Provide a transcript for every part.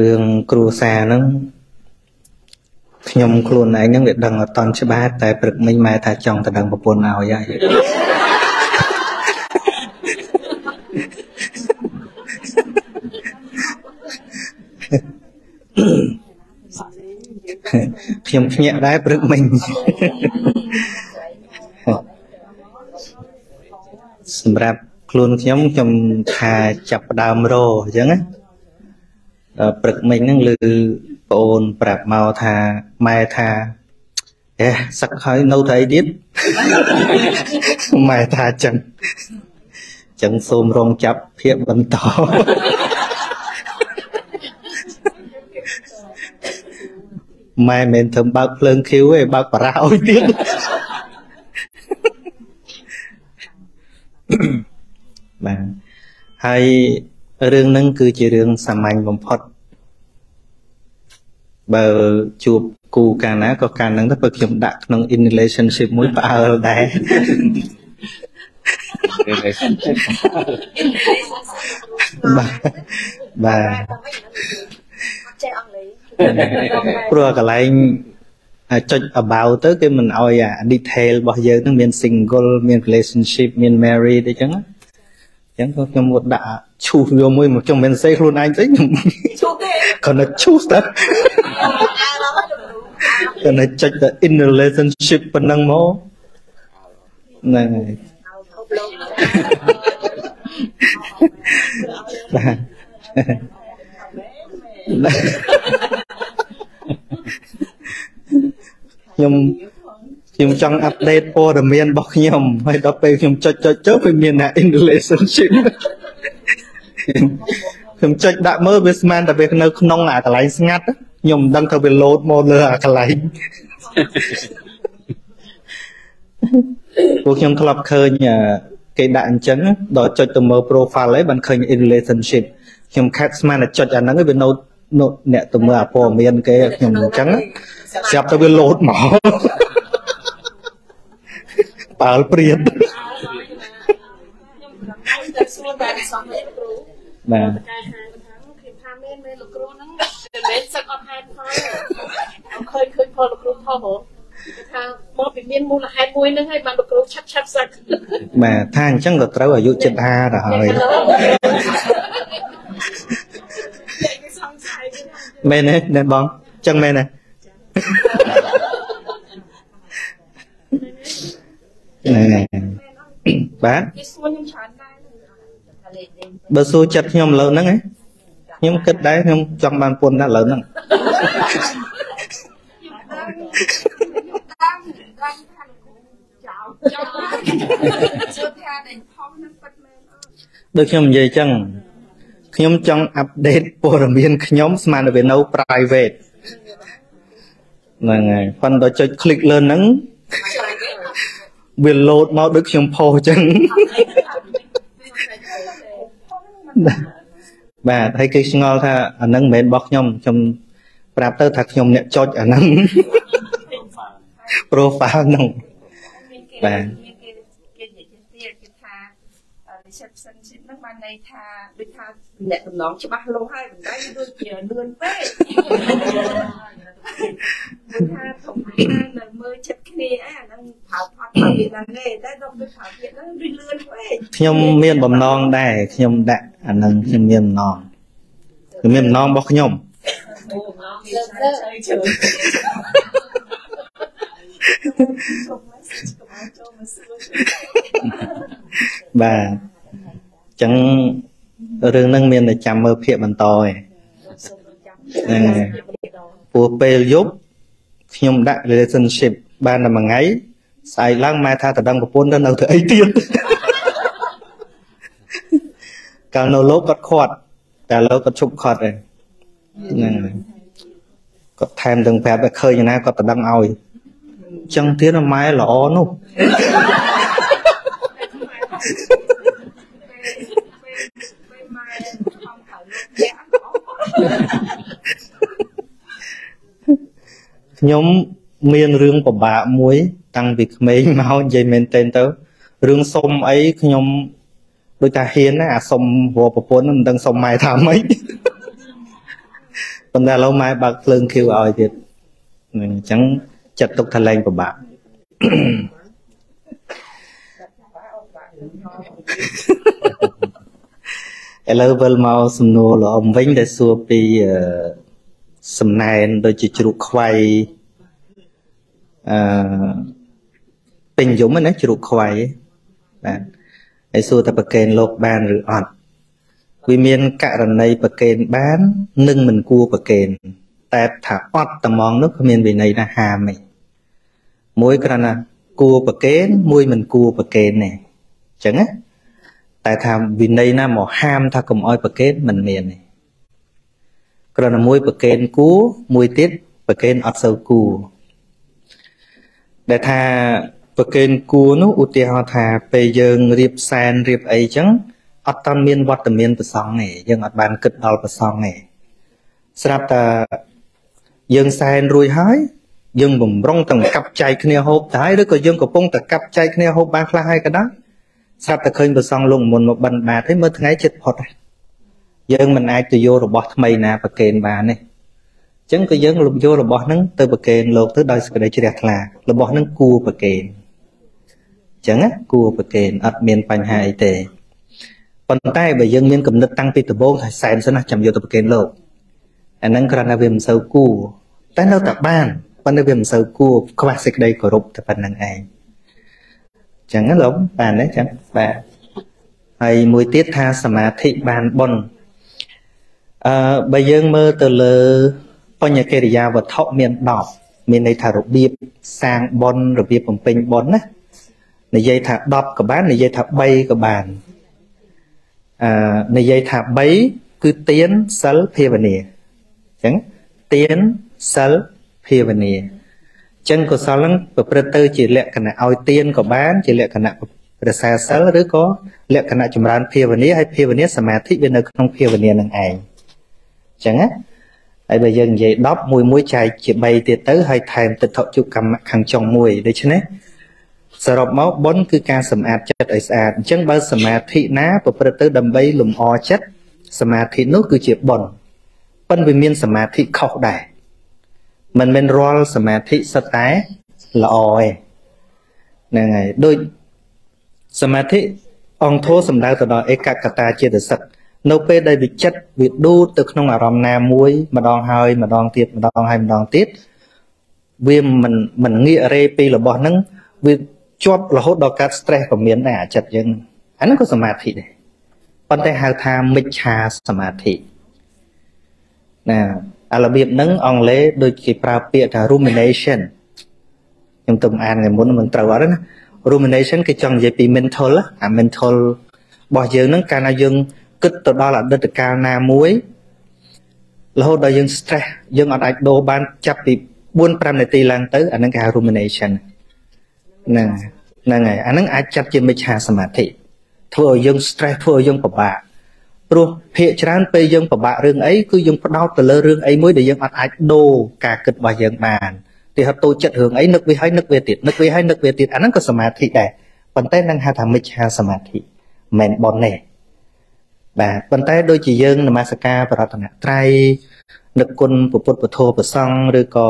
រឿងគ្រួសារហ្នឹងខ្ញុំខ្លួនឯងហ្នឹងវាដឹងអត់តន់ច្បាស់តែព្រឹកមិញម៉ែថាចង់ទៅដឹងប្រពន្ធឲ្យហើយខ្ញុំភ្ញាក់ដែរព្រឹកមិញសម្រាប់ ខ្លួនខ្ញុំខ្ញុំថាចាប់ដើមរអញ្ចឹងណាដល់ព្រឹកមិញហ្នឹងឮប្អូនប្រាប់មកថាម៉ែថាអេសឹកហើយនៅទៅអីទៀតម៉ែថាចឹងចឹងសូមរងចាប់ភាពបន្តម៉ែមិនធ្វើបើកភ្លើងឃីវទេបើកបារះអុយទៀត បាទហើយរឿងហ្នឹងគឺជារឿងសាមញ្ញបំផុតបើជួបគូកាលណាក៏កាលហ្នឹងទៅបើខ្ញុំដាក់ក្នុង in relationship មួយផ្អើលដែរបាទបាទចេះអង់គ្លេសព្រោះកន្លែងចុច about ទៅគេមិនអោយអា detail របស់យើងនឹងមាន single មាន relationship មាន married អីចឹងអញ្ចឹងក៏ខ្ញុំមកដាក់ឈូសយកមួយមកខ្ញុំមិនសេខ្លួនឯងទេខ្ញុំឈូសទេគាត់ទៅឈូសទៅគាត់ទៅចុចទៅ in relationship ប៉ុណ្ណឹងមកហ្នឹងហើយបាទខ្ញុំ ខ្ញុំចង់អាប់ដេតព័ត៌មានរបស់ខ្ញុំហើយដល់ពេលខ្ញុំចុចចុចទៅវាមានតែ in relationship ខ្ញុំចុចដាក់មើលវាស្មានតែវានៅក្នុងអាកន្លែងស្ងាត់ខ្ញុំមិនដឹងថាវា load មកលើអាកន្លែងពួកខ្ញុំធ្លាប់ឃើញគេដាក់អញ្ចឹងដល់ចុចទៅមើល profile ឯងបានឃើញ in relationship ខ្ញុំខាត់ស្មានតែចុចអាហ្នឹងវានៅអ្នកទៅមើលអាព័ត៌មានគេខ្ញុំអញ្ចឹងស្រាប់ទៅវាលោតមក ប៉ាល់ព្រៀតខ្ញុំសួរតែសំមេគ្រូបាទខ្ញុំថាមែនមែនលោកគ្រូហ្នឹងមិនមែនសឹកអត់ហេតុផលឃើញឃើញផលលោកគ្រូថោះហ៎ថាមកពីមានមូលហេតុមួយហ្នឹងហើយបានលោកគ្រូឆាប់ឆាប់សឹកបាទថាអញ្ចឹងក៏ត្រូវអាយុចិត្ត50ទៅហើយមែនទេណែបងអញ្ចឹងមែនទេ បាទបើសួរចិត្តខ្ញុំលើហ្នឹងខ្ញុំគិតដែរខ្ញុំចង់បានពុនដែរលើហ្នឹងដូចខ្ញុំនិយាយចឹងខ្ញុំចង់អាប់ដេតព័ត៌មានខ្ញុំស្មានតែវានៅ private ហ្នឹងហើយប៉ុន្តែចុច click លើហ្នឹង វា load មកដូចខ្ញុំផុសអញ្ចឹងបាទហើយគេឆ្ងល់ថាអាហ្នឹងមិនមែនរបស់ខ្ញុំខ្ញុំប្រាប់ទៅថាខ្ញុំអ្នកចុចអាហ្នឹង profile ហ្នឹងបាទគេនិយាយទៀតគេថា receptionship ហ្នឹងបានន័យថាដូចថាអ្នកដំណងច្បាស់លាស់ហើយប៉ុន្តែដូចជាលឿនពេក ថាធំណានៅមើលចិត្តគ្នាអីអាហ្នឹងប្រើផាត់ប្រើវាហ្នឹងទេតែដល់ពេលប្រើវាហ្នឹងវាលឿនពេកខ្ញុំមានបំណងដែរខ្ញុំដាក់អាហ្នឹងខ្ញុំមានបំណងគឺមានបំណងរបស់ខ្ញុំអូបំណងមានឆ្លើយជើបាទចឹងរឿងហ្នឹងមានតែចាំមើលភាកបន្តឯងហ្នឹង ព្រោះពេលយប់ខ្ញុំដាក់ relationship បានតែមួយថ្ងៃស្អែកឡើងម៉ែថាតដឹងប្រពន្ធទៅនៅធ្វើអីទៀតកាលនៅលោកគាត់ខាត់តែលោកគាត់ឈប់ខាត់ហើយហ្នឹងគាត់ថែមទាំងប្រាប់ឲ្យឃើញណាគាត់តដឹងឲ្យអញ្ចឹងទៀតម៉ែល្អនោះខ្ញុំមានរឿងពិបាកមួយ តាំងពីក្មេងមកនិយាយមែនទែនទៅរឿងសុំអីខ្ញុំដូចថាហ៊ានណាអាសុំរកប្រពន្ធមិនដឹងសុំម៉ែថាម៉េចប៉ុន្តែឥឡូវម៉ែបើកភ្លើងខៀវឲ្យទៀតអញ្ចឹងចាត់ទុកថាលែងពិបាកឥឡូវវិលមកសំណួរលោកអ៊ំវិញដែលសួរពីសំណែនដូចជាជ្រូកខ្វៃ អឺពេញយមណាជ្រូកខ្វៃបាទហើយសួរថាប្រកេនលោកបានឬអត់វាមានករណីប្រកេនបាននិងមិនគួរប្រកេនតែថាអត់ត្មងនោះគ្មានវិន័យណាហាមទេមួយគ្រាន់តែគួរប្រកេនមួយមិនគួរប្រកេនទេអញ្ចឹងណាតែថាវិន័យណាមកហាមថាកុំអោយប្រកេនមិនមានទេគ្រាន់តែមួយប្រកេនគួរមួយទៀតប្រកេនអត់សូវគួរ ដែលថាប្រកេនគួរនោះឧទាហរណ៍ថាពេលយើងរៀបសែនរៀបអីចឹងអត់តាន់មានវត្តមានប្រសងទេយើងអត់បានគិតដល់ប្រសងទេស្រាប់តែយើងសែនរួចហើយយើងបំរុងទាំងកាប់ចែកគ្នាហូបទៅហើយឬក៏យើងកំពុងតែកាប់ចែកគ្នាហូបបានខ្លះហើយក៏ដោយស្រាប់តែឃើញប្រសងលោកមុនមកបិណ្ឌបាតហើយមើលថ្ងៃចិត្តផុតយើងមិនអាចទៅយករបស់ថ្មីណាប្រកេនបានទេអញ្ចឹងក៏យើងលំយករបស់ហ្នឹងទៅប្រកេនលោកទៅដោយសេចក្តីជ្រះថ្លារបស់ហ្នឹងគួរប្រកេនអញ្ចឹងណាគួរប្រកេនអត់មានបញ្ហាអីទេប៉ុន្តែបើយើងមានគំនិតតាំងពីដំបូងថាសែនសិនណាចាំយកទៅប្រកេនលោកអាហ្នឹងគ្រាន់តែវាមិនសូវគួរតែនៅតែបានប៉ុន្តែវាមិនសូវគួរខ្វះសេចក្តីគោរពតែប៉ុណ្្នឹងឯងចឹងណាលោកបានទេចឹងបាទហើយមួយទៀតថាសមាធិបានបុណ្យអឺបើយើងមើលទៅលើ បញ្ញកិរិយាវត្ថុមាន10មានន័យថារបៀបសាងបុណ្យរបៀបបំពេញបុណ្យណានិយាយថា10ក៏បាននិយាយថា3ក៏បានអឺនិយាយថា3គឺទានសិលភាវនាអញ្ចឹងទានសិលភាវនាអញ្ចឹងកុសលនឹងប្រព្រឹត្តទៅជាលក្ខណៈឲ្យទានក៏បាន ជាលក្ខណៈរសាសិលឬក៏លក្ខណៈចម្រើនភាវនាហើយភាវនាសមាធិវានៅក្នុងភាវនានឹងឯងអញ្ចឹងណា ហើយបើយើងនិយាយ10មួយមួយចែកជា3ទៀតទៅហើយថែមទិដ្ឋជុកម្មខាងចុងមួយដូច្នេះសរុបមកបុណ្យគឺការសម្អាតចិត្តឲ្យស្អាតអញ្ចឹងបើសមាធិណាប្រព្រឹត្តទៅដើម្បីលំអចិត្តសមាធិនោះគឺជាបុណ្យប៉ុន្តែវាមានសមាធិខុសដែរមិនមែនរាល់សមាធិសិតតែល្អទេហ្នឹងហើយដូចសមាធិអង្គធោសំដៅទៅដល់ឯកកតាចេតសិក នៅពេលដែលវិចិត្រវាដួតទៅក្នុងអារម្មណ៍ណាមួយ ម្ដងហើយម្ដងទៀតម្ដងហើយម្ដងទៀតវាមិនមិនងាករេពីរបស់ហ្នឹងវាជាប់រហូតដល់កើត stress ក៏មានដែរអាចិត្តយើងអាហ្នឹងក៏សមាធិដែរប៉ុន្តែហៅថាមិច្ឆាសមាធិណាអារបៀបហ្នឹងអង់គ្លេសដូចគេប្រើពាក្យថា rumination ខ្ញុំទៅអានថ្ងៃមុនមិនត្រូវអត់ទេណា rumination គេចង់និយាយពី mental អា mental របស់យើងហ្នឹងកាលណាយើង គិតទៅដល់អតីតកាលណាមួយរហូតដល់យើង stress យើងអត់អាចដូរបានចាប់ពី4 5នាទីឡើងទៅអាហ្នឹងគេហៅ rumination ហ្នឹងហ្នឹងហើយអាហ្នឹងអាចចាត់ជាមិច្ឆាសមាធិធ្វើឲ្យយើង stress ធ្វើឲ្យយើងពិបាកព្រោះភាកច្រើនពេលយើងពិបាករឿងអីគឺយើងផ្ដោតទៅលើរឿងអីមួយដែលយើងអត់អាចដូរការគិតរបស់យើងបានទីហត់តូចចិត្តរឿងអីនឹកវាហើយនឹកវាទៀតនឹកវាហើយនឹកវាទៀតអាហ្នឹងក៏សមាធិដែរប៉ុន្តែនឹងហៅថាមិច្ឆាសមាធិមិនបនទេ បាទប៉ុន្តែដូចជាយើងនមស្ការបរតនត្រ័យនឹកគុណពុទ្ធពធប្រសង់ឬក៏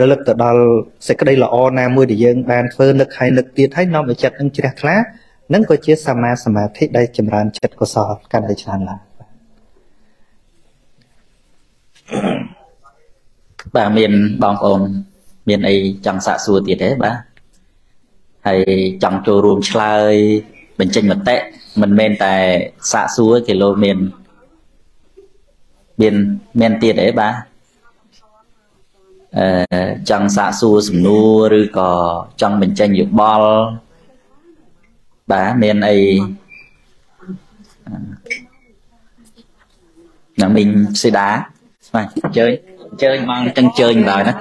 រលឹកទៅដល់សេចក្តីល្អណាមួយដែលយើងបានធ្វើនឹកហើយនឹកទៀតហើយនាំឲ្យចិត្តនឹងជ្រះថ្លានឹងក៏ជាសមាសមាធិដែលចម្រើនចិត្តកុសលកាន់តែច្រើនឡើងបាទមានបងប្អូនមានអីចង់សាកសួរទៀតទេបាទហើយចង់ចូលរួមឆ្លើយបញ្ចេញមតិ មិនមែនតែសាកសួរគេលោកមានមានមានទៀតទេបាទអឺចង់សាកសួរសំណួរឬក៏ចង់បញ្ចេញយោបល់បាទមានអីណាមីងសេដាបាទអញ្ជើញអញ្ជើញមកចឹងជើញដល់ណា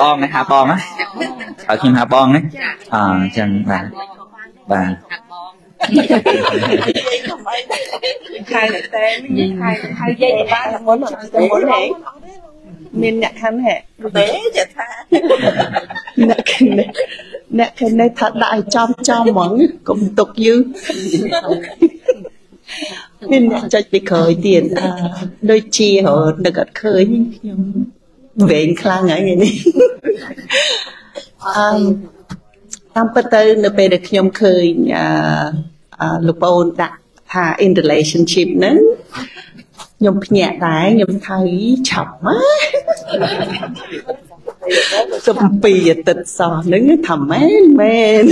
បងណាហៅបងណាឲ្យខ្ញុំហៅបងណាអអញ្ចឹងបាទបាទ ខែតែនិយាយខែខែយាយបានមុនមុនហេមានអ្នកខាន់ហេទេចេះថាអ្នកខាន់អ្នកគេនៅថាដាក់ឲ្យចំចំហ្មងកុំទុកយូរមានអ្នកចុចពីក្រោយទៀតអឺដូចជារត់នឹកអត់ឃើញខ្ញុំវែងខ្លាំងហើយថ្ងៃនេះអឺ តាមពិតទៅនៅពេលដែលខ្ញុំឃើញអឺលោកបងដាក់ថា in relationship ហ្នឹងខ្ញុំភ្ញាក់ដែរខ្ញុំថៃឆាប់មកសំពីអាទិត្យសោះហ្នឹងថាមែនមែន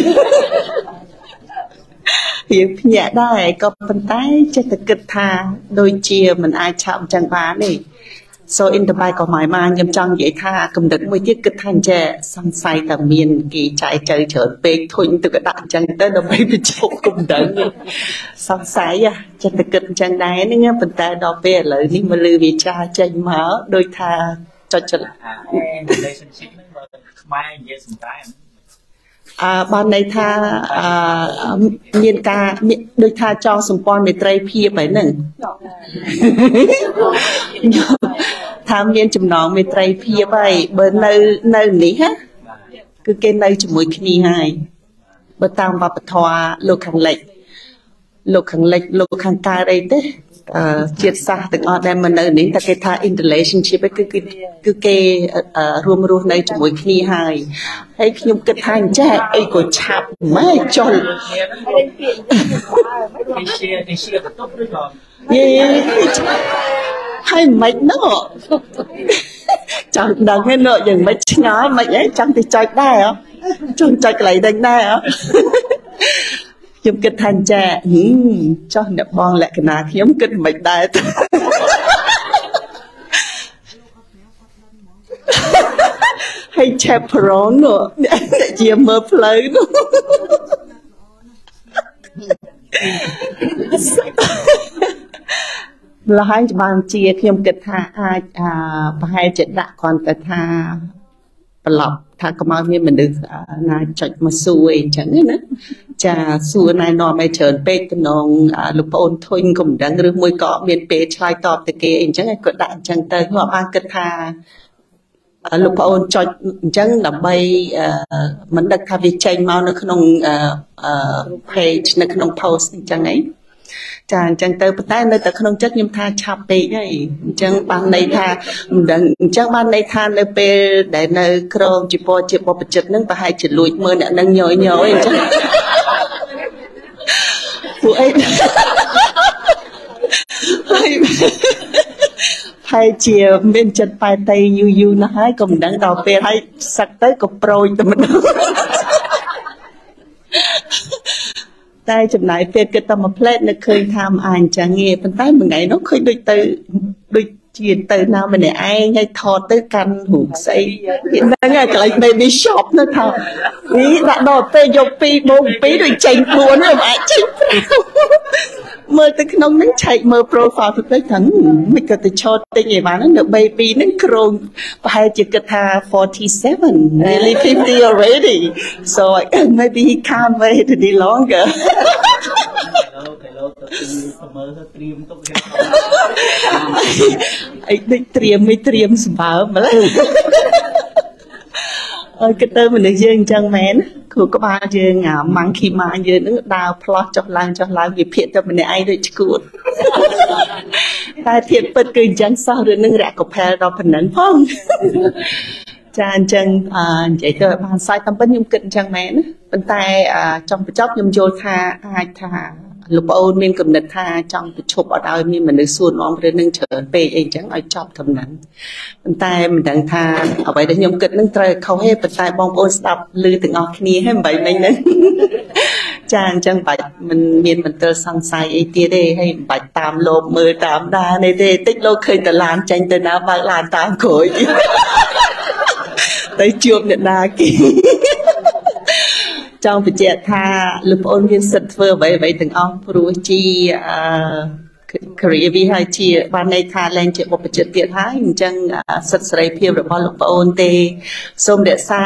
រៀងភ្ញាក់ដែរក៏ប៉ុន្តែចិត្តគិតថា ដូចជាមិនអាចឆាប់អញ្ចឹងបានទេ so in the back of my mind ខ្ញុំចង់និយាយថាកំណត់មួយទៀតគិតថាអញ្ចឹងសង្ស័យតែមានគេចែកចៅច្រើនពេកធុញទៅក៏ដាក់អញ្ចឹងទៅដើម្បីបញ្ចុកកំដៅសង្ស័យចិត្តគិតអញ្ចឹងដែរហ្នឹងប៉ុន្តែដល់ពេលឥឡូវនេះមកលឺវាចាចេញមកដូចថាចុចច្រឡំ relationship ហ្នឹងបើខ្មែរនិយាយសំតែអឺ បានន័យថាអឺមានការដូចថាចងសម្ព័ន្ធមេត្រីភាពហ្នឹងថាមានចំណងមេត្រីភាពហើយបើនៅនៅនេះណាគឺគេនៅជាមួយគ្នាហើយបើតាមវប្បធម៌លោកខាងលិចលោកខាងលិចលោកខាងកើតអីទេ ជាតិសាសទាំងអស់ដែលមកនៅនេះតែគេថា in relationship គឺគឺគឺគេរួមរស់នៅជាមួយគ្នាហើយហើយខ្ញុំគិតថាអញ្ចេះអីក៏ឆាប់ម៉ែចុលគេ share គេ share បន្ទប់ឬក៏យេហើយមិនណោចង់ដឹងហ្នឹងយ៉ាងមិនឆ្ងល់មិនអីចង់ទៅចុចដែរចង់ចុចកន្លែងហ្នឹងដែរ ខ្ញុំគិតថាអញ្ចាចោះអ្នកបងលក្ខណៈខ្ញុំគិតមិនដែរហើយ chaperone នោះអ្នកជាមើលផ្លូវនោះលហើយច្បាស់ជាខ្ញុំគិតថាអាចប្រហែលជាដាក់គ្រាន់តែថាប្រឡប់ថាកុំឲ្យមានមនុស្សណាចុចមកសួរអីចឹងណា ចាសួរណែនាំឲ្យច្រើនពេកតំណងលោកប្អូនធុញក៏មិនដឹងឬមួយក៏មានពេលឆ្លើយតបទៅគេអីចឹងក៏ដាក់អញ្ចឹងទៅខ្ញុំបានគិតថាលោកប្អូនចុចអញ្ចឹងដើម្បីមិនដឹកថាវាចេញមកនៅក្នុង page នៅក្នុង post អញ្ចឹងអីចាអញ្ចឹងទៅប៉ុន្តែនៅតែក្នុងចិត្តខ្ញុំថាឆាប់ពេកហើយអញ្ចឹងបានន័យថាមិនដឹងអញ្ចឹងបានន័យថានៅពេលដែលនៅក្រមជីពជាបបចិត្តនឹងប្រហែលជាលួចមើលអ្នកនឹងញយញយអញ្ចឹង ពួកអីហើយជាមានចិត្តបែតៃយូរយូរណាស់ហើយក៏មិនដឹងដល់ពេលហើយសឹកទៅក៏ប្រូចតែម្ដងតែចំណាយពេលគិតតែមួយផ្លែតនឹកឃើញថាមិនអាចអញ្ចឹងទេប៉ុន្តែមួយថ្ងៃនោះឃើញដូចទៅដូច ជាទៅណាម្នាក់ឯងហើយថតទៅកាន់រូបស្អីហ្នឹងហើយកន្លែង baby shop នោះថានេះដាក់ដល់ពេលយក2បូក2ដូចចេញ4មិនអាចចេញ5មើលទៅក្នុងហ្នឹងឆែកមើល profile ទៅថាមិនក៏ទៅឆោតទិញអីបាននៅ baby ហ្នឹងក្រុងប្រហែលជាគិតថា47 nearly 50 already so maybe he can't wait any longer ទៅមើលទៅត្រៀមទុកអីដូចត្រៀមមិនត្រៀមសម្បើម្ល៉េះអើគិតទៅមនុស្សយើងអញ្ចឹងមែនគ្រូក្បាលយើងអា monkey mind យើងនឹងដើរផ្លោះចុះឡើងចុះឡើងវាភាកទៅម្នាក់ឯងដូចឈួតតែធៀបពិតគឺអញ្ចឹងសោះរឿងនឹងរកកផែលដល់ប៉ុណ្ណឹងផងចាអញ្ចឹងនិយាយទៅបានសាយតាមពិតខ្ញុំគិតអញ្ចឹងមែនប៉ុន្តែចង់បញ្ចប់ខ្ញុំយល់ថាអាចថា លោកប្អូនមានគំនិតថាចង់ទៅឈប់អត់ឲ្យមានមនុស្សសួរនាំរឿងនឹងច្រើនពេកអីចឹងឲ្យចប់ដំណឹងប៉ុន្តែមិនដឹងថាអ្វីដែលខ្ញុំគិតនឹងត្រូវខុសទេប៉ុន្តែបងប្អូនស្ដាប់ឮទាំងអស់គ្នាហើយមិនបីមិញហ្នឹងចាអញ្ចឹងបាច់មិនមានមន្ទិលសង្ស័យអីទៀតទេហើយមិនបាច់តាមលោកមើលតាមដានទេតិចលោកឃើញតឡានចាញ់ទៅណាបើកឡានតាមក្រួយទៅជួបអ្នកណាគេ ចង់បញ្ជាក់ថាលោកប្អូនមានសិទ្ធិធ្វើអ្វីអ្វីទាំងអស់ព្រោះជាអឺ career វាហើយជាបានន័យថាលែងជាបុព្វជិតទៀតហើយអញ្ចឹងសិទ្ធិសេរីភាពរបស់លោកប្អូនទេសូមរក្សា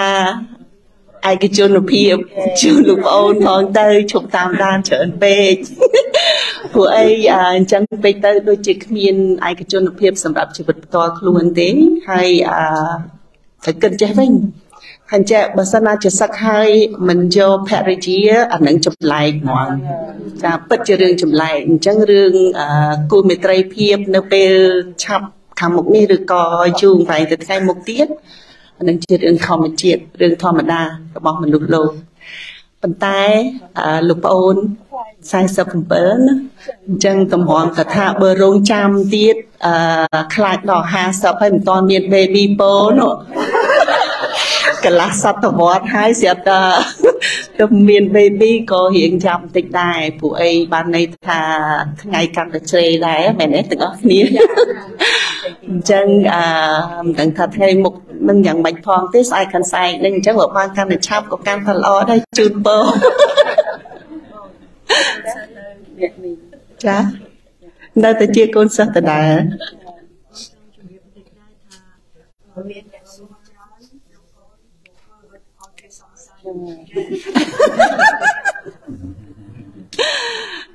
ឯកជនភាពជូនលោកប្អូនផងទៅឈប់តាមដានច្រើនពេកព្រោះអីអញ្ចឹងពេកទៅដូចជាគ្មានឯកជនភាពសម្រាប់ជីវិតផ្ទាល់ខ្លួនទេហើយអឺត្រូវគិតចេះវិញ អញ្ចឹងបើសិនណាជាសឹកហើយមិនយកភរិយាអានឹងចម្លែកហ្មងចាពិតជារឿងចម្លែកអញ្ចឹងរឿងគូមេត្រីភាពនៅពេលឆាប់ខាងមុខនេះឬក៏យូរបែរទៅថ្ងៃមុខទៀតអានឹងជារឿងធម្មជាតិរឿងធម្មតារបស់មនុស្សលោកប៉ុន្តែលោកប្អូន47ណាអញ្ចឹងតម្រាំកថាបើរងចាំទៀតអឺខ្លាចដល់50ហើយមិនទាន់មាន baby ពោនោះ កន្លះសតវត្សហើយស្រាប់តែទៅមាន baby ក៏រៀងចាំតិចដែរពួកអីបានន័យថាថ្ងៃកាន់តែជ្រេដែរមែនទេទាំងអស់គ្នាអញ្ចឹងអឺមិនដឹងថាថ្ងៃមុខនឹងយ៉ាងម៉េចផងទេស្អែកខាន់ស្អែកនឹងអញ្ចឹងបើបានកាន់តែឆាប់ក៏កាន់តែល្អដែរជូនពរចានៅតែជាកូនសិស្សដដែលមានអ្នកសួរច្រើន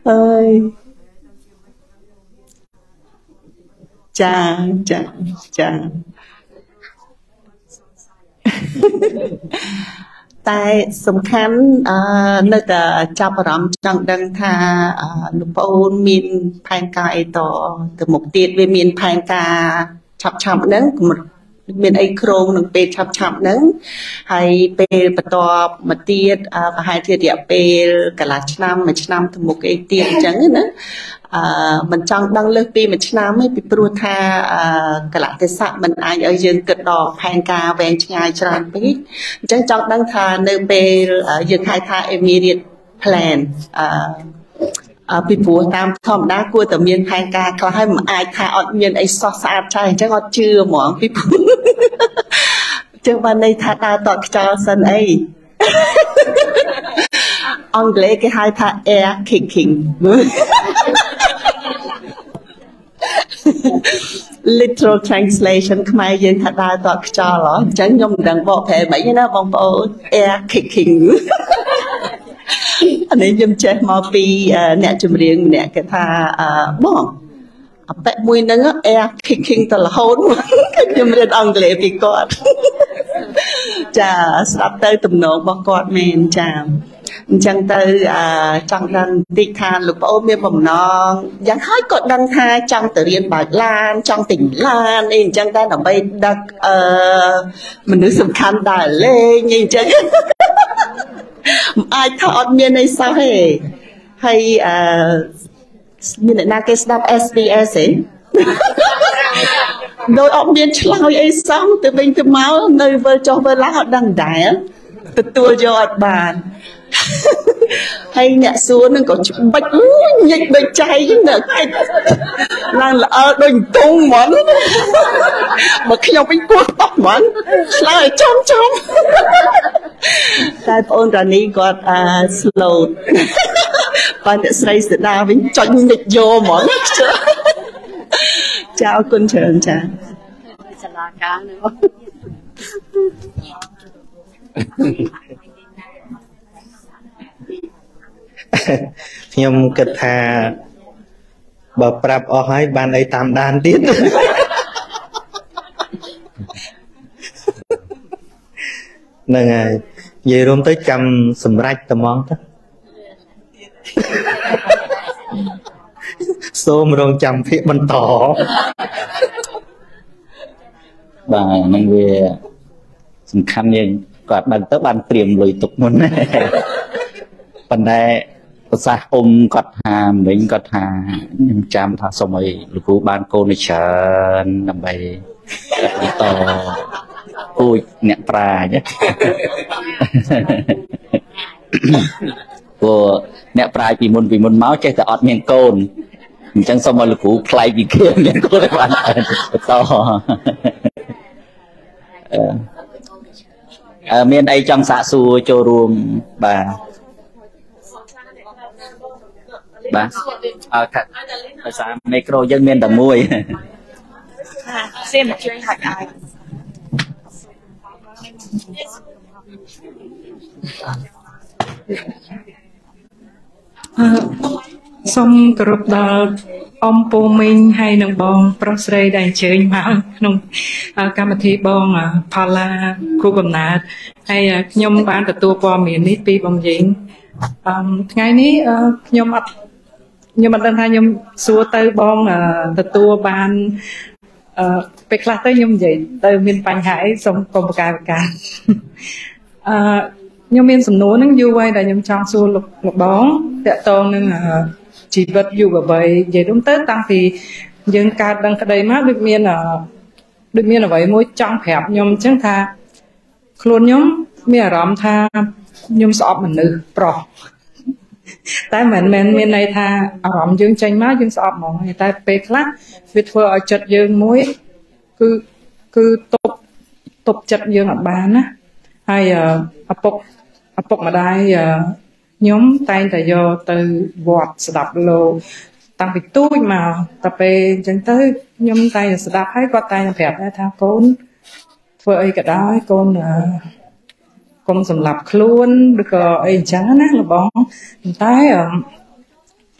អើយចាចាចាតែសំខាន់អឺនៅតែចាប់អារម្មណ៍ចង់ដឹងថាលោកប្អូនមានផែនការអីតទៅមុខទៀតវាមានផែនការឆាប់ឆាប់ហ្នឹងមា នអីក្រងនឹងពេលឆាប់ឆាប់ហ្នឹងហើយពេលបន្ទាប់មកទៀតប្រហែលជារយៈពេលកន្លះឆ្នាំមួយឆ្នាំទៅមុខអីទៀតអញ្ចឹងណាអឺមិនចង់ដឹងលើសពីមួយឆ្នាំទេពីព្រោះថាកលៈទេសៈមិនអាចឲ្យយើងគិតដល់ផែនការវែងឆ្ងាយច្រើនពេកអញ្ចឹងចង់ដឹងថានៅពេលយើងហៅថា immediate plan អឺ ពីព្រោះតាមធម្មតាគួរតែមានផែនការខ្លះហើយមិនអាចថាអត់មានអីសោះស្អាតចាស់អញ្ចឹងអត់ជឿហ្មងពីព្រោះចឹងបានន័យថាដើរតខ្យល់សិនអីអង់គ្លេសគេហៅថា air kicking literal translation ខ្មែរយើងថាដើរតខ្យល់ហ៎អញ្ចឹងខ្ញុំមិនដឹងបកប្រែមិនណាបងប្អូន air kicking អានេះខ្ញុំចេះមកពីអ្នកចម្រៀងម្នាក់គេថាបងអប៉ែមួយហ្នឹង air kicking ទៅរហូតខ្ញុំរៀនអង់គ្លេសពីគាត់ចាស្ដាប់ទៅទំនងរបស់គាត់មែនចាអញ្ចឹងទៅចង់ដឹងបន្តិចថាលោកប្អូនមានបំណងយ៉ាងហើយក៏ដឹងថាចង់ទៅរៀនបើកឡាន ចង់ទិញឡានអីអញ្ចឹងតែដើម្បីដឹកអឺមនុស្សសំខាន់ដើរលេងអីអញ្ចឹងមិន អាចថាអត់មានអីសោះទេហើយអឺមានអ្នកណាគេស្ដាប់ SBS ទេដោយអត់មានឆ្លើយអីសោះទៅវិញទៅមកនៅវិលចុះវិលឡើងអត់ដឹងដែរ ទទួលយកអត់បានហើយអ្នកសួរនឹងក៏ច្បាច់ញិចដូចចៃនៅកិច្ចឡើងល្អដូចទុងហ្មងមកខ្ញុំវិញពោះតោះហ្មងឆ្លើយឲ្យចំចំតែបងអូនរានីគាត់អា slow បើអ្នកស្រីស្ដាវិញចុចញិចយកហ្មងចាអរគុណច្រើនចាសាលាការនឹង ខ្ញុំគិតថាបើប្រាប់អស់ហើយបានអីតាមដានទៀតហ្នឹងហើយនិយាយរួមទៅចាំសម្រេចត្មងទៅសូមរងចាំភាកបន្តបាទហ្នឹងវាសំខាន់យើង គាត់ដឹងទៅបានព្រៀមលុយទុកមុនប៉ុន្តែប្រសាសន៍អ៊ុំគាត់ថាមិញគាត់ថាខ្ញុំចាំថាសូមឲ្យលោកគ្រូបានកូនច្រើនដើម្បីបន្តពូជអ្នកប្រាជ្ញព្រោះអ្នកប្រាជ្ញពីមុនពីមុនមកចេះតែអត់មានកូនអញ្ចឹងសូមឲ្យលោកគ្រូផ្លែកពីគេមានកូនបានបន្តអឺ មានអីចង់សាកសួរចូលរួមបាទបាទអើខាត់ដោយសារមីក្រូយើងមានតែមួយសៀមជួយហាច់ឲ្យ សូមគោរពដល់អំពូមីងហើយនឹងបង ប្រុសស្រីដែលអញ្ជើញមកក្នុងកម្មវិធីបងផល្លាគូកំណើតហើយខ្ញុំបានទទួលព័ត៌មាននេះពីបងយេងអឺថ្ងៃនេះអឺខ្ញុំអត់ខ្ញុំអត់ដឹងថាខ្ញុំសួរទៅបងអឺទទួលបានអឺពេលខ្លះទៅខ្ញុំនិយាយទៅមានបញ្ហាអីសូមកុំប្រកែកប្រកាអឺខ្ញុំមានសំណួរហ្នឹងយូរហើយដែលខ្ញុំចង់សួរលោកលោកបងតកតងនឹង ជីវិតយុវវ័យនិយាយរួមទៅតាំងពីយើងកើតដឹងក្តីមកដូចមានដូចមានអ្វីមួយចង់ប្រាប់ខ្ញុំអញ្ចឹងថាខ្លួនខ្ញុំមានអារម្មណ៍ថាខ្ញុំស្អប់មនុស្សប្រុសតែមិនមែនមានន័យថាអារម្មណ៍យើងចេញមកយើងស្អប់ហ្មងតែពេលខ្លះវាធ្វើឲ្យចិត្តយើងមួយគឺគឺតប់តប់ចិត្តយើងអត់បានណាហើយឪពុកឪពុកម្ដាយ ខ្ញុំតែងតែយកទៅវត្តស្ដាប់លោកតាំងពីទូចមកតែពេលអញ្ចឹងទៅខ្ញុំតែងតែស្ដាប់ហើយគាត់តែងតែប្រាប់ថាកូនធ្វើអីក៏ដោយកូនកុំសម្លាប់ខ្លួនឬក៏អីអញ្ចឹងណាលបងតែ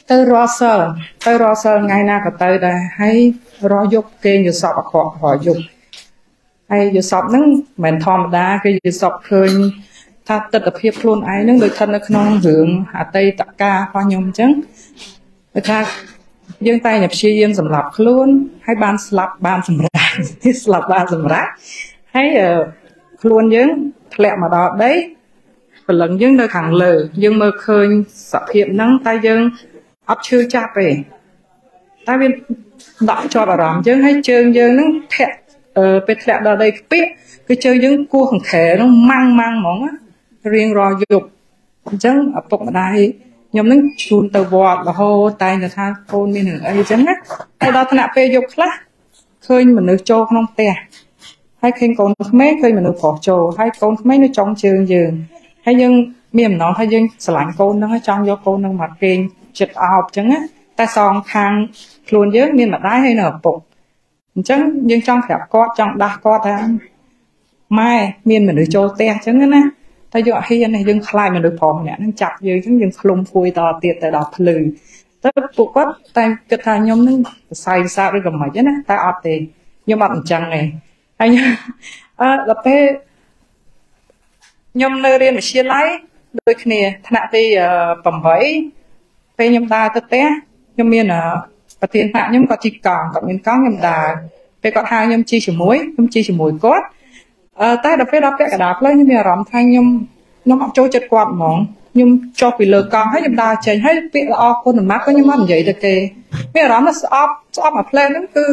ទៅរស់សិលទៅរស់សិលថ្ងៃណាក៏ទៅដែរហើយរស់យប់គេងយសពអក្រក់រស់យប់ហើយយសពហ្នឹងមិនធម្មតាគេយសពឃើញ ថាទស្សនភាពខ្លួនឯងហ្នឹងដូចស្ថិតនៅក្នុងរឿងអតីតកាលរបស់ខ្ញុំអញ្ចឹងគឺថាយើងតែងតែព្យាយាមសម្លាប់ខ្លួនហើយបានស្លាប់បានសម្រាប់ស្លាប់បានសម្រាប់ហើយខ្លួនយើងធ្លាក់មកដល់ដីព្រលឹងយើងនៅខាងលើ យើងមើលឃើញសភាពហ្នឹងតែយើងអត់ឈឺចាប់ទេតែវាដាក់ជាប់អារម្មណ៍យើងហើយជើងយើងហ្នឹងធាក់ពេលធ្លាក់ដល់ដីខ្ពស់គឺជើងយើងគោះកង្ខែហ្នឹងម៉ាំងម៉ាំងហ្មង រៀងរាល់យប់អញ្ចឹងឪពុកម្ដាយខ្ញុំនឹងជូនទៅវត្តរហូតតែងតែថាកូនមានរឿងអីអញ្ចឹងណាហើយដល់ថ្នាក់ពេលយប់ខ្លះឃើញមនុស្សចូលក្នុងផ្ទះហើយឃើញកូនក្មេងឃើញមនុស្សប្រុសចូលហើយកូនក្មេងនៅចុងជើងយើងហើយយើងមានអំណរថាយើងស្រឡាញ់កូនហ្នឹងចង់យកកូនហ្នឹងមកគេងចិត្តអោបអញ្ចឹងណាតែសងខាងខ្លួនយើងមានម្ដាយហើយនៅឪពុកអញ្ចឹងយើងចង់ប្រាប់គាត់ចង់ដាស់គាត់ថាម៉ែមានមនុស្សចូលផ្ទះអញ្ចឹងណា តែយើងអត់ហ៊ានទេយើងខ្លាចមនុស្សប្រុសម្នាក់ហ្នឹងចាប់យើងអញ្ចឹងយើងឃ្លុំភួយតទៀតទៅដល់ភ្លឺតែពួកគាត់តែគិតថាខ្ញុំហ្នឹងសរសៃវិសាឬក៏មិនណាតែអត់ទេខ្ញុំអត់អញ្ចឹងទេហើយអឺដល់ពេលខ្ញុំនៅរៀនវិទ្យាល័យដូចគ្នាថ្នាក់ទី8ពេលខ្ញុំដើរទៅផ្ទះខ្ញុំមានប្រធានថ្នាក់ខ្ញុំគាត់ជីកង់គាត់មានកង់ខ្ញុំដើរពេលគាត់ហៅខ្ញុំជីជាមួយខ្ញុំជីជាមួយគាត់អឺ តែដល់ពេលដល់ពាក់កណ្ដាលផ្លូវខ្ញុំមានអារម្មណ៍ថាខ្ញុំខ្ញុំអត់ចូលចិត្តគាត់ហ្មងខ្ញុំចុះពីលើកង់ហើយខ្ញុំដើរចេញហើយពាក្យល្អគុណសម្បត្តិក៏ខ្ញុំអត់និយាយទៅគេមានអារម្មណ៍ថាស្អប់ស្អប់អាផ្លែហ្នឹងគឺ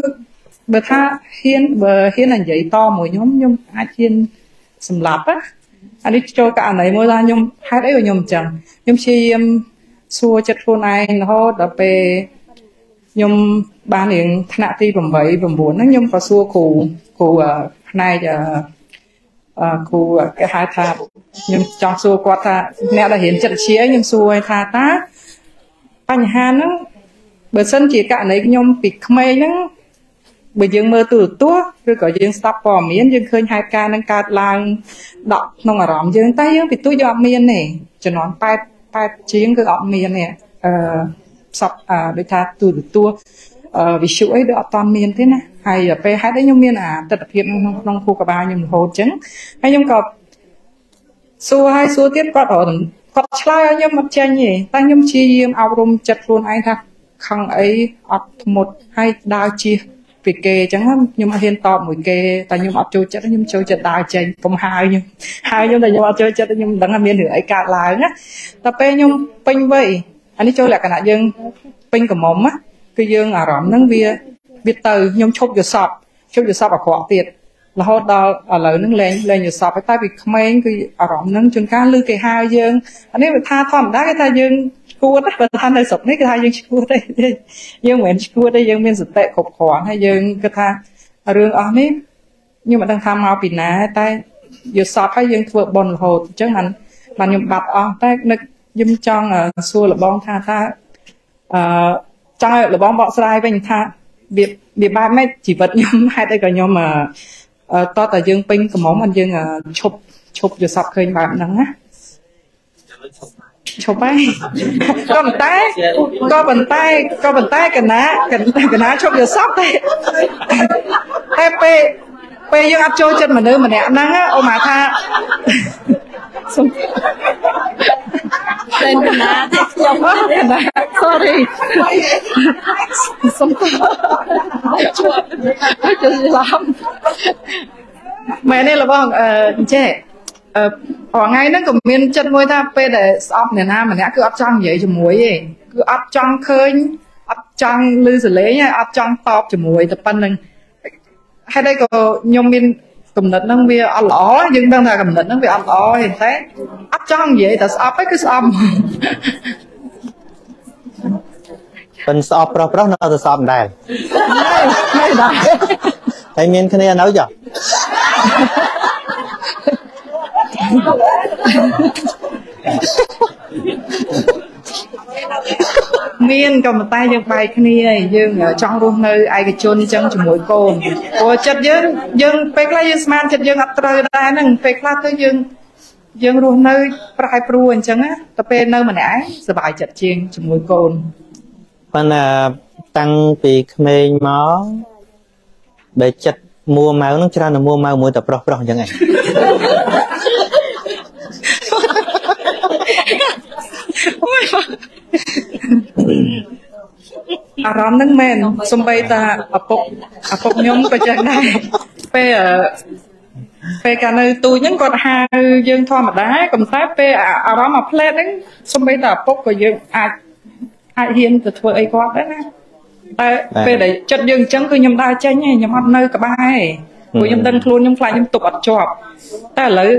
បើថាហ៊ានបើហ៊ាននិយាយតមួយខ្ញុំខ្ញុំអាចហ៊ានសម្លាប់ណាអានេះចូលករណីមួយថាខ្ញុំហេតុអីក៏ខ្ញុំអញ្ចឹងខ្ញុំព្យាយាមសួរចិត្តខ្លួនឯងរហូតដល់ពេលខ្ញុំបានរៀងថ្នាក់ទី8 9ហ្នឹងខ្ញុំក៏សួរគ្រូគ្រូផ្នែកអឺ គ្រូគេហៅថាខ្ញុំចង់សួរគាត់ថាអ្នកដែលរៀនចិត្តវិទ្យាខ្ញុំសួរឲ្យថាតើបញ្ហាហ្នឹងបើសិនជាករណីខ្ញុំពីក្មេងហ្នឹងបើយើងមើលទូរទស្សន៍ឬក៏យើងស្ដាប់ព័ត៌មានយើងឃើញហេតុការណ៍នឹងកើតឡើងដកក្នុងអារម្មណ៍យើងតែយើងពីទូចយើងអត់មានទេជំនាន់8 8ជាងគឺអត់មានទេអឺសពអឺដូចថាទូរទស្សន៍អឺ វិសុអីដូចអត់តាន់មានទេណាហើយពេលហេតុអីខ្ញុំមានអាទស្សនភាពក្នុងក្នុងភូកបាលខ្ញុំរហូតអញ្ចឹងហើយខ្ញុំក៏សួរហើយសួរទៀតគាត់គាត់ឆ្លើយឲ្យខ្ញុំអត់ចេញទេតែខ្ញុំព្យាយាមអប់រំចិត្តខ្លួនឯងថាខឹងអីអត់ធ្មត់ហើយដើរជិះពីគេអញ្ចឹងខ្ញុំអត់ហ៊ានតបមួយគេតែខ្ញុំអត់ចូលចិត្តខ្ញុំចូលចិត្តដើរចេញកុំហើយខ្ញុំហើយខ្ញុំតែខ្ញុំអត់ចូលចិត្តខ្ញុំមិនដឹងថាមានរឿងអីកើតឡើងណាតែពេលខ្ញុំពេញវ័យអានេះចូលលក្ខណៈយើងពេញកំមុំណា គឺយើងអារម្មណ៍ហ្នឹងវាវាទៅខ្ញុំឈប់យល់សពឈប់យល់សពអាក្រក់ទៀតរហូតដល់ឥឡូវហ្នឹងលែងលែងយល់សពតែពីក្មេងគឺអារម្មណ៍ហ្នឹងជួនកាលឮគេហៅយើងអានេះវាថាធម្មតាគេថាយើងឈួតបើថានៅស្រុកនេះគេថាយើងឈួតទេយើងមិនមែនឈួតទេយើងមានសតិគ្រប់គ្រាន់ហើយយើងគិតថារឿងអស់នេះខ្ញុំមិនដឹងថាមកពីណាតែយល់សពហើយយើងធ្វើបន់រហូតអញ្ចឹងបានបានខ្ញុំបាត់អស់តែនឹកខ្ញុំចង់សួរលបងថាថាអឺ ចង់ឲ្យលបងបកស្រាយវិញថាវាវាបែបម៉េចជីវិតខ្ញុំហេតុអីក៏ខ្ញុំអឺតតតែយើងពេញកំមុំអត់យើងឈប់ឈប់យល់សពឃើញបែបហ្នឹងណាឈប់ហើយក៏ប៉ុន្តែក៏ប៉ុន្តែក៏ប៉ុន្តែកណាកណាឈប់យល់សពតែតែពេលពពេលយើងអត់ចូលចិត្តមនុស្សម្នាក់ហ្នឹងអូមកថាសុំ តែណាទេខ្ញុំណា sorry សុំទោសជួបជួយឡំមែនទេរបស់អឺចេះអឺថ្ងៃហ្នឹងក៏មានចិត្តមួយថាពេលដែលស្អប់អ្នកណាម្នាក់គឺអត់ចង់និយាយជាមួយទេគឺអត់ចង់ឃើញអត់ចង់ឮសលេងហើយអត់ចង់តបជាមួយតែប៉ុណ្្នឹងហេតុអីក៏ខ្ញុំមាន គំនិតហ្នឹងវាអត់ល្អយើងដឹងថាគំនិតហ្នឹងវាអត់ល្អទេតែអត់ចង់និយាយតែស្អប់ហ្នឹងគឺស្អប់ប៉ិនស្អប់ប្រុសប្រុសនៅតែស្អប់មិនដែលហើយដែរហើយមានគ្នានៅចុះ មានក៏ប៉ុន្តែយើងបែកគ្នាហើយយើងចង់រស់នៅឯកជនអញ្ចឹងជាមួយកូនព្រោះចិត្តយើងយើងពេលខ្លះយើងស្មានចិត្តយើងអត់ត្រូវដែរហ្នឹងពេលខ្លះទៅយើងយើងរស់នៅប្រែប្រួលអញ្ចឹងណាតែពេលនៅម្នាក់ឯងសប្បាយចិត្តជាងជាមួយកូនប៉ុន្តែតាំងពីក្មេងមកដែលចិត្តមួម៉ៅហ្នឹងច្រើនតែមួម៉ៅមួយតែប្រុសប្រុសអញ្ចឹងឯង អារម្មណ៍ហ្នឹងមែនសំបីតាឪពុកឪពុកខ្ញុំក៏ចឹងដែរពេលអឺពេលកាលនៅទូចហ្នឹងគាត់ហៅយើងធម្មតាក៏ប៉ុន្តែពេលអាអារម្មណ៍អាផ្លែតហ្នឹងសំបីតាឪពុកក៏យើងអាចអាចហ៊ានទៅធ្វើអីគាត់ដែរណាតែពេលដែលចិត្តយើងអញ្ចឹងគឺខ្ញុំដើរចេញឯងខ្ញុំអត់នៅក្បែរព្រោះខ្ញុំដឹងខ្លួនខ្ញុំខ្លាចខ្ញុំទុកអត់ជាប់តែឥឡូវ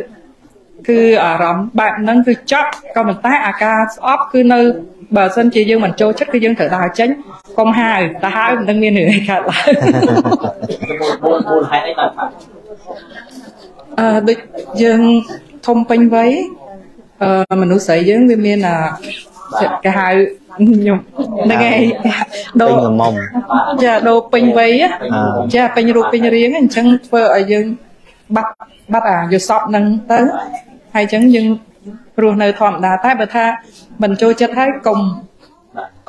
គឺអារម្មណ៍បែបហ្នឹងគឺចប់ក៏ប៉ុន្តែអាការស្អប់គឺនៅបើសិនជាយើងមិនចូលចិត្តគឺយើងត្រូវដើរចេញកុំហៅតែហៅមិនដឹងមានរឿងអីកើតឡើងមូលមូលហេតុអីបានថាអឺដូចយើងធំពេញវ័យអឺមនុស្សស្រីយើងវាមានអាគេហៅខ្ញុំហ្នឹងហើយដូពេញរកមុំចាដូរពេញវ័យណាអឺចាពេញរូបពេញរាងអញ្ចឹងធ្វើឲ្យយើង បាត់បាត់អាយល់សពហ្នឹងទៅហើយអញ្ចឹងយើងរស់នៅធម្មតាតែបើថាមិនចូលចិត្តហើយកុំ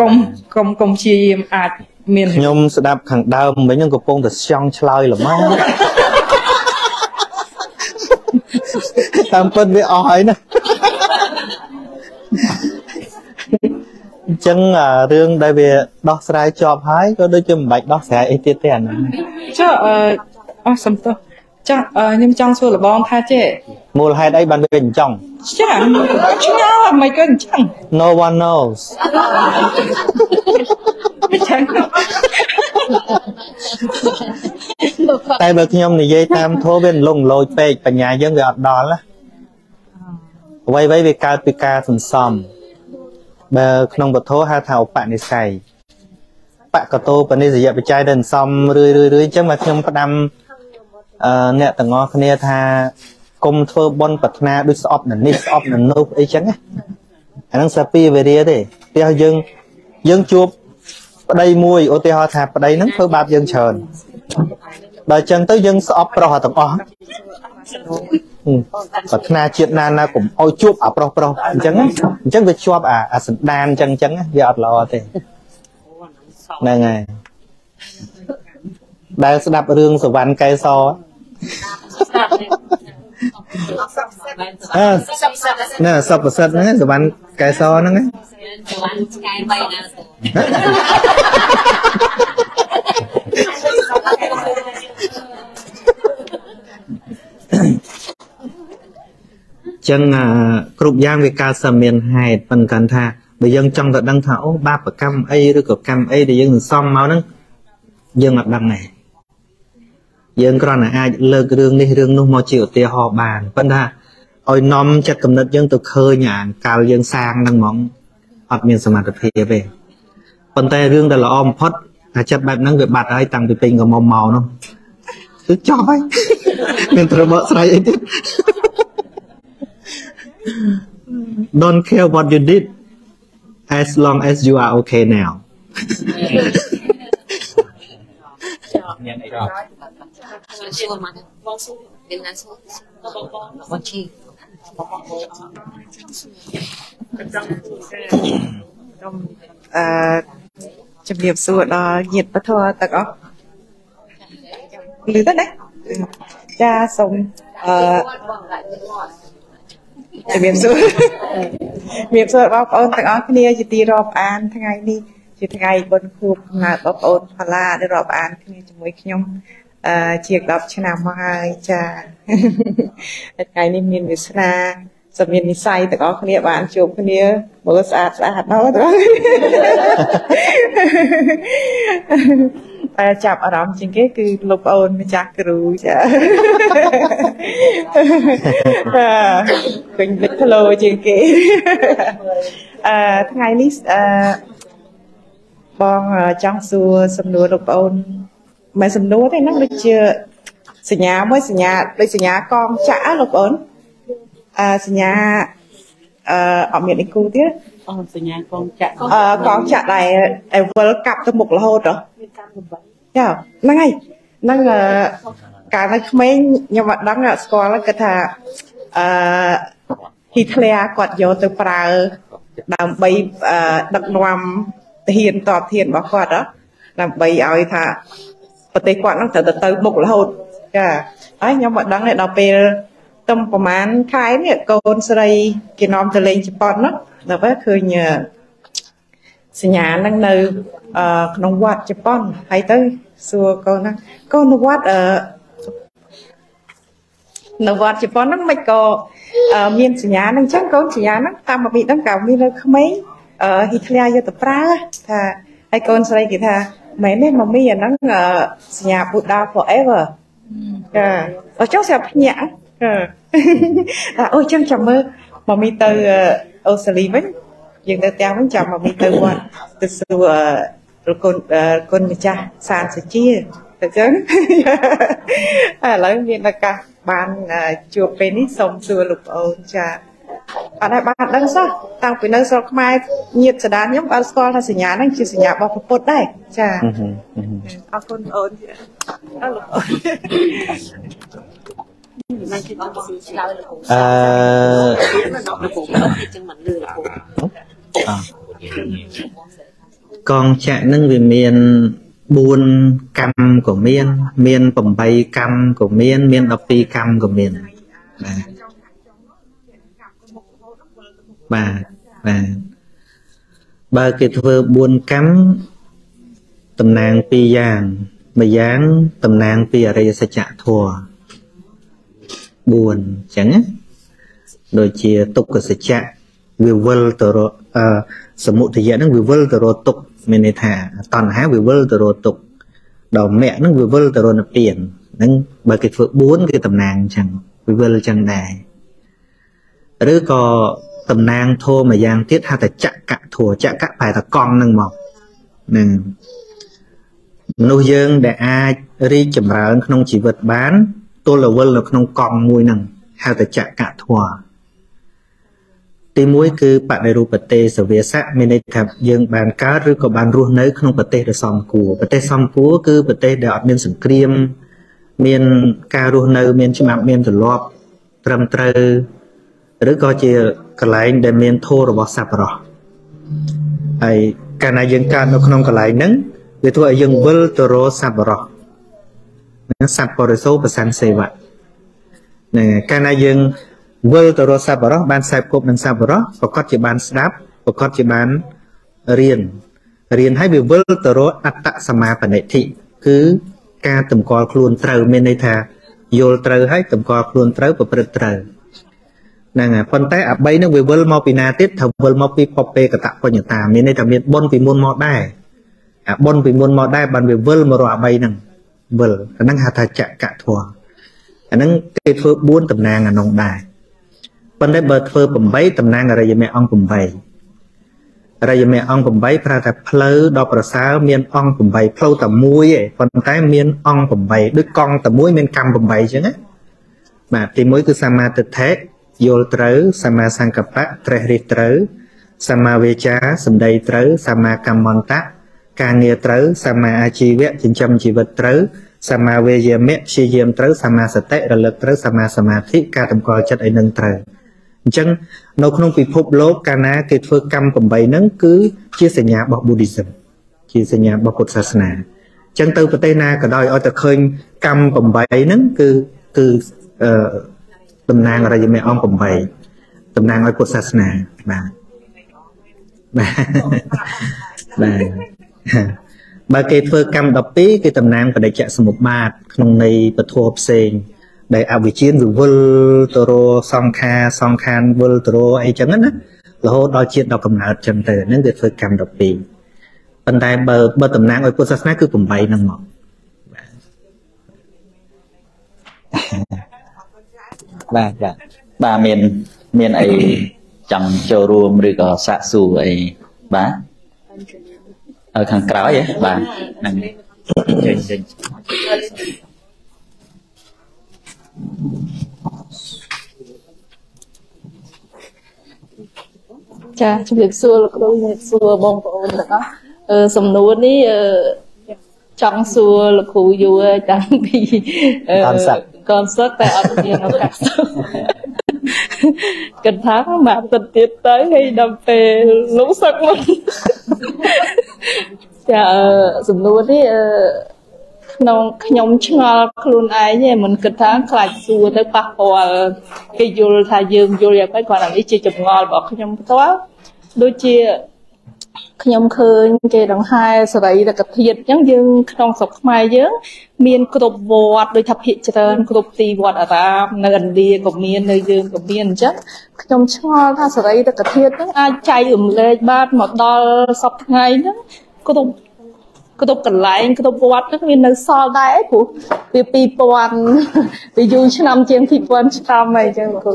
កុំកុំកុំព្យាយាមអាចមានខ្ញុំស្ដាប់ខាងដើមមិញហ្នឹងកំពុងតែស្យង់ឆ្លើយល្មមតាមពិតវាអស់ហើយណាអញ្ចឹងអារឿងដែលវាដោះស្រាយជាប់ហើយក៏ដូចជាមិនបាច់ដោះស្រាយអីទៀតទេអាហ្នឹងចុះអឺអស់សំទោស ចាស់អឺខ្ញុំចង់សួរលបងថាចេះមូលហេតុអីបានវាអញ្ចឹងចាឆ្ងល់មិនក៏អញ្ចឹង No one knows អញ្ចឹងតែបើខ្ញុំនិយាយតាមធម៌វាលងលោចពេកបញ្ញាយើងវាអត់ដល់ណាអ្វីៗវាកើតពីការសន្សំបើក្នុងពធហៅថាឧបនិស្ស័យបកតោបនិស្សយបច្ច័យដែលសន្សំរឿយរឿយរឿយអញ្ចឹងមកខ្ញុំផ្ដាំ អឺអ្នកទាំងអស់គ្នាថាគុំធ្វើបន់ប្រាថ្នាដូចស្អប់នៅនេះស្អប់នៅនោះអីចឹងណាអាហ្នឹងសាពីវេរាទេផ្ទះយើងយើងជួបប្តីមួយឧទាហរណ៍ថាប្តីហ្នឹងធ្វើបាបយើងច្រើនដល់អញ្ចឹងទៅយើងស្អប់ប្រុសទាំងអស់ហឹមប្រាថ្នាជាតិណាណាកុំឲ្យជួបអាប្រុសប្រុសអញ្ចឹងណាអញ្ចឹងវាជាប់អាអាសន្តានអញ្ចឹងអញ្ចឹងណាវាអត់ល្អទេហ្នឹងហើយដែលស្ដាប់រឿងសវណ្ណកែសអើ ណាសពប្រសិទ្ធហ្នឹងសវណ្ណកែសហ្នឹងណា Chuan Sky bay nào rồi. ចឹងអាគ្រប់យ៉ាងវាកើតសមានហេតុប៉ុន្តែគាត់ថាបើយើងចង់ទៅដឹងថាអូបាបកម្មអីឬក៏កម្មអីដែលយើងសន្សំមកហ្នឹងយើងអត់ដឹងទេ យើងគ្រាន់តែអាចលើករឿងនេះរឿងនោះមកជាឧទាហរណ៍បានប៉ុន្តែឲ្យនាំចិត្តគំនិតយើងទៅឃើញអាកាលយើងសាងហ្នឹងហ្មងអត់មានសមត្ថភាពទេប៉ុន្តែរឿងដែលល្អបំផុតអាចិត្តបែបហ្នឹងវាបាត់ហើយតាំងពីពេញកមុំមកនោះគឺចប់ហើយមានត្រូវបកស្រាយអីទៀត don't care what you did as long as you are okay now មានអីដល់ Chua mà. Bên là số. Con chi. អឺជំរាបសួរដល់ញាតិពធទាំងអស់ឮទៅណាចាសូមអឺជំរាបសួរជំរាបសួរបងប្អូនទាំងអស់គ្នាជាទីរាប់អានថ្ងៃនេះជាថ្ងៃបុណ្យខួបកំណើតបងប្អូនផល្លាដែលរាប់អានគ្នាជាមួយខ្ញុំ អឺជា10ឆ្នាំមកហើយចាថ្ងៃនេះមានវាសនាសម្មាននិស័យទាំងអស់គ្នាបានជួបគ្នាមើលស្អាតស្អាតដល់ទាំងតែចាប់អារម្មណ៍ជាងគេគឺលោកប្អូនម្ចាស់គ្រូចាឃើញលេចធ្លោជាងគេអឺថ្ងៃនេះអឺបងចង់សួរសំណួរលោកប្អូន មិនសំណួរទេហ្នឹងដូចជាសញ្ញាមួយសញ្ញាដូចសញ្ញាកងចាក់លោកប្អូនអឺសញ្ញាអឺអត់មានអីគូទៀតអូសញ្ញាកងចាក់អឺកងចាក់ដែលដែលវិលកាប់ទៅមុខរហូតហ៎ចាហ្នឹងហើយហ្នឹងអឺកាលនៅក្មេងខ្ញុំអត់ដឹងអត់ស្គាល់គាត់ថាអឺហ៊ីតលែរគាត់យកទៅប្រើដើម្បីអឺដឹកនាំទាហានតបធានរបស់គាត់ហ៎ដើម្បីឲ្យថា ប្រទេសគាត់ហ្នឹងត្រូវទៅទៅមុខរហូតចាហើយខ្ញុំអត់ដឹងទេដល់ពេលទំប្រហែលខែនេះកូនស្រីគេនាំទៅលេងជប៉ុនហ្នឹងដល់ពេលឃើញសញ្ញាហ្នឹងនៅក្នុងវត្តជប៉ុនហើយទៅសួរកូនហ្នឹងកូននៅវត្តអឺនៅវត្តជប៉ុនហ្នឹងមិនក៏មានសញ្ញាហ្នឹងអញ្ចឹងកូនសញ្ញាហ្នឹងតាមរបៀបហ្នឹងក៏មាននៅក្មេងអឺហ៊ីធ្លាយកទៅប្រើថាហើយកូនស្រីគេថា មែនទេម៉ាមីអាហ្នឹងសញ្ញា Buddha forever ចាអញ្ចឹងស្រាប់ភ្ញាក់ចាអូចឹងចាំមើលម៉ាមីទៅអូស្ត្រាលីវិញយើងទៅ ત્યાં វិញចាំម៉ាមីទៅវត្តទៅសួរប្រគុណគុណម្ចាស់សានសុជាទៅចឹងឥឡូវមានឱកាសបានជួបពេលនេះសូមសួរលោកប្អូនចា អត់ឲ្យបានដឹងសោះតាំងពីនៅស្រុកខ្មែរញាតិសដានខ្ញុំបានស្គាល់ថាសញ្ញាហ្នឹងជាសញ្ញារបស់ពុទ្ធដែរចាអរគុណអូនចាអរលោកអូនមិនគឺអត់ស៊ីឆ្លើយលោកគ្រូអឺលោកគ្រូអត់ទីចឹងមិនលឺលោកគ្រូកងចាក់ហ្នឹងវាមាន4កម្មក៏មាន មាន8កម្មក៏មាន មាន12កម្មក៏មានបាទ បាទបាទបើគេធ្វើ4កម្មតំណាង2យ៉ាងមួយយ៉ាងតំណាងពីអរិយសច្ចធម៌4អញ្ចឹងណាដូចជាទុក្ខសច្ចៈវាវិលទៅរកអឺសមុទយៈហ្នឹងវាវិលទៅរកទុក្ខមានន័យថាតណ្ហាវាវិលទៅរកទុក្ខដល់មគ្គហ្នឹងវាវិលទៅរកនិព្វានហ្នឹងបើគេធ្វើ4គឺតំណាងអញ្ចឹងវាវិលអញ្ចឹងដែរឬក៏ តំណាងធម៌មួយយ៉ាងទៀតហៅថាចក្រធัวចក្រប្រែថាកង់ហ្នឹងមកហ្នឹងមនុស្សយើងដែលអាចរីកចម្រើន ក្នុងជីវិតបានទល់រវិលនៅក្នុងកង់មួយហ្នឹងហៅថាចក្រធัวទី1គឺបដិរូបទេសវាសៈមានន័យថាយើងបានកើតឬក៏បានរស់នៅក្នុងប្រទេសដែលសមគួរប្រទេសសមគួរគឺប្រទេសដែលអត់មានសង្គ្រាម មានការរស់នៅ មានច្បាប់មានទម្លាប់ត្រឹមត្រូវ ឬក៏ជាកន្លែងដែលមានធម៌របស់សត្វរស់ហើយកាលណាយើងកើតនៅក្នុងកន្លែងហ្នឹងវាធ្វើឲ្យយើងវិលទៅរកសត្វរស់ណាសត្វបរិសោប្រសានសេវៈហ្នឹងហើយកាលណាយើងវិលទៅរកសត្វបរោះបានខ្សែគប់នឹងសត្វបរោះប្រកាសជាបានស្ដាប់ប្រកាសជាបានរៀនរៀនហើយវាវិលទៅរកអត្តសមាបនិធិគឺការតម្កល់ខ្លួនត្រូវមានន័យថាយល់ត្រូវហើយតម្កល់ខ្លួនត្រូវប្រព្រឹត្តត្រូវ ហ្នឹងហើយប៉ុន្តែអា3ហ្នឹងវាវិលមកពីណាទៀតថាវិលមកពីពពេកតបញ្ញតាមានន័យថាមានបុណ្យពីមុនមកដែរអាបុណ្យពីមុនមកដែរបានវាវិលមករកអា3ហ្នឹងវិលអាហ្នឹងហៅថាចក្រធម៌អាហ្នឹងគេធ្វើ4តំណាងអានោះដែរប៉ុន្តែបើធ្វើ8តំណាងអរិយមគ្គអង្គ8អរិយមគ្គអង្គ8ប្រើថាផ្លូវដល់ប្រសើរមានអង្គ8ផ្លូវតែមួយឯងប៉ុន្តែមានអង្គ8ដូចកង់តែមួយមានកម្ម8អញ្ចឹងណាបាទទី1គឺសមាទិដ្ឋិ យល់ត្រូវសមាសង្កបៈត្រេះរិះត្រូវសមាវាចាសម្ដីត្រូវសមាកម្មន្តៈការងារត្រូវសមាអាជីវៈចិញ្ចឹមជីវិតត្រូវសមាវេយាមៈព្យាយាមត្រូវសមាសតិរលឹកត្រូវសមាសមាធិការតម្កល់ចិត្តឲ្យនឹងត្រូវអញ្ចឹងនៅក្នុងពិភពលោកកាលណាគេធ្វើកម្ម8ហ្នឹងគឺជាសញ្ញារបស់ Buddhism ជាសញ្ញារបស់ពុទ្ធសាសនាអចឹងទៅប្រទេសណាក៏ដោយឲ្យតែឃើញកម្ម8ហ្នឹងគឺគឺអឺ តំណាងអរិយមេអង្គ8តំណាងឲ្យពុទ្ធសាសនាបាទបាទបាទបើគេធ្វើកម្ម12គឺតំណាងបដិច្ចសមុបាទក្នុងន័យពធផ្សេង ដែលអវិជ្ជាវាវិលទៅរសង្ខាសង្ខានវិលទៅរអីចឹងណារហូតដល់ជាតិដល់កំណើតចឹងទៅហ្នឹងគេធ្វើកម្ម12ប៉ុន្តែបើបើតំណាងឲ្យពុទ្ធសាសនាគឺ8ហ្នឹងមកបាទ បាទបាទមានមានអីចង់ចូលរួមឬក៏សាកសួរអីបាទឲ្យខាងក្រោយហ៎បាទហ្នឹងចេញចេញចាជំរាបសួរលោកគ្រូជំរាបសួរបងប្អូនទាំងអស់អឺសំណួរនេះអឺចង់សួរលោកគ្រូយូរតាំងពីកនសឹក កនសឹកតែអត់មានឱកាសគិតថាមកទៅទៀតទៅហើយដល់ពេលលោកសឹកមកចាសំណួរនេះអឺក្នុងខ្ញុំឆ្ងល់ខ្លួនឯងឯងមិនគិតថាខ្លាចសួរទៅប៉ះពាល់គេយល់ថាយើងយល់យ៉ាងម៉េចគាត់ថានេះជាចម្ងល់របស់ខ្ញុំផ្ទាល់ដូចជា ខ្ញុំឃើញគេដង្ហែសរីរកធាតុអញ្ចឹងយើងក្នុងស្រុកខ្មែរយើង មានគ្រប់វត្តដូចថាភិកច្រើនគ្រប់ទីវត្តអារាមនៅឥណ្ឌាក៏មាននៅយើងក៏មានអញ្ចឹងខ្ញុំឆ្ងល់ថាសរីរកធាតុហ្នឹងអាចចែករំលែកបានមកដល់សពថ្ងៃហ្នឹងគ្រប់គ្រប់កន្លែងគ្រប់វត្តហ្នឹងវានៅសល់ដែរព្រោះវា2000វាយូរឆ្នាំជាង2000ឆ្នាំអីចឹងគ្រូ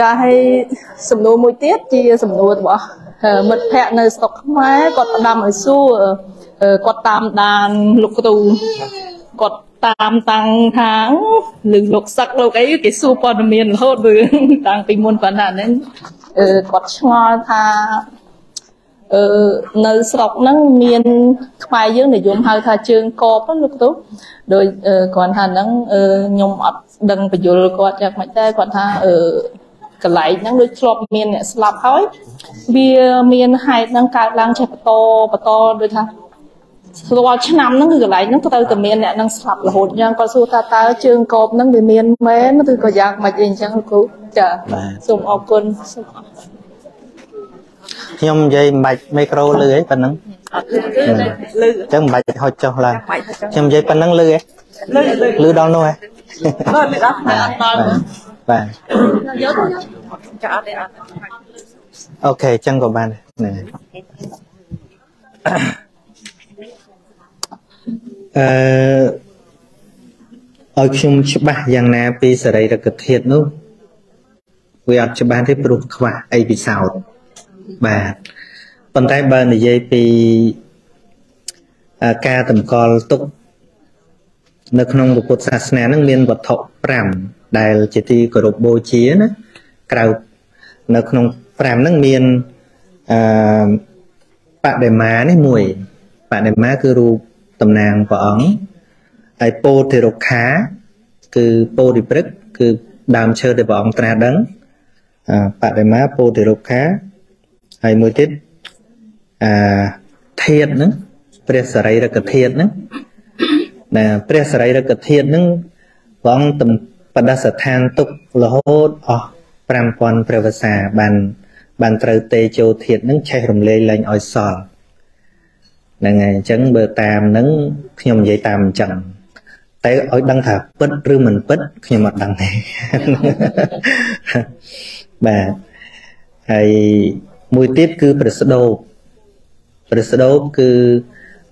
ចាឲ្យសំណួរមួយទៀតជាសំណួររបស់ មិត្តភ័ក្តិនៅស្រុកខ្មែរគាត់ផ្ដាំឲ្យសួរគាត់តាមដានលោកគ្រូគាត់តាមតាំងថាឬលោកសឹកលោកអីគេសួរព័ត៌មានរហូតតាំងពីមុនប៉ុណ្ណាហ្នឹងគាត់ឆ្ងល់ថាអឺនៅស្រុកហ្នឹងមានខ្មែរយើងនិយមហៅថាជើងកបលោកគ្រូដោយគាត់ថាហ្នឹងខ្ញុំអត់ដឹងបញ្យលគាត់យ៉ាងម៉េចដែរគាត់ថាអឺ កន្លែងហ្នឹងដូចធ្លាប់មានអ្នកស្លាប់ហើយវាមានហេតុហ្នឹងកើតឡើងចេះបន្តបន្តដូចថារាល់ឆ្នាំហ្នឹងគឺកន្លែងហ្នឹងត្រូវតែមានអ្នកហ្នឹងស្លាប់រហូតយ៉ាងគាត់សួរថាតើជើងកបហ្នឹងវាមានមែនឬក៏យ៉ាងម៉េចអីអញ្ចឹងគ្រូចាសូមអរគុណសូមអរគុណខ្ញុំនិយាយមិនបាច់មីក្រូលឺអីប៉ុណ្ណឹងអត់លឺលឺអញ្ចឹងមិនបាច់ហុចចុះឡើងខ្ញុំនិយាយប៉ុណ្ណឹងលឺអីលឺលឺដល់នោះហ៎អត់ដល់ដល់ បាទយកទៅចាអត់ទេអត់អូខេអញ្ចឹងក៏បានហ្នឹងអឺឲ្យខ្ញុំច្បាស់យ៉ាងណាពីសរីរកធាតុនោះវាអត់ច្បាស់ទេព្រោះខ្វះអីពិសោធន៍បាទប៉ុន្តែបើនិយាយពីការតម្កល់ទុក នៅក្នុងពុទ្ធសាសនានឹងមានវត្ថុ5ដែលជាទីគោរពបូជាណាក្រៅនៅក្នុង5ហ្នឹងមានអឺបដិមានេះមួយបដិមាគឺរូបតំណាងព្រះអង្គហើយពោធិរុក្ខាគឺពោធិព្រឹកគឺដើមឈើដែលព្រះអង្គត្រាស់ដឹងបដិមាពោធិរុក្ខាហើយមួយទៀតអាធាតហ្នឹងព្រះសរីរកធាតហ្នឹង ណាព្រះសរីរកធាតហ្នឹងព្រះអង្គបដិស្ថានទុករហូតអស់5000ព្រះវស្សាបានបានត្រូវទេជោធាតហ្នឹងឆេះរំលែងលែងឲ្យសល់ហ្នឹងហើយអញ្ចឹងបើតាមហ្នឹងខ្ញុំនិយាយតាមអញ្ចឹងតែឲ្យដឹងថាពិតឬមិនពិតខ្ញុំអត់ដឹងទេបាទហើយមួយទៀតគឺប្រស្ដោបប្រស្ដោបគឺ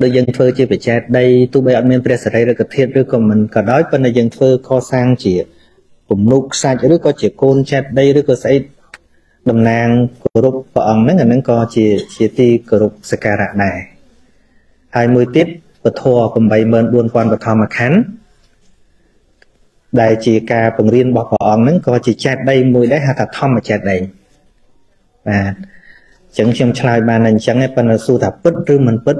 ដូចយើងធ្វើជាបច្ចេកដីទោះបីអត់មានព្រះសរីរកធាតុឬក៏មិនក៏ដោយប៉ុន្តែយើងធ្វើកសាងជាពំនុកខ្សាច់ឬក៏ជាកូនចេតដីឬក៏ស្អីតំណាងគោរពព្រះអង្គហ្នឹងអាហ្នឹងក៏ជាជាទីគោរពសក្ការៈដែរហើយមួយទៀតពធ84000បឋមខណ្ឌដែលជាការបង្រៀនរបស់ព្រះអង្គហ្នឹងក៏ជាចេតដីមួយដែរហៅថាធម្មចេតដីបាទចឹងខ្ញុំឆ្លើយបានអញ្ចឹងឯងប៉ុន្តែសួរថាពិតឬមិនពិត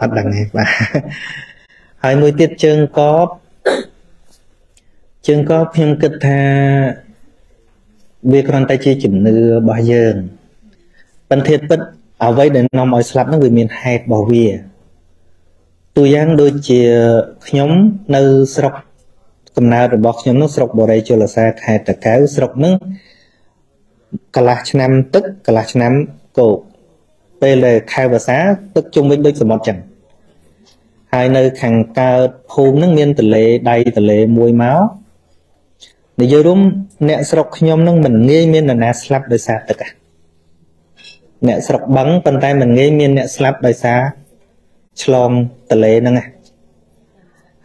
អត់ដឹងទេបាទហើយមួយទៀតជើងកបជើងកបខ្ញុំគិតថាវាគ្រាន់តែជាជំនឿរបស់យើងប៉ុន្តែពិតអ្វីដែលនាំឲ្យស្លាប់ហ្នឹងវាមានហេតុរបស់វាទូយ៉ាងដូចជាខ្ញុំនៅស្រុកកំណើតរបស់ខ្ញុំនោះស្រុកបូរីជលសាខេត្តតាកែវស្រុកហ្នឹងកន្លះឆ្នាំទឹកកន្លះឆ្នាំគោក ពេលដែលខែវស្សាទឹកជុំវិញដូចសមុទ្រចឹងហើយនៅខាងកើតភូមិហ្នឹងមានទលេដៃទលេមួយមកនិយាយរួមអ្នកស្រុកខ្ញុំហ្នឹងមិនងាយមាននរណាស្លាប់ដោយសារទឹកទេអ្នកស្រុកបឹងប៉ុន្តែមិនងាយមានអ្នកស្លាប់ដោយសារឆ្លងទលេហ្នឹងណា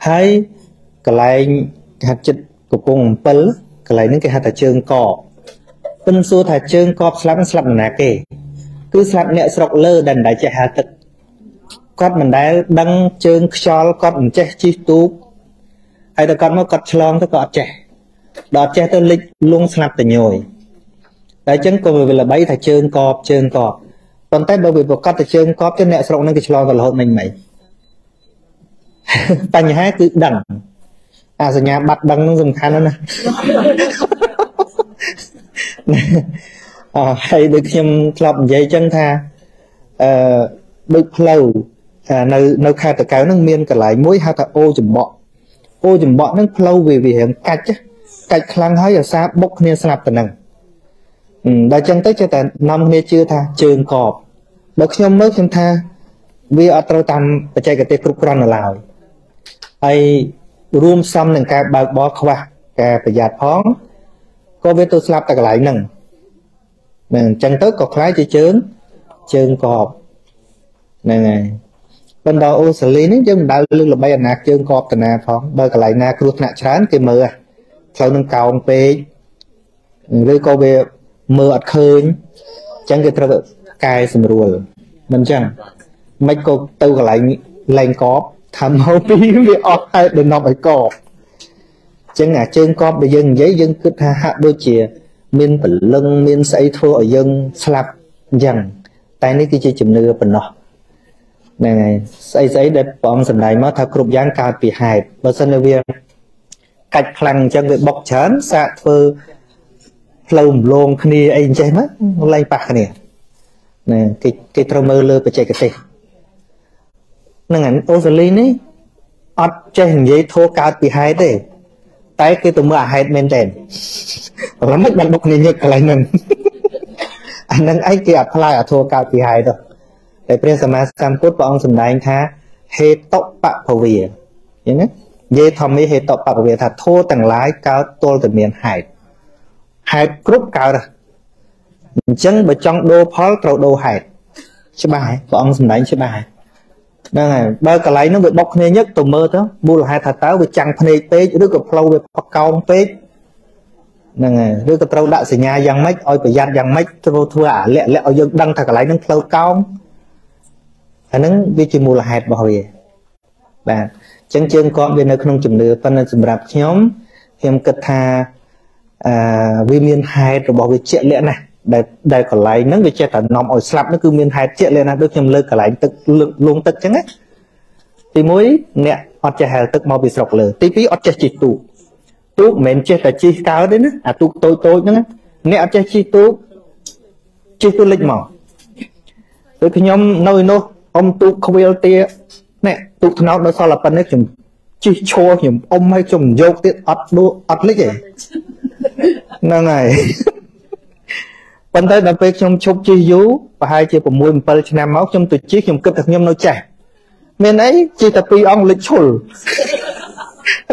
ហើយកន្លែងគេហៅចិត្តកំពង់7កន្លែងហ្នឹងគេហៅថាជើងកបពិនសួរថាជើងកបស្លាប់ស្លាប់នរណាគេ គឺស្លាប់អ្នកស្រុកលើដែលមិនដែលចេះហៅទឹកគាត់មិនដែលដឹងជើងខ្យល់គាត់មិនចេះជិះទូកហើយដល់គាត់មកគាត់ឆ្លងទៅក៏អត់ចេះដល់ចេះទៅលិចលងស្លាប់តញយតែអញ្ចឹងក៏វាល្បីថាជើងកបជើងកបប៉ុន្តែបើវាប្រកាសទៅជើងកបទៅអ្នកស្រុកនឹងគេឆ្លងទៅរហូតមិញមិញបញ្ហាគឺដឹងអាសញ្ញាបត្រដឹងនឹងសំខាន់ណាស់ អហើយដូចខ្ញុំធ្លាប់និយាយចឹងថាអឺដូចផ្លូវនៅនៅខេត្តតកៅហ្នឹងមានកន្លែងមួយហៅថាអូចំបក់អូចំបក់ហ្នឹងផ្លូវវាវារៀងកាច់កាច់ខ្លាំងហើយអាសាបុកគ្នាស្លាប់ទៅហ្នឹងដល់ចឹងទៅចេះតែនាំគ្នាជឿថាជើងកបដល់ខ្ញុំមើលខ្ញុំថាវាអត់ត្រូវតាមបច្ចេកទេសគ្រប់គ្រាន់នៅឡើយហើយរួមផ្សំនឹងការបើកបរខ្វះការប្រយ័ត្នផងក៏វាទៅស្លាប់តែកន្លែងហ្នឹង ហ្នឹងអញ្ចឹងទៅក៏ខ្លាយជាជើងជើងកបហ្នឹងហើយបន្តអូស្ត្រាលីនេះយើងមិនដែលលើកល្បីអាណាជើងកបតាណាផងបើកន្លែងណាគ្រោះថ្នាក់ច្រើនគេមើលផ្លូវនឹងកោងពេកឬក៏វាមើលអត់ឃើញអញ្ចឹងគេត្រូវកែសម្រួលមិនអញ្ចឹងមិនក៏ទៅកន្លែងលែងកបថាមកពីវាអស់ហេតុដែលនាំឲ្យកបអញ្ចឹងអាជើងកបដែលយើងនិយាយយើងគិតថាហាក់ដូចជា មានពលឹងមានស្អីធ្វើឲ្យយើងស្លាប់អញ្ចឹងតែនេះគឺជាជំនឿប៉ុណ្ណោះហ្នឹងហើយស្អីស្អីដែលព្រះអង្គសម្ដែងមកថាគ្រប់យ៉ាងកើតពីហេតុបើសិនជាវាកាច់ខ្លាំងអញ្ចឹងវាបុកច្រើនសាកធ្វើផ្លូវរំលងគ្នាអីអញ្ចេះមកឡើងប៉ះគ្នាណាគេគេត្រូវមើលលើបច្ចេកទេសនឹងអូស្ត្រាលីនេះអត់ចេះនិយាយធោះកើតពីហេតុទេ តែគេទៅមើលអាហេតុមែនតើរំមិនបានបុកគ្នាញឹកកន្លែងហ្នឹងអាហ្នឹងឯងគេអត់ខ្លាយអាធោះកើតពីហេតុទេតែព្រះសម្មាសម្ពុទ្ធព្រះអង្គសម្ដែងថាហេតុបពវាអញ្ចឹងណាយេធម្មេហេតុបពវាថាធោះទាំងឡាយកើតទល់តែមានហេតុហេតុគ្រប់កើតអញ្ចឹងបើចង់ដូរផលត្រូវដូរហេតុច្បាស់ហើយព្រះអង្គសម្ដែងច្បាស់ហើយ ហ្នឹងហើយបើកន្លែងហ្នឹងវាបុកគ្នាញឹកទៅមើលទៅមូលហេតុថាតើវាចាំងភ្នែកពេកឬក៏ផ្លូវវាបកោងពេកហ្នឹងហើយឬក៏ត្រូវដាក់សញ្ញាយ៉ាងម៉េចឲ្យប្រយ័ត្នយ៉ាងម៉េចធ្វើធ្វើអាលាក់លាក់ឲ្យយើងដឹងថាកន្លែងហ្នឹងផ្លូវកោងអាហ្នឹងវាជាមូលហេតុរបស់វាបាទអញ្ចឹងជើងកប់វានៅក្នុងជំនឿប៉ុន្តែសម្រាប់ខ្ញុំខ្ញុំគិតថាអឺវាមានហេតុរបស់វាជាក់លាក់ណាស់ ដែលដែលកន្លែងហ្នឹងវាចេះតែនាំឲ្យស្លាប់ហ្នឹងគឺមានហេតុជាក់លាក់ណាស់ដូចខ្ញុំលើកកន្លែងទឹកលងទឹកអញ្ចឹងណាទី1អ្នកអត់ចេះហែលទឹកមកពីស្រុកលើ ទី2អត់ចេះជិះទូកទូកមិនមែនចេះតែជិះកើតទេណាអាទូកតូចតូចហ្នឹងអ្នកអត់ចេះជិះទូកជិះទូលិចមកដូចខ្ញុំនៅនោះអ៊ំទូកខ្វៀលទានេះទូកថ្នោតនៅសល់ប៉ុណ្ណេះខ្ញុំជិះឈរខ្ញុំអ៊ំឲ្យខ្ញុំយកទៀតអត់ដួអត់លិចទេហ្នឹងហើយ ប៉ុន្តែដល់ពេលខ្ញុំឈប់ជិះយូរប្រហែលជា6 7ឆ្នាំមកខ្ញុំទៅជិះខ្ញុំគិតថាខ្ញុំនៅចាស់មានអីជិះតែពីរអង្គលិចឈុល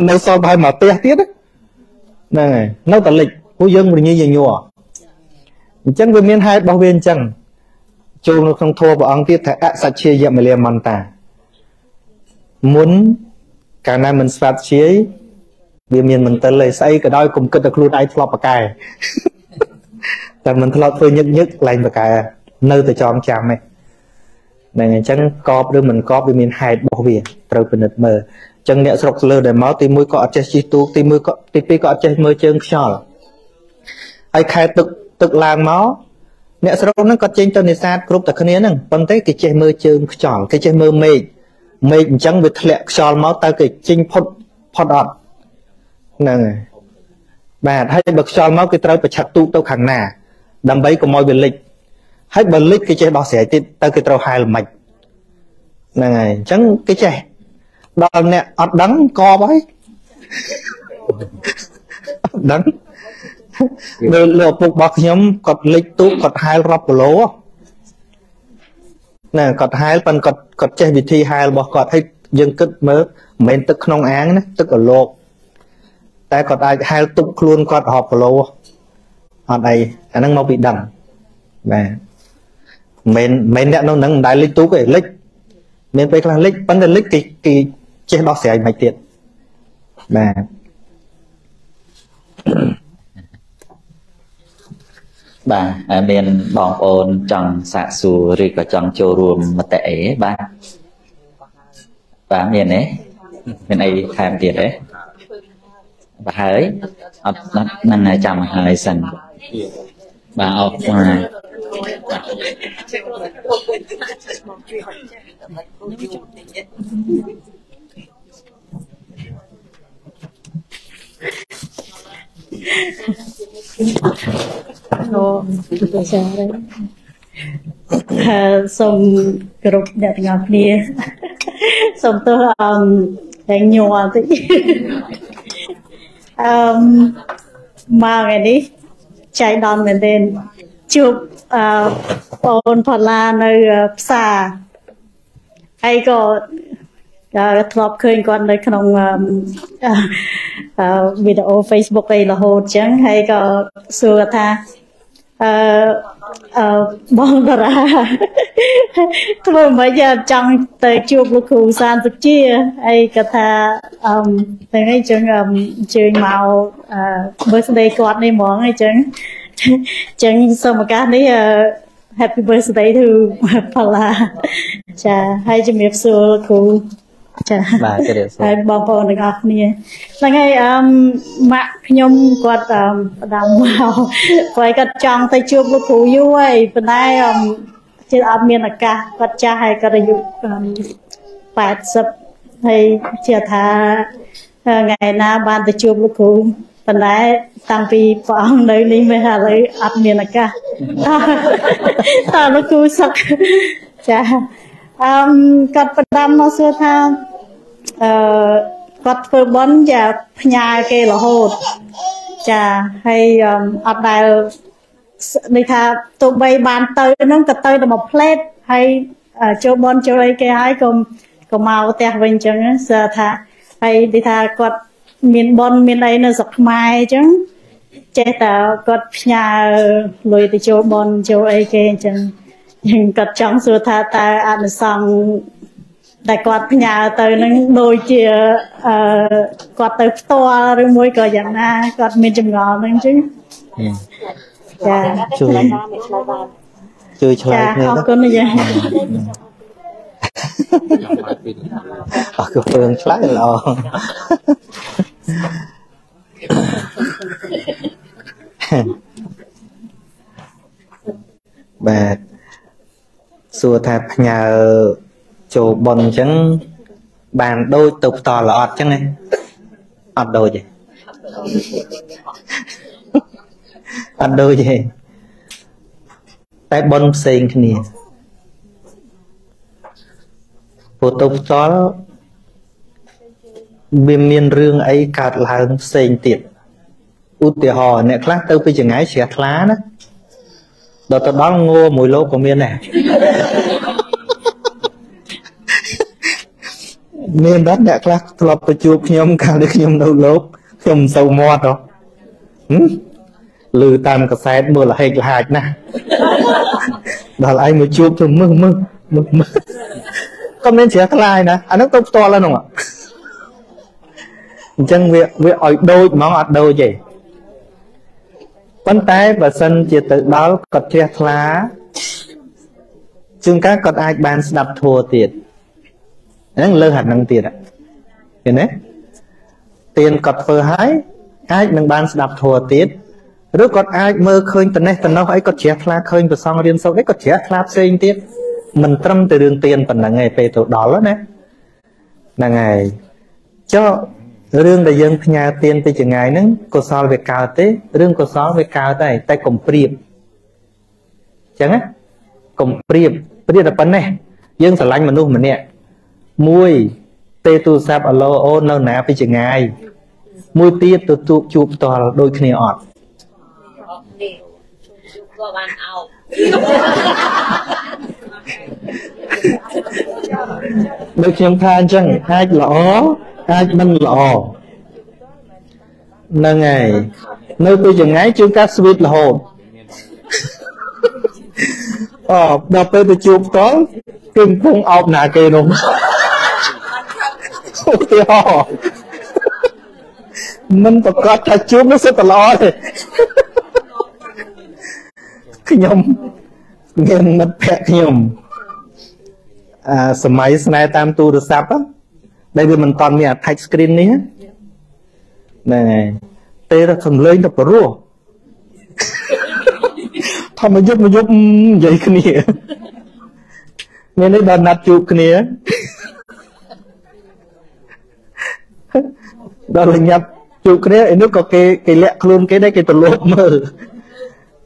នៅសល់ប្រហែលមកផ្ទះទៀតហ្នឹងហើយនៅតែលិចពួកយើងរញីញញ័រអញ្ចឹងវាមានហេតុរបស់វាអញ្ចឹងចូលនៅក្នុងធម៌ព្រះអង្គទៀតថាអសច្ឆាយមលាមន្តាមុនកាលណាមិនស្វាត់ជាយវាមានមន្ទិលឯស្អីក៏ដោយកុំគិតតែខ្លួនឯងធ្លាប់ប្រកែ តែមិនធ្លាប់ធ្វើញឹកញឹកឡើងប្រកែនៅតែចងចាំឯងហ្នឹងអញ្ចឹងកបឬមិនកបវាមានហេតុរបស់វាត្រូវពិនិត្យមើលអញ្ចឹងអ្នកស្រុកលើដែលមកទី1ក៏អត់ចេះជិះទូកទី1ក៏ទី2ក៏អត់ចេះមើលជើងខ្យល់ហើយខែទឹកទឹកឡើងមកអ្នកស្រុកហ្នឹងក៏ចេញទៅនេសាទគ្រប់តែគ្នាហ្នឹងប៉ុន្តែគេចេះមើលជើងខ្យល់គេចេះមើលមេឃមេឃអញ្ចឹងវាធ្លាក់ខ្យល់មកតើគេចេញផុតផុតអត់ហ្នឹងហើយបាទហើយបើខ្យល់មកគេត្រូវប្រឆាត់ទូកទៅខាងណា ដើម្បីកុំឲ្យវាលិចហើយបើលិចគេចេះដោះស្រាយទៀតទៅគេត្រូវហែលមិនហ្នឹងហើយអញ្ចឹងគេចេះដល់អ្នកអត់ដឹងកបហើយអត់ដឹងលើលើឪពុករបស់ខ្ញុំគាត់លិចទូកគាត់ហែលរាប់គីឡូណាគាត់ហែលប៉ុន្តែគាត់គាត់ចេះវិធីហែលរបស់គាត់ហើយយើងគិតមើលមិនមែនទឹកក្នុងអាងណាទឹកអលោកតែគាត់អាចហែលទប់ខ្លួនគាត់រាប់គីឡូ អត់អីអាហ្នឹងមកពីដឹងបាទមិនមែនអ្នកនៅនឹងមិនដែលលិចទូកទេលិចមានពេលខ្លះលិចប៉ុន្តែលិចគេគេចេះដោះស្រាយមិនទៀតបាទបាទហើយមានបងប្អូនចង់សាកសួរឬក៏ចង់ចូលរួមមតិអីបាទបាទមានទេមានអីថែមទៀតទេបាទហើយអត់ហ្នឹងហើយចាំហើយសិនបាទ អរគុណអូទៅសារហើយហើយសូមគោរពអ្នកទាំងអស់គ្នាសូមទោសអមតែញ័រតិចអឺមកថ្ងៃនេះ ចៃដន្យមែនទែនជួបអឺបងផល្លានៅផ្សារហើយក៏ក៏ធ្លាប់ឃើញគាត់នៅក្នុងវីដេអូ Facebook អីរហូតចឹងហើយក៏សួរថា អឺអឺបងតារាធ្វើមិនយ៉ាងចង់ទៅជួបលោកគ្រូសានសុជាហើយគាត់ថាអឺថ្ងៃនេះចឹងអញ្ជើញមកអឺ birthday គាត់នេះហ្មងអញ្ចឹងចឹងសូមឱកាសនេះអឺ Happy birthday to ផល្លាចាហើយជំរាបសួរគ្រូ ចាបាទជម្រាបសួរហើយបងប្អូនទាំងអស់គ្នាហ្នឹងហើយអឺម៉ាក់ខ្ញុំគាត់អឺផ្ដាំមកគាត់គាត់ចង់ទៅជួបលោកគ្រូយូរហើយប៉ុន្តែអឺជិះអត់មានឱកាសគាត់ចាស់ហើយគាត់អាយុ80ហើយជឿថាថ្ងៃណាបានទៅជួបលោកគ្រូប៉ុន្តែតាំងពីព្រះអង្គនៅនេះមិនឥឡូវអត់មានឱកាសតើលោកគ្រូសឹកចា អឺគាត់ផ្ដាំមកសួរថាអឺគាត់ធ្វើបន់ចាផ្ញើគេរហូតចាហើយអត់ដែលនេះថាទោះបីបានទៅហ្នឹងក៏ទៅតែមួយផ្លេតហើយចូលបនចូលអីគេហើយក៏ក៏មកផ្ទះវិញអញ្ចឹងសើថាហើយនេះថាគាត់មានបនមានអីនៅស្រុកខ្មែរអញ្ចឹងចេះតែគាត់ផ្ញើលុយទៅចូលបនចូលអីគេអញ្ចឹងយើង គាត់ចង់សួរថាតើអនុសង្ឃដែលគាត់ផ្ញើទៅនឹងដូចជាអឺគាត់ទៅផ្ទាល់ឬមួយក៏យ៉ាងណាគាត់មានចម្ងល់នឹងចឹងចាជួយជួយឆ្លើយគ្នាអរគុណយាយអរគុណរឿងឆ្លើយល្អបាទ សួរថាផ្ញើចូលប៉ុនអញ្ចឹងបានដូចទៅផ្ទាល់ល្អអត់អញ្ចឹងឯងអត់ដូចទេអត់ដូចទេតែប៉ុនផ្សេងគ្នាពោទៅផ្ទាល់វាមានរឿងអីកើតឡើងផ្សេងទៀតឧទាហរណ៍អ្នកខ្លះទៅពីចង្ងាយជ្រះថ្លាណា ដល់ទៅដល់ងัวមួយលោកក៏មានដែរមានដែរអ្នកខ្លះធ្លាប់ទៅជួបខ្ញុំកាលនេះខ្ញុំនៅលោកខ្ញុំមិនសូវមាត់ហ៎ឮតាមកសែតមើលលហេកលហាចណាស់ដល់ឯងមកជួបទៅមើលមើលមើលមើលក៏មានជ្រះថ្លាយណាអានោះទៅផ្ទាល់ហ្នឹងអញ្ចឹងវាវាឲ្យដូចហ្មងអត់ដូចទេ ប៉ុន្តែបើសិនជាទៅដល់គាត់ជ្រះថ្លាជួនកាលគាត់អាចបានស្ដាប់ធัวទៀតហ្នឹងលើហាត់នឹងទៀតឃើញទេទៀនគាត់ធ្វើហើយអាចនឹងបានស្ដាប់ធัวទៀតឬគាត់អាចមើលឃើញត្នេះត្នោះអីគាត់ជ្រះថ្លាឃើញប្រសងរៀនសូត្រអីគាត់ជ្រះថ្លាផ្សេងទៀតមិនត្រឹមតែរឿងទៀនប៉ុណ្ណឹងឯងពេលទៅដល់ណាហ្នឹងហើយចុះ រឿងដែលយើងផ្ញើទៀនទៅចងាយហ្នឹងកុសលវាកើតទេរឿងកុសលវាកើតដែរតែកុំព្រៀបអញ្ចឹងណាកុំព្រៀបព្រៀបតែប៉ុណ្ណេះយើងស្រឡាញ់មនុស្សម្នាក់មួយទេទូរស័ព្ទអាឡូអូននៅណាពីចងាយមួយទៀតទៅទូកជួបផ្ទាល់ដូចគ្នាអត់នេះក៏បានអោបដូចខ្ញុំថាអញ្ចឹងអាចល្អ អាចមិនល្អហ្នឹងហើយនៅពីចងាយជួនកាត់ស្វីតរហូតអូដល់ពេលទៅជួបផ្ទាល់គឺកំពុងអោបណាគេនោះឧទាហរណ៍មិនប្រកាសថាជួបនោះសិតតែល្អទេខ្ញុំមានមិត្តភក្តិខ្ញុំអាសម័យស្នេហ៍តាមទូរស័ព្ទហ្នឹង ដែលវាមិនតាន់មាន touch screen នេះហ្នឹងហើយទេរសំឡេងទៅព្រោះធម្មយប់មកយប់និយាយគ្នាមាននេះដល់ណាត់ជួបគ្នាដល់លញាប់ជួបគ្នាឯនោះក៏គេគេលាក់ខ្លួនគេដែរគេទៅលបមើល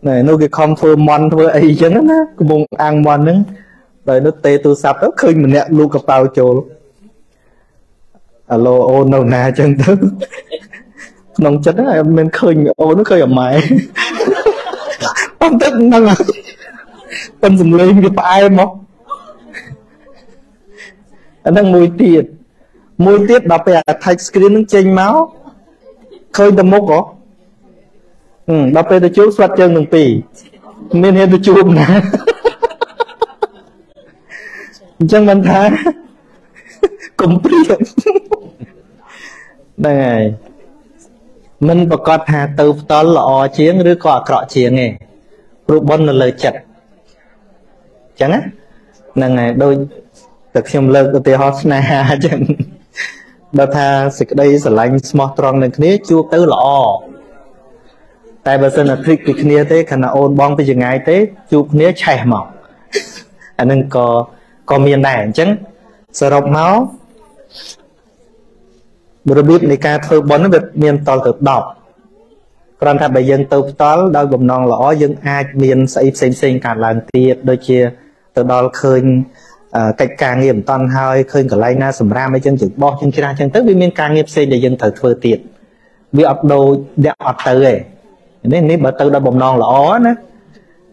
ណែនោះគេខំធ្វើមន់ធ្វើអីចឹងណាកំពុងអាំងមន់ហ្នឹងដល់នោះទេទូរស័ព្ទទៅឃើញម្នាក់លូកកប៉ៅចូល អាឡូអូននៅណាចឹងទៅក្នុងចិត្តហ្នឹងមិនឃើញអូននោះឃើញអាម៉ែប៉ុន្តែហ្នឹងប៉ុនសំលេងវាផ្អែមមកអាហ្នឹងមួយទៀតមួយទៀតដល់ពេលអា touch screen ហ្នឹងចេញមកឃើញតែមុខហ៎ហឹមដល់ពេលទៅជួបស្វាត់ជើងទាំងពីរមានហ៊ានទៅជួបណាអញ្ចឹងមិនថាកុំព្រៀប ហ្នឹងហើយមិនប្រកាសថាទៅផ្ទាល់ល្អជាងឬក៏អាក្រក់ជាងទេព្រោះប៉ុននៅលើចិត្តអញ្ចឹងណាហ្នឹងហើយដូចតែខ្ញុំលើកឧទាហរណ៍ស្នេហាអញ្ចឹងដល់ថាសេចក្តីស្រឡាញ់ស្មោះត្រង់នឹងគ្នាជួបទៅល្អតែបើសិនតែទ្រិកពីគ្នាទេខណៈអូនបងពីចងាយទេជួបគ្នាឆេះមកអានឹងក៏ក៏មានដែរអញ្ចឹងសរុបមក របៀបនៃការធ្វើបុណ្យវាមានតលទៅ10គ្រាន់តែបើយើងទៅផ្ទាល់ដោយបំណងល្អយើងអាចមានស្អីផ្សេងផ្សេងកើតឡើងទៀតដូចជាទៅដល់ឃើញកិច្ចការងារមិនតាន់ហើយឃើញកន្លែងណាសម្រាប់អីចឹងជើងបោះចឹងច្រាស់ចឹងទៅវាមានការងារផ្សេងដែលយើងត្រូវធ្វើទៀតវាអត់ដូចអ្នកអត់ទៅទេនេះនេះបើទៅដល់បំណងល្អណា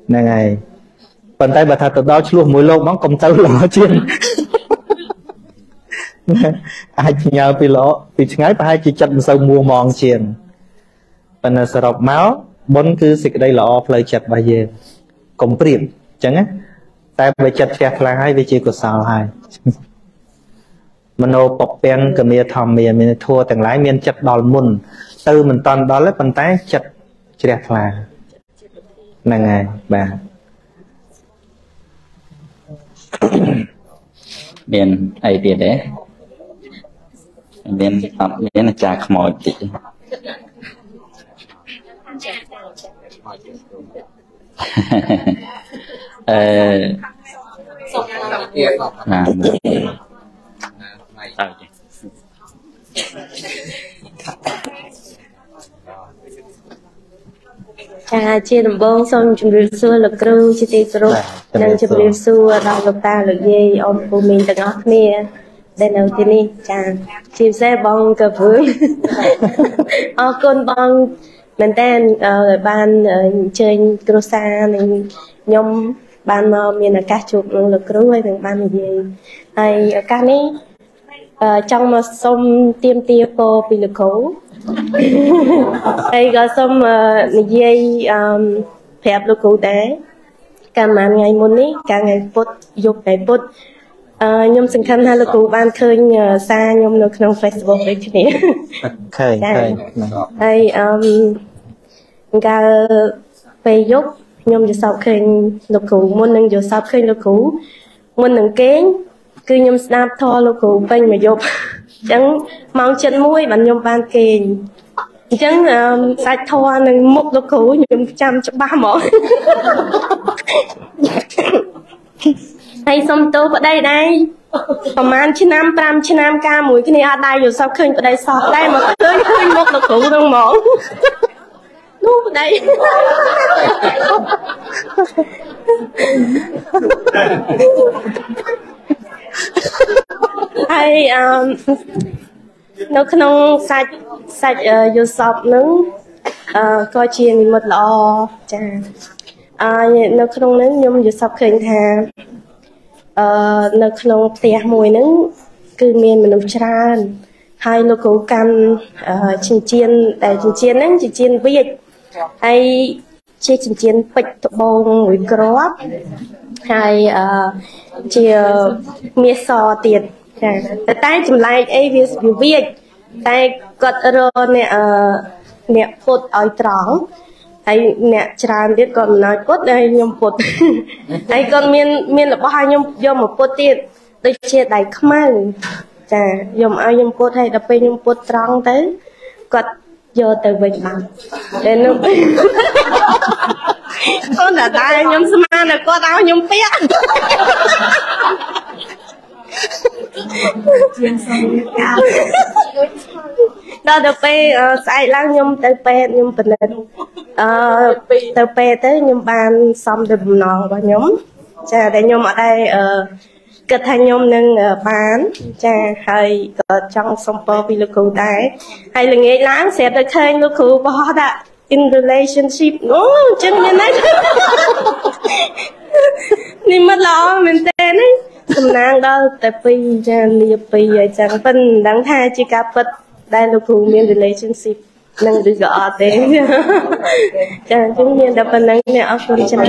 ហ្នឹងហើយប៉ុន្តែបើថាទៅដល់ឆ្លោះមួយលោកមកកុំទៅល្អជាង អាចញើពីល្អពីឆ្ងាយប្រហែលជាចិត្តមិនសូវមួម៉ងជាងប៉ុន្តែសរុបមកបុណ្យគឺសេចក្តីល្អផ្លូវចិត្តរបស់យើងកុំព្រៀបអញ្ចឹងណាតែបើចិត្តជ្រះថ្លាហើយវាជាកុសលហើយមโนពពាំងកមាធម្មាមានធัวទាំងឡាយមានចិត្តដល់មុនទៅមិនតាន់ដល់ទេប៉ុន្តែចិត្តជ្រះថ្លាហ្នឹងហើយបាទមានអីទៀតទេ មានអត់មានអាចារ្យខ្មោចតិចអឺសុំទៀតណាតើចាជាដំបងសូមជម្រាបសួរលោកគ្រូជាទីគោរពនិងជម្រាបសួរដល់លោកតាលោកយាយអូនពូមីងទាំងអស់គ្នា ដែលនៅទីនេះចាជាពិសេសបងកព្រួយអរគុណបងមែនតើបានអញ្ជើញគ្រូសានិងខ្ញុំបានមកមានឱកាសជួបនឹងលោកគ្រូហើយនឹងបាននិយាយហើយឱកាសនេះចង់មកសុំទៀមទាពរពីលោកគ្រូហើយក៏សូមនិយាយអឺប្រាប់លោកគ្រូដែរកាលប្រហែលថ្ងៃមុននេះកាលថ្ងៃពុធយប់ថ្ងៃពុធអឺ ខ្ញុំសង្ឃឹមថាលោកគ្រូបានឃើញសារខ្ញុំនៅក្នុង Facebook ដូចគ្នាឃើញឃើញហើយអឺកាលពេលយប់ខ្ញុំយល់សោកឃើញលោកគ្រូមុននឹងយល់សោកឃើញលោកគ្រូមុននឹងគេងគឺខ្ញុំស្ដាប់ធម៌លោកគ្រូពេញមួយយប់អញ្ចឹងម៉ោង7:01បានខ្ញុំបានគេងអញ្ចឹងសាច់ធរនឹងមុខលោកគ្រូខ្ញុំចាំច្បាស់ហ្មង ហើយសុំទោសប្តីដែរប្រហែលឆ្នាំ5ឆ្នាំកាលមួយគ្នាអត់ដែរយល់សោកឃើញប្តីសោះដែរមកឃើញឃើញមុខលោកគ្រូនឹងហ្មងនោះប្តីហើយអឺនៅក្នុងសាច់សាច់យល់សពនឹងអឺក៏ជានិមិត្តល្អចាអឺនៅក្នុងនឹងខ្ញុំយល់សពឃើញថា អឺនៅក្នុងផ្ទះមួយហ្នឹងគឺមានមនុស្សច្រើនហើយលោកគ្រូកាន់ចិញ្ចៀនដែលចិញ្ចៀនហ្នឹងចិញ្ចៀនវាចហើយជាចិញ្ចៀនពេជ្រត្បូងមួយគ្រាប់ហើយអឺជាមាសសទៀតចាតែតែចម្លែកអីវាវាចតែគាត់រអ្នកអឺអ្នកពុតឲ្យត្រង់ ហើយអ្នកច្រើនទៀតគាត់មិនឲ្យពុតហើយខ្ញុំពុតហើយគាត់មានមានរបស់ឲ្យខ្ញុំយកមកពុតទៀតដូចជាដៃខ្មៅចាខ្ញុំឲ្យខ្ញុំពុតហើយដល់ពេលខ្ញុំពុតត្រង់ទៅគាត់យកទៅវិញបានតែនោះអូនតាខ្ញុំស្មានតែគាត់ឲ្យខ្ញុំពាក់ ជាងសំកាដល់ទៅពេលស្អែកឡើងខ្ញុំទៅពេទ្យខ្ញុំពិនិត្យអឺទៅពេទ្យទៅខ្ញុំបានសំទៅបំណងរបស់ខ្ញុំចាតែខ្ញុំអត់ដែរអឺគិតថាខ្ញុំនឹងបានចាហើយក៏ចង់សុំពរពីលោកគ្រូដែរហើយល្ងាចឡើងស្រាប់តែឃើញលោកគ្រូបោះថា in relationship អូអញ្ចឹងមានណានេះមកល្អមែនតើណាសំណាងដល់តែពីរចាលាពីរអញ្ចឹងប៉ិនមិនដឹងថាជាការពិតដែលលោកគ្រូមាន relationship នឹងឬក៏អត់ទេចាអញ្ចឹងមានតែប៉ុណ្្នឹងអ្នកអរគុណច្រើ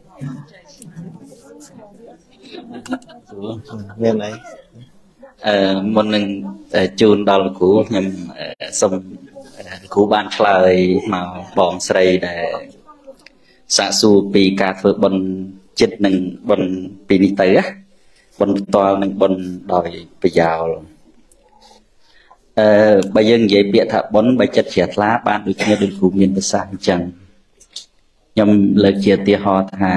ន មានអីអឺមុននឹងជូនដល់លោកគ្រូខ្ញុំសូមលោកគ្រូបានឆ្លើយមកបងស្រីដែលសាកសួរពីការធ្វើបុណ្យចិត្តនិងបុណ្យពីនេះទៅណាបុណ្យផ្ទាល់និងបុណ្យដោយប្រយោលអឺបើយើងនិយាយពាក្យថាបុណ្យបើចិត្តជ្រះថ្លាបានដូចគ្នាដូចគ្រូមានប្រសាសន៍អញ្ចឹង ខ្ញុំលើកជាឧទាហរណ៍ថា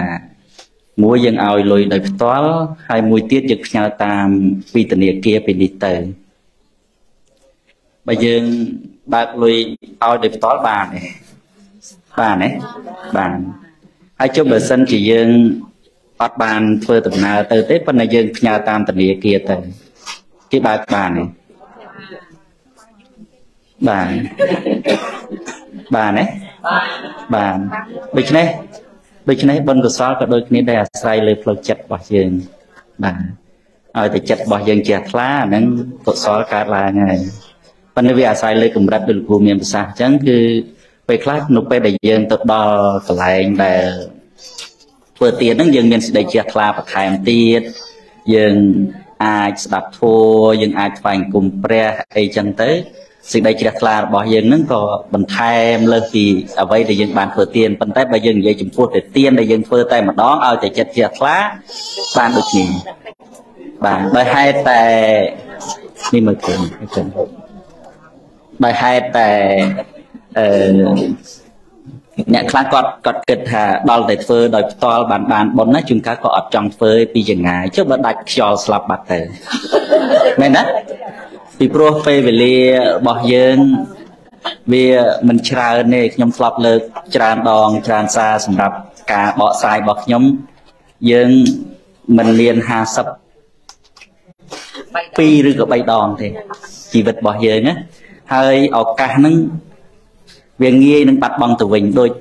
មួយយើងឲ្យលុយដោយផ្ទាល់ហើយមួយទៀតយើងផ្ញើតាមពីធនាគារពីនេះទៅបើយើងបើកលុយឲ្យដោយផ្ទាល់បានទេបានទេបានហើយចុះបើសិនជាយើងអត់បានធ្វើដំណើរទៅទេប៉ុន្តែយើងផ្ញើតាមធនាគារទៅគេបើកបានទេបានបានទេ បានដូច្នេះដូច្នេះបុណ្យកុសលក៏ដូចគ្នាដែរអាស្រ័យលើផ្លូវចិត្តរបស់យើងបាទឲ្យតែចិត្តរបស់យើងជ្រះថ្លាហ្នឹងកុសលកើតឡើងហើយប៉ុន្តែវាអាស្រ័យលើកម្រិតដូចលោកគ្រូមានប្រសាសន៍អញ្ចឹងគឺពេលខ្លះនៅពេលដែលយើងទៅដល់កន្លែងដែលធ្វើទៀតហ្នឹងយើងមានសេចក្តីជ្រះថ្លាបន្ថែមទៀតយើងអាចស្ដាប់ធម៌យើងអាចថ្វាយអង្គមព្រះអីចឹងទៅ សេចក្តីជ្រះថ្លារបស់យើងនឹងក៏បន្ថែមលើសពីអ្វីដែលយើងបានធ្វើទៀនប៉ុន្តែបើយើងនិយាយចំពោះទៅទៀនដែលយើងធ្វើតែម្ដងឲ្យតែចិត្តជ្រះថ្លាបានដូចនេះបាទដោយហេតុតែនេះមើលឃើញឃើញដោយហេតុតែអឺអ្នកខ្លះគាត់គាត់គិតថាដល់តែធ្វើដោយផ្ទាល់បានបានប៉ុនណាជួនកាលក៏អត់ចង់ធ្វើពីចងាយចុះបើដាច់ខ្យល់ស្លាប់បាត់ទៅមែនណា ពីព្រោះពេលវេលារបស់យើងវាមិនច្រើនទេខ្ញុំធ្លាប់លើកច្រើនដងច្រើនសារសម្រាប់ការបកស្រាយរបស់ខ្ញុំយើងមិនមាន50 2ឬក៏3ដងទេជីវិតរបស់យើងណាហើយឱកាសហ្នឹងវាងាយនឹងបាត់បង់ទៅវិញដូច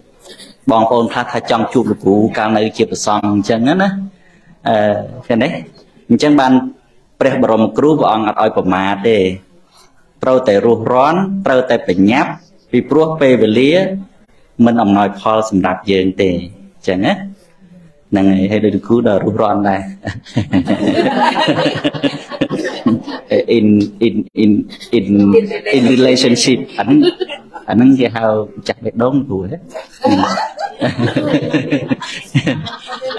បងប្អូនខ្លះថាចង់ជួបលោកគ្រូកាលនៅជាប្រសង់អញ្ចឹងណាអឺឃើញទេអញ្ចឹងបាន ព្រះបរមគ្រូព្រះអង្គអត់ឲ្យប្រមាទទេត្រូវតែរស់រាន់ត្រូវតែប្រញាប់ពីព្រោះពេលវេលាមិនអំណោយផលសម្រាប់យើងទេអញ្ចឹងណាហ្នឹងហើយហើយដូចគ្រូដល់រស់រាន់ដែរ in in in in in relationship អាហ្នឹងអាហ្នឹងគេហៅចាស់បេះដូងគ្រូហ៎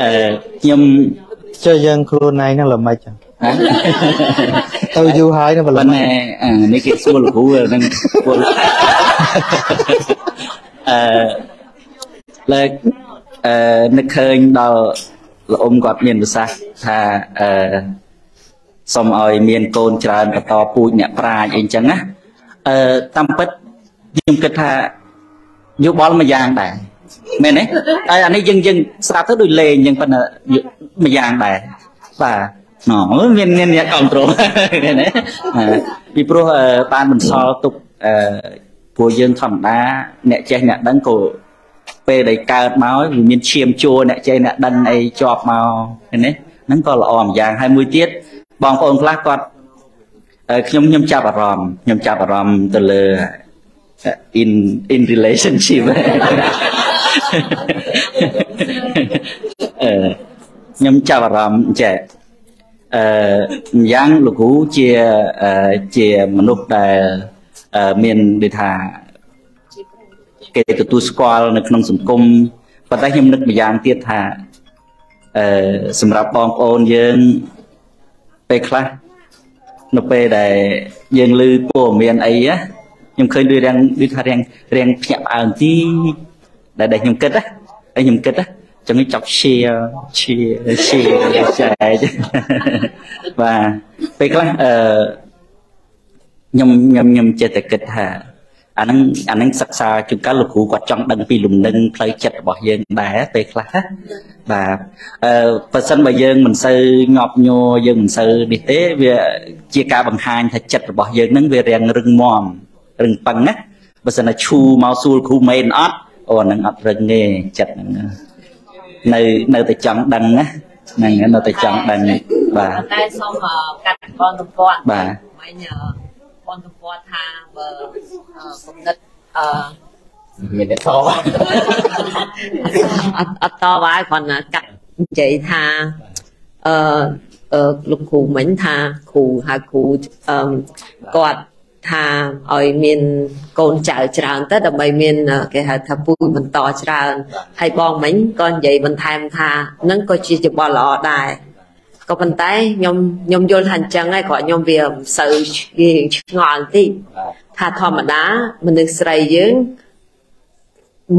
អឺខ្ញុំចុះយើងខ្លួនឯងហ្នឹងល្មិចចឹង ទៅយូរហើយនៅបលឹងអានេះគេសួរលោកគ្រូហ្នឹងពលអឺលើកអឺនឹកឃើញដល់លោកអ៊ំគាត់មានប្រសាសន៍ថាអឺសុំឲ្យមានកូនច្រើនបន្តពូជអ្នកប្រាជ្ញអីចឹងណាអឺតាមពិតខ្ញុំគិតថាយោបល់មួយយ៉ាងដែរមែនទេហើយអានេះយើងយើងស្ដាប់ទៅដូចលេងអញ្ចឹងប៉ុន្តែមួយយ៉ាងដែរបាទ ណ៎មានមានអ្នកគ្រប់គ្រងឃើញទេពីព្រោះបានបន្សល់ទុកអឺព្រោះយើងធម្មតាអ្នកចេះអ្នកដឹងក៏ពេលដែលកើតមកវាមានឈាមជួរអ្នកចេះអ្នកដឹងអីជាប់មកឃើញទេហ្នឹងក៏ល្អម្យ៉ាងហើយមួយទៀតបងប្អូនខ្លះគាត់ខ្ញុំខ្ញុំចាប់អារម្មណ៍ខ្ញុំចាប់អារម្មណ៍ទៅលើ in in relationship អឺខ្ញុំចាប់អារម្មណ៍ចេះ អឺយ៉ាងលោកគ្រូជាជាមនុស្សដែលមានដូចថាគេទទួលស្គាល់នៅក្នុងសង្គមប៉ុន្តែខ្ញុំនឹកម្យ៉ាងទៀតថាអឺសម្រាប់បងប្អូនយើងពេលខ្លះនៅពេលដែលយើងឮព័ត៌មានអីណាខ្ញុំឃើញដូចរៀងដូចថារៀងរៀងភ្ញាក់ផ្អើលទីដែលដែលខ្ញុំគិតណាហើយខ្ញុំគិតណា ចឹងចាប់ share share share ចែកបាទពេលខ្លះអឺខ្ញុំខ្ញុំខ្ញុំចេះតែគិតថាអាហ្នឹងអាហ្នឹងសិក្សាជួនកាលលោកគ្រូគាត់ចង់ដឹងពីលំនឹងផ្លូវចិត្តរបស់យើងដែរពេលខ្លះបាទអឺបើសិនបើយើងមិនសូវងាប់ញ័រយើងមិនសូវនេះទេវាជាការបង្ហាញថាចិត្តរបស់យើងហ្នឹងវារាំងរឹងមាំរឹងប៉ឹងណាបើសិនតែឈូមកសួលគ្រូមែនអត់អូអាហ្នឹងអត់រឹងទេចិត្តហ្នឹង នៅនៅតែចង់ដឹងណាហ្នឹងនៅតែចង់ដឹងបាទតែសូមកាត់បងទំព័របាទមិញបងទំព័រថាបើគំនិតអឺមានតែតអត់អត់តបាយគ្រាន់តែកាត់និយាយថាអឺអឺលោកគ្រូមិញថាគ្រូហៅគ្រូអឺគាត់ ថាឲ្យមានកូនចៅច្រើនទៅដើម្បីមានគេហៅថាពូជបន្តច្រើនហើយបងមិញក៏និយាយបន្ថែមថានឹងក៏ជាច្បល់ល្អដែរក៏ប៉ុន្តែខ្ញុំខ្ញុំយល់ថាអញ្ចឹងហើយគ្រាន់ខ្ញុំវាមិនសូវវាឆ្ងល់តិចថាធម្មតាមនុស្សស្រីយើង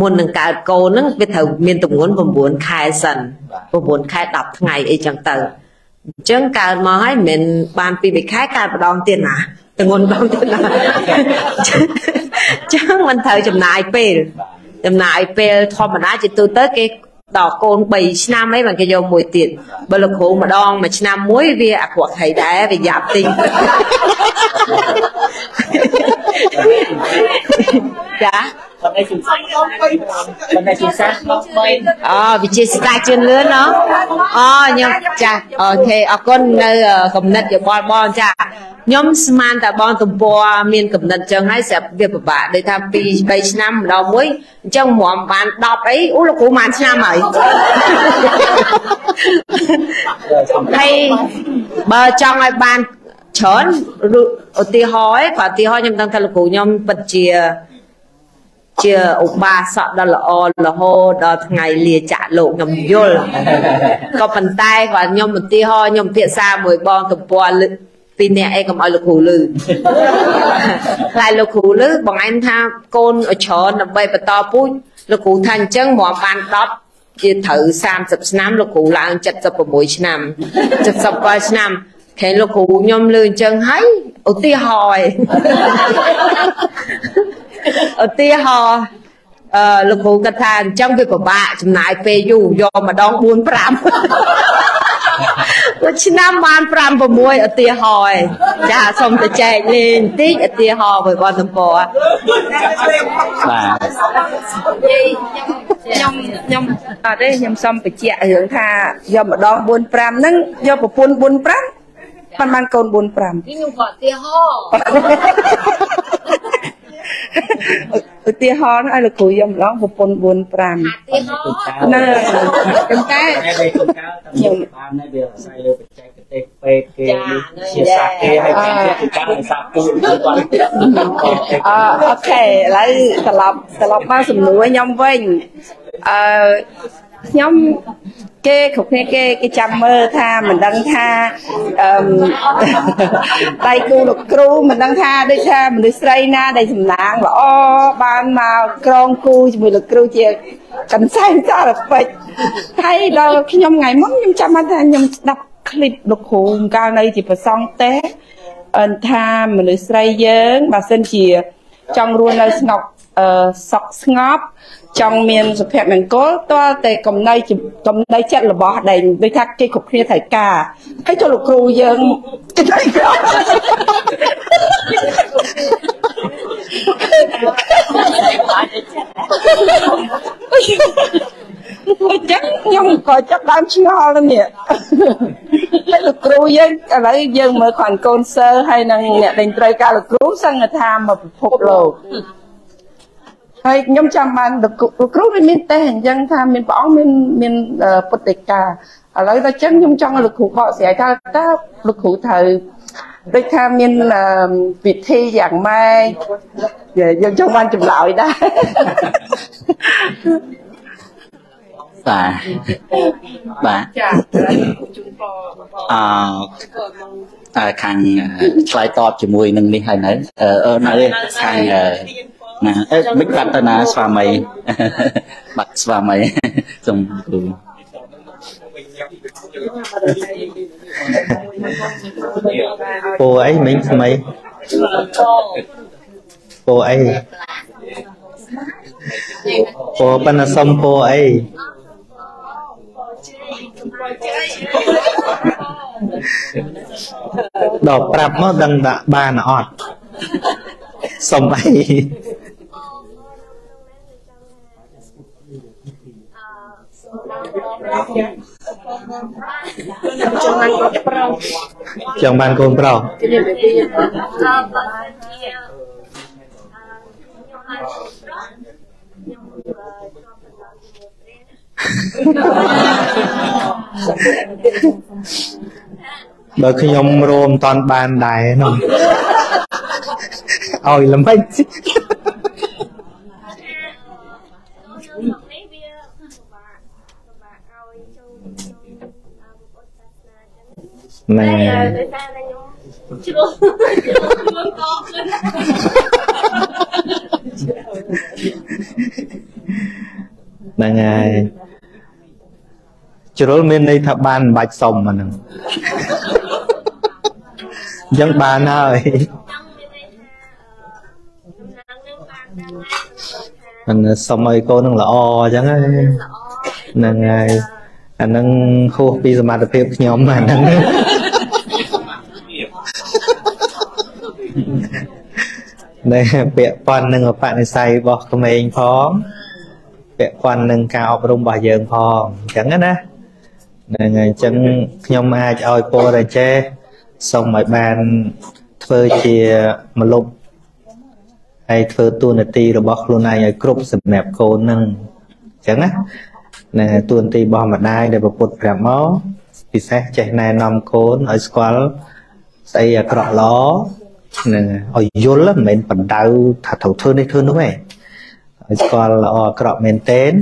មុននឹងកើតកូនហ្នឹងវាត្រូវមានទម្ងន់9ខែសិន9ខែ10ថ្ងៃអីចឹងទៅអញ្ចឹងកើតមកហើយមិនបានពី1ខែកើតម្ដងទៀតណា ទងន់បងទៀតណាចឹងមិនត្រូវចំណាយពេលចំណាយពេលធម្មតាជាទូទៅគេដល់កូន3ឆ្នាំអីបានគេយកមួយទៀតបើលោកគ្រូម្ដងមួយឆ្នាំមួយវាអាក្រក់ថៃដែរវាយ៉ាប់ទិញ ចាប៉ុន្តែជំសាសប៉ុន្តែជំសាសមកបីអូវិជាស្ដាយជឿនលឿនណអូខ្ញុំចាអូខេអរគុណនៅកំណត់យោបល់បងចាខ្ញុំស្មានតែបងទំព័រមានកំណត់ចឹងហើយស្រាប់វាពិបាកដូចថា2 3ឆ្នាំម្ដងមួយអញ្ចឹងហ្មងបាន10អីអូលោកគ្រូបានឆ្នាំហើយហើយបើចង់ឲ្យបាន ច្រើនឧទាហរណ៍គាត់ឧទាហរណ៍ខ្ញុំដឹងថាលោកគ្រូខ្ញុំពិតជាជាឧបាសកដ៏ល្អរហូតដល់ថ្ងៃលាចាក់លោកខ្ញុំយល់ក៏ប៉ុន្តែគាត់ខ្ញុំឧទាហរណ៍ខ្ញុំភាសាមួយបងទំព័រពីរនាក់អីកុំឲ្យលោកគ្រូលឺខ្លាចលោកគ្រូលឺបងឯងថាកូនឲ្យច្រើនដើម្បីបន្តពូជលោកគ្រូថាអញ្ចឹងមកបាន10ជាត្រូវ30ឆ្នាំលោកគ្រូឡើង76ឆ្នាំ77ឆ្នាំ ខែលោកគ្រូខ្ញុំលឺអញ្ចឹងហើយឧទាហរណ៍ឧទាហរណ៍អឺលោកគ្រូគាត់ថាអញ្ចឹងវាពិបាកចំណាយពេលយូរយកម្ដង4 5មួយឆ្នាំបាន5 6ឧទាហរណ៍ចាសូមទៅចែកលេងបន្តិចឧទាហរណ៍ với បងតំពរបាទខ្ញុំខ្ញុំអត់ទេខ្ញុំសុំបញ្ជាក់រឿងថាយកម្ដង4 5ហ្នឹងយកប្រពន្ធ4 5 បានបានកូន4 5ខ្ញុំក៏ឧទាហរណ៍ឧទាហរណ៍ឲ្យលោកគ្រូយកម្ដងប្រពន្ធ4 5ឧទាហរណ៍ណាប៉ុន្តែខ្ញុំបាននៅវាអាស្រ័យលើបច្ចេកទេសពេទ្យគេជាសាស្ត្រគេហើយគេជាការឲ្យសាស្ត្រពូគាត់អអូខេឥឡូវត្រឡប់ត្រឡប់មកសំណួរខ្ញុំវិញអឺ ខ្ញុំគេគ្រប់គ្នាគេគេចាំមើលថាមិនដឹងថាអឺដៃគូលោកគ្រូមិនដឹងថាដូចថាមនុស្សស្រីណាដែលសំណាងល្អបានមកក្រងគូជាមួយលោកគ្រូជាកន្សែងសារពេចហើយដល់ខ្ញុំថ្ងៃមុនខ្ញុំចាំបានថាខ្ញុំស្ដាប់ឃ្លីបលោកគ្រូកាលនៅជាប្រសងទេអនថាមនុស្សស្រីយើងបើសិនជាចង់រស់នៅស្ងប់អឺសក់ស្ងប់ ចង់មានសុភមង្គលទាល់តែកំណៃកំណៃចិត្តរបស់ដែលដូចថាគេគ្រប់គ្នាត្រូវការហើយចូលលោកគ្រូយើងគេត្រូវការអញ្ចឹងខ្ញុំក៏ចាប់ដើមឆ្ងល់ទៅនេះហើយលោកគ្រូយើងឥឡូវយើងមើលខាងកូនសើហើយនឹងអ្នកដែលត្រូវការលោកគ្រូសង្ឃថាមកពិភពលោក ហើយខ្ញុំចង់បានលោកគ្រូវាមានទេអញ្ចឹងថាមានព្រះអង្គមានមានពុទ្ធិកាឥឡូវដល់ចឹងខ្ញុំចង់ឲ្យលោកគ្រូបកស្រាយថាតើលោកគ្រូត្រូវដូចថាមានវិធីយ៉ាងម៉េចយើងចង់បានចម្លើយដែរបាទបាទចាជូនពអអឺខាងឆ្លើយតបជាមួយនឹងនេះហើយនៅអឺនៅខាង ណាអេមិនបាត់ទៅណាស្វាមីបាត់ស្វាមីសូមគ្រូពោអីមិញថ្មីពោអីពោប៉ុន្តែសុំពោអីដល់ប្រាប់មកដឹងដាក់បានអត់សុំអី ចង់បានកូនប្រុសចង់បានកូនប្រុសបើខ្ញុំរួមតន់បានដែរនោះឲ្យល្មិច ណែជ្រុលមើលតขึ้นហ្នឹងហើយជ្រុលមានន័យថាបានមិនបាច់សុំអាហ្នឹងអញ្ចឹងបានហើយហ្នឹងសុំឲ្យកូននឹងល្អអញ្ចឹងហ្នឹងហើយអាហ្នឹងហួសពីសមត្ថភាពខ្ញុំអាហ្នឹង ដែលពាក់ព័ន្ធនឹងបនិស័យរបស់ក្មេងផងពាក់ព័ន្ធនឹងការអប់រំរបស់យើងផងអញ្ចឹងណាហ្នឹងហើយអញ្ចឹងខ្ញុំអាចឲ្យពរចេះសូមឲ្យបានធ្វើជាមលុបហើយធ្វើទួនាទីរបស់ខ្លួនឯងឲ្យគ្រប់សម្រាប់កូននឹងអញ្ចឹងណាណាទួនាទីរបស់ម្ដាយដែលប្រពុតប្រាប់មកពិសេសចេះណែនាំកូនឲ្យស្គាល់ស្អីអាក្រក់ល្អ នឹងឲ្យយល់មិនមែនបណ្ដៅថាត្រូវធ្វើនេះធ្វើនោះទេឲ្យស្គាល់ល្អអាក្រក់មែនទែន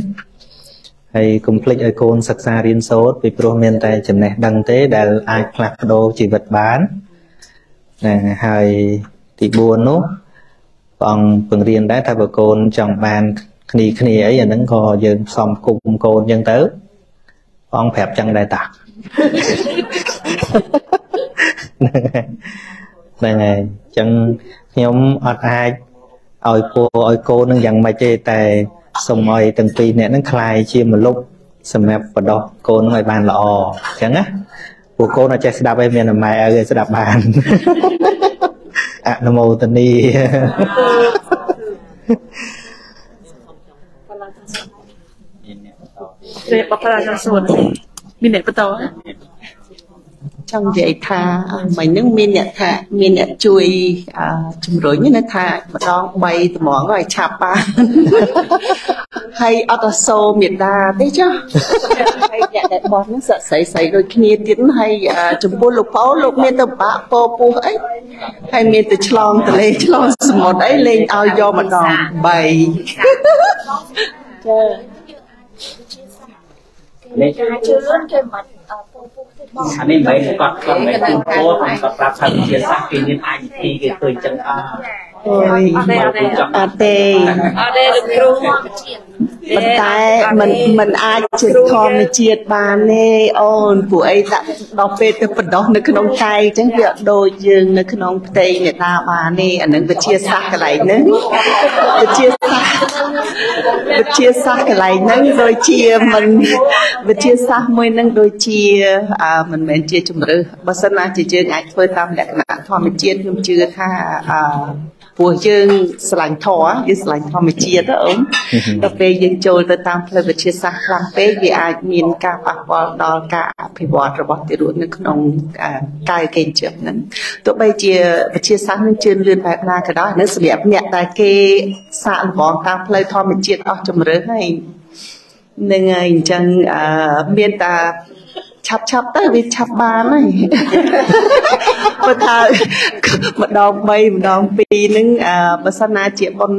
ហើយកុំភ្លេចឲ្យកូនសិក្សារៀនសូត្រពីព្រោះមានតែចំណេះដឹងទេ ដែលអាចផ្លាស់ប្ដូរជីវិតបានណាហើយទី4នោះព្រះអង្គពង្រៀនដែរថាបើកូនចង់បានគ្នាគ្នាអីអាហ្នឹងក៏យើងផ្សំគុំកូនអញ្ចឹងទៅព្រះអង្គប្រាប់ចឹងដែរតាហ្នឹងហើយ អញ្ចឹងខ្ញុំអត់អាចឲ្យពូឲ្យកូននឹងយ៉ាងម៉េចទេតែសូមឲ្យទាំងពីរអ្នកនឹងคลายជាមលុបសម្រាប់បដោះកូននឹងឲ្យបានល្អអញ្ចឹងណាពួកកូនអាចចេះស្ដាប់ឲ្យមានម៉ែឪឲ្យស្ដាប់បានអនុមោទនីព្រះបព្វរាសួនមានអ្នកបន្ត ចង់និយាយថាមិញហ្នឹងមានអ្នកថាមានអ្នកជួយជំរុញណាថាម្ដង3ត្មងឲ្យឆាប់បានហើយអត់ទៅសូមេដាទេចាហើយអ្នកដែលបោះហ្នឹងស័ក្តិស្រីស្រីដូចគ្នាទៀតហើយចំពោះលោកប៉ោលោកមានទៅបាក់ពោពោះអីហើយមានទៅឆ្លងទលេឆ្លងសមុទ្រអីលេងឲ្យយកម្ដង3ចាលេងជឿនគេមិនអានេះមិនគាត់គាត់មិនគាត់គាត់គាត់ប្រាប់ថាវិទ្យាសាស្ត្រគេមានអាចវិធីគេឃើញចឹងអត់ អូយ អត់ទេអត់ទេ អត់ទេ អត់ទេលោកគ្រូ ប៉ុន្តែมันมันអាចជាធម្មជាតិបានទេអូនពួកអីដាក់ដល់ពេលទៅបដោះនៅក្នុងកាយអញ្ចឹងវាអត់ដូចយើងនៅក្នុងផ្ទៃអ្នកតាបានទេអានឹងវិជាសាស្ត្រកន្លែងហ្នឹងវិជាសាស្ត្រវិជាសាស្ត្រកន្លែងហ្នឹងដូចជាมันវិជាសាស្ត្រមួយហ្នឹងដូចជា ាអឺមិនមែនជាជំរឿសបើសិនណាជាយើងអាចធ្វើតាមលក្ខណៈធម្មជាតិខ្ញុំជឿថាអឺព្រោះយើងស្រឡាញ់ធម៌យើងស្រឡាញ់ធម្មជាតិណាអូនដល់ពេលយើងចូលទៅតាមផ្លូវវិទ្យាសាស្ត្រខ្លាំងពេកវាអាចមានការប៉ះពាល់ដល់ការអភិវឌ្ឍរបស់ទារកនៅក្នុងអឺកាយកេញ្ចឹមហ្នឹងទោះបីជាវិទ្យាសាស្ត្រនឹងជឿនលឿនបែបណាក៏ដោយនៅសម្រាប់អ្នកដែលគេសាកល្បងតាមផ្លូវធម្មជាតិអស់ជំរឿនហើយ នឹងហើយអញ្ចឹងអឺមានតែឆាប់ឆាប់ទៅវាឆាប់បានហើយបើថាម្ដង3ម្ដង2ហ្នឹងអឺបើសិនណាជាប៉ុន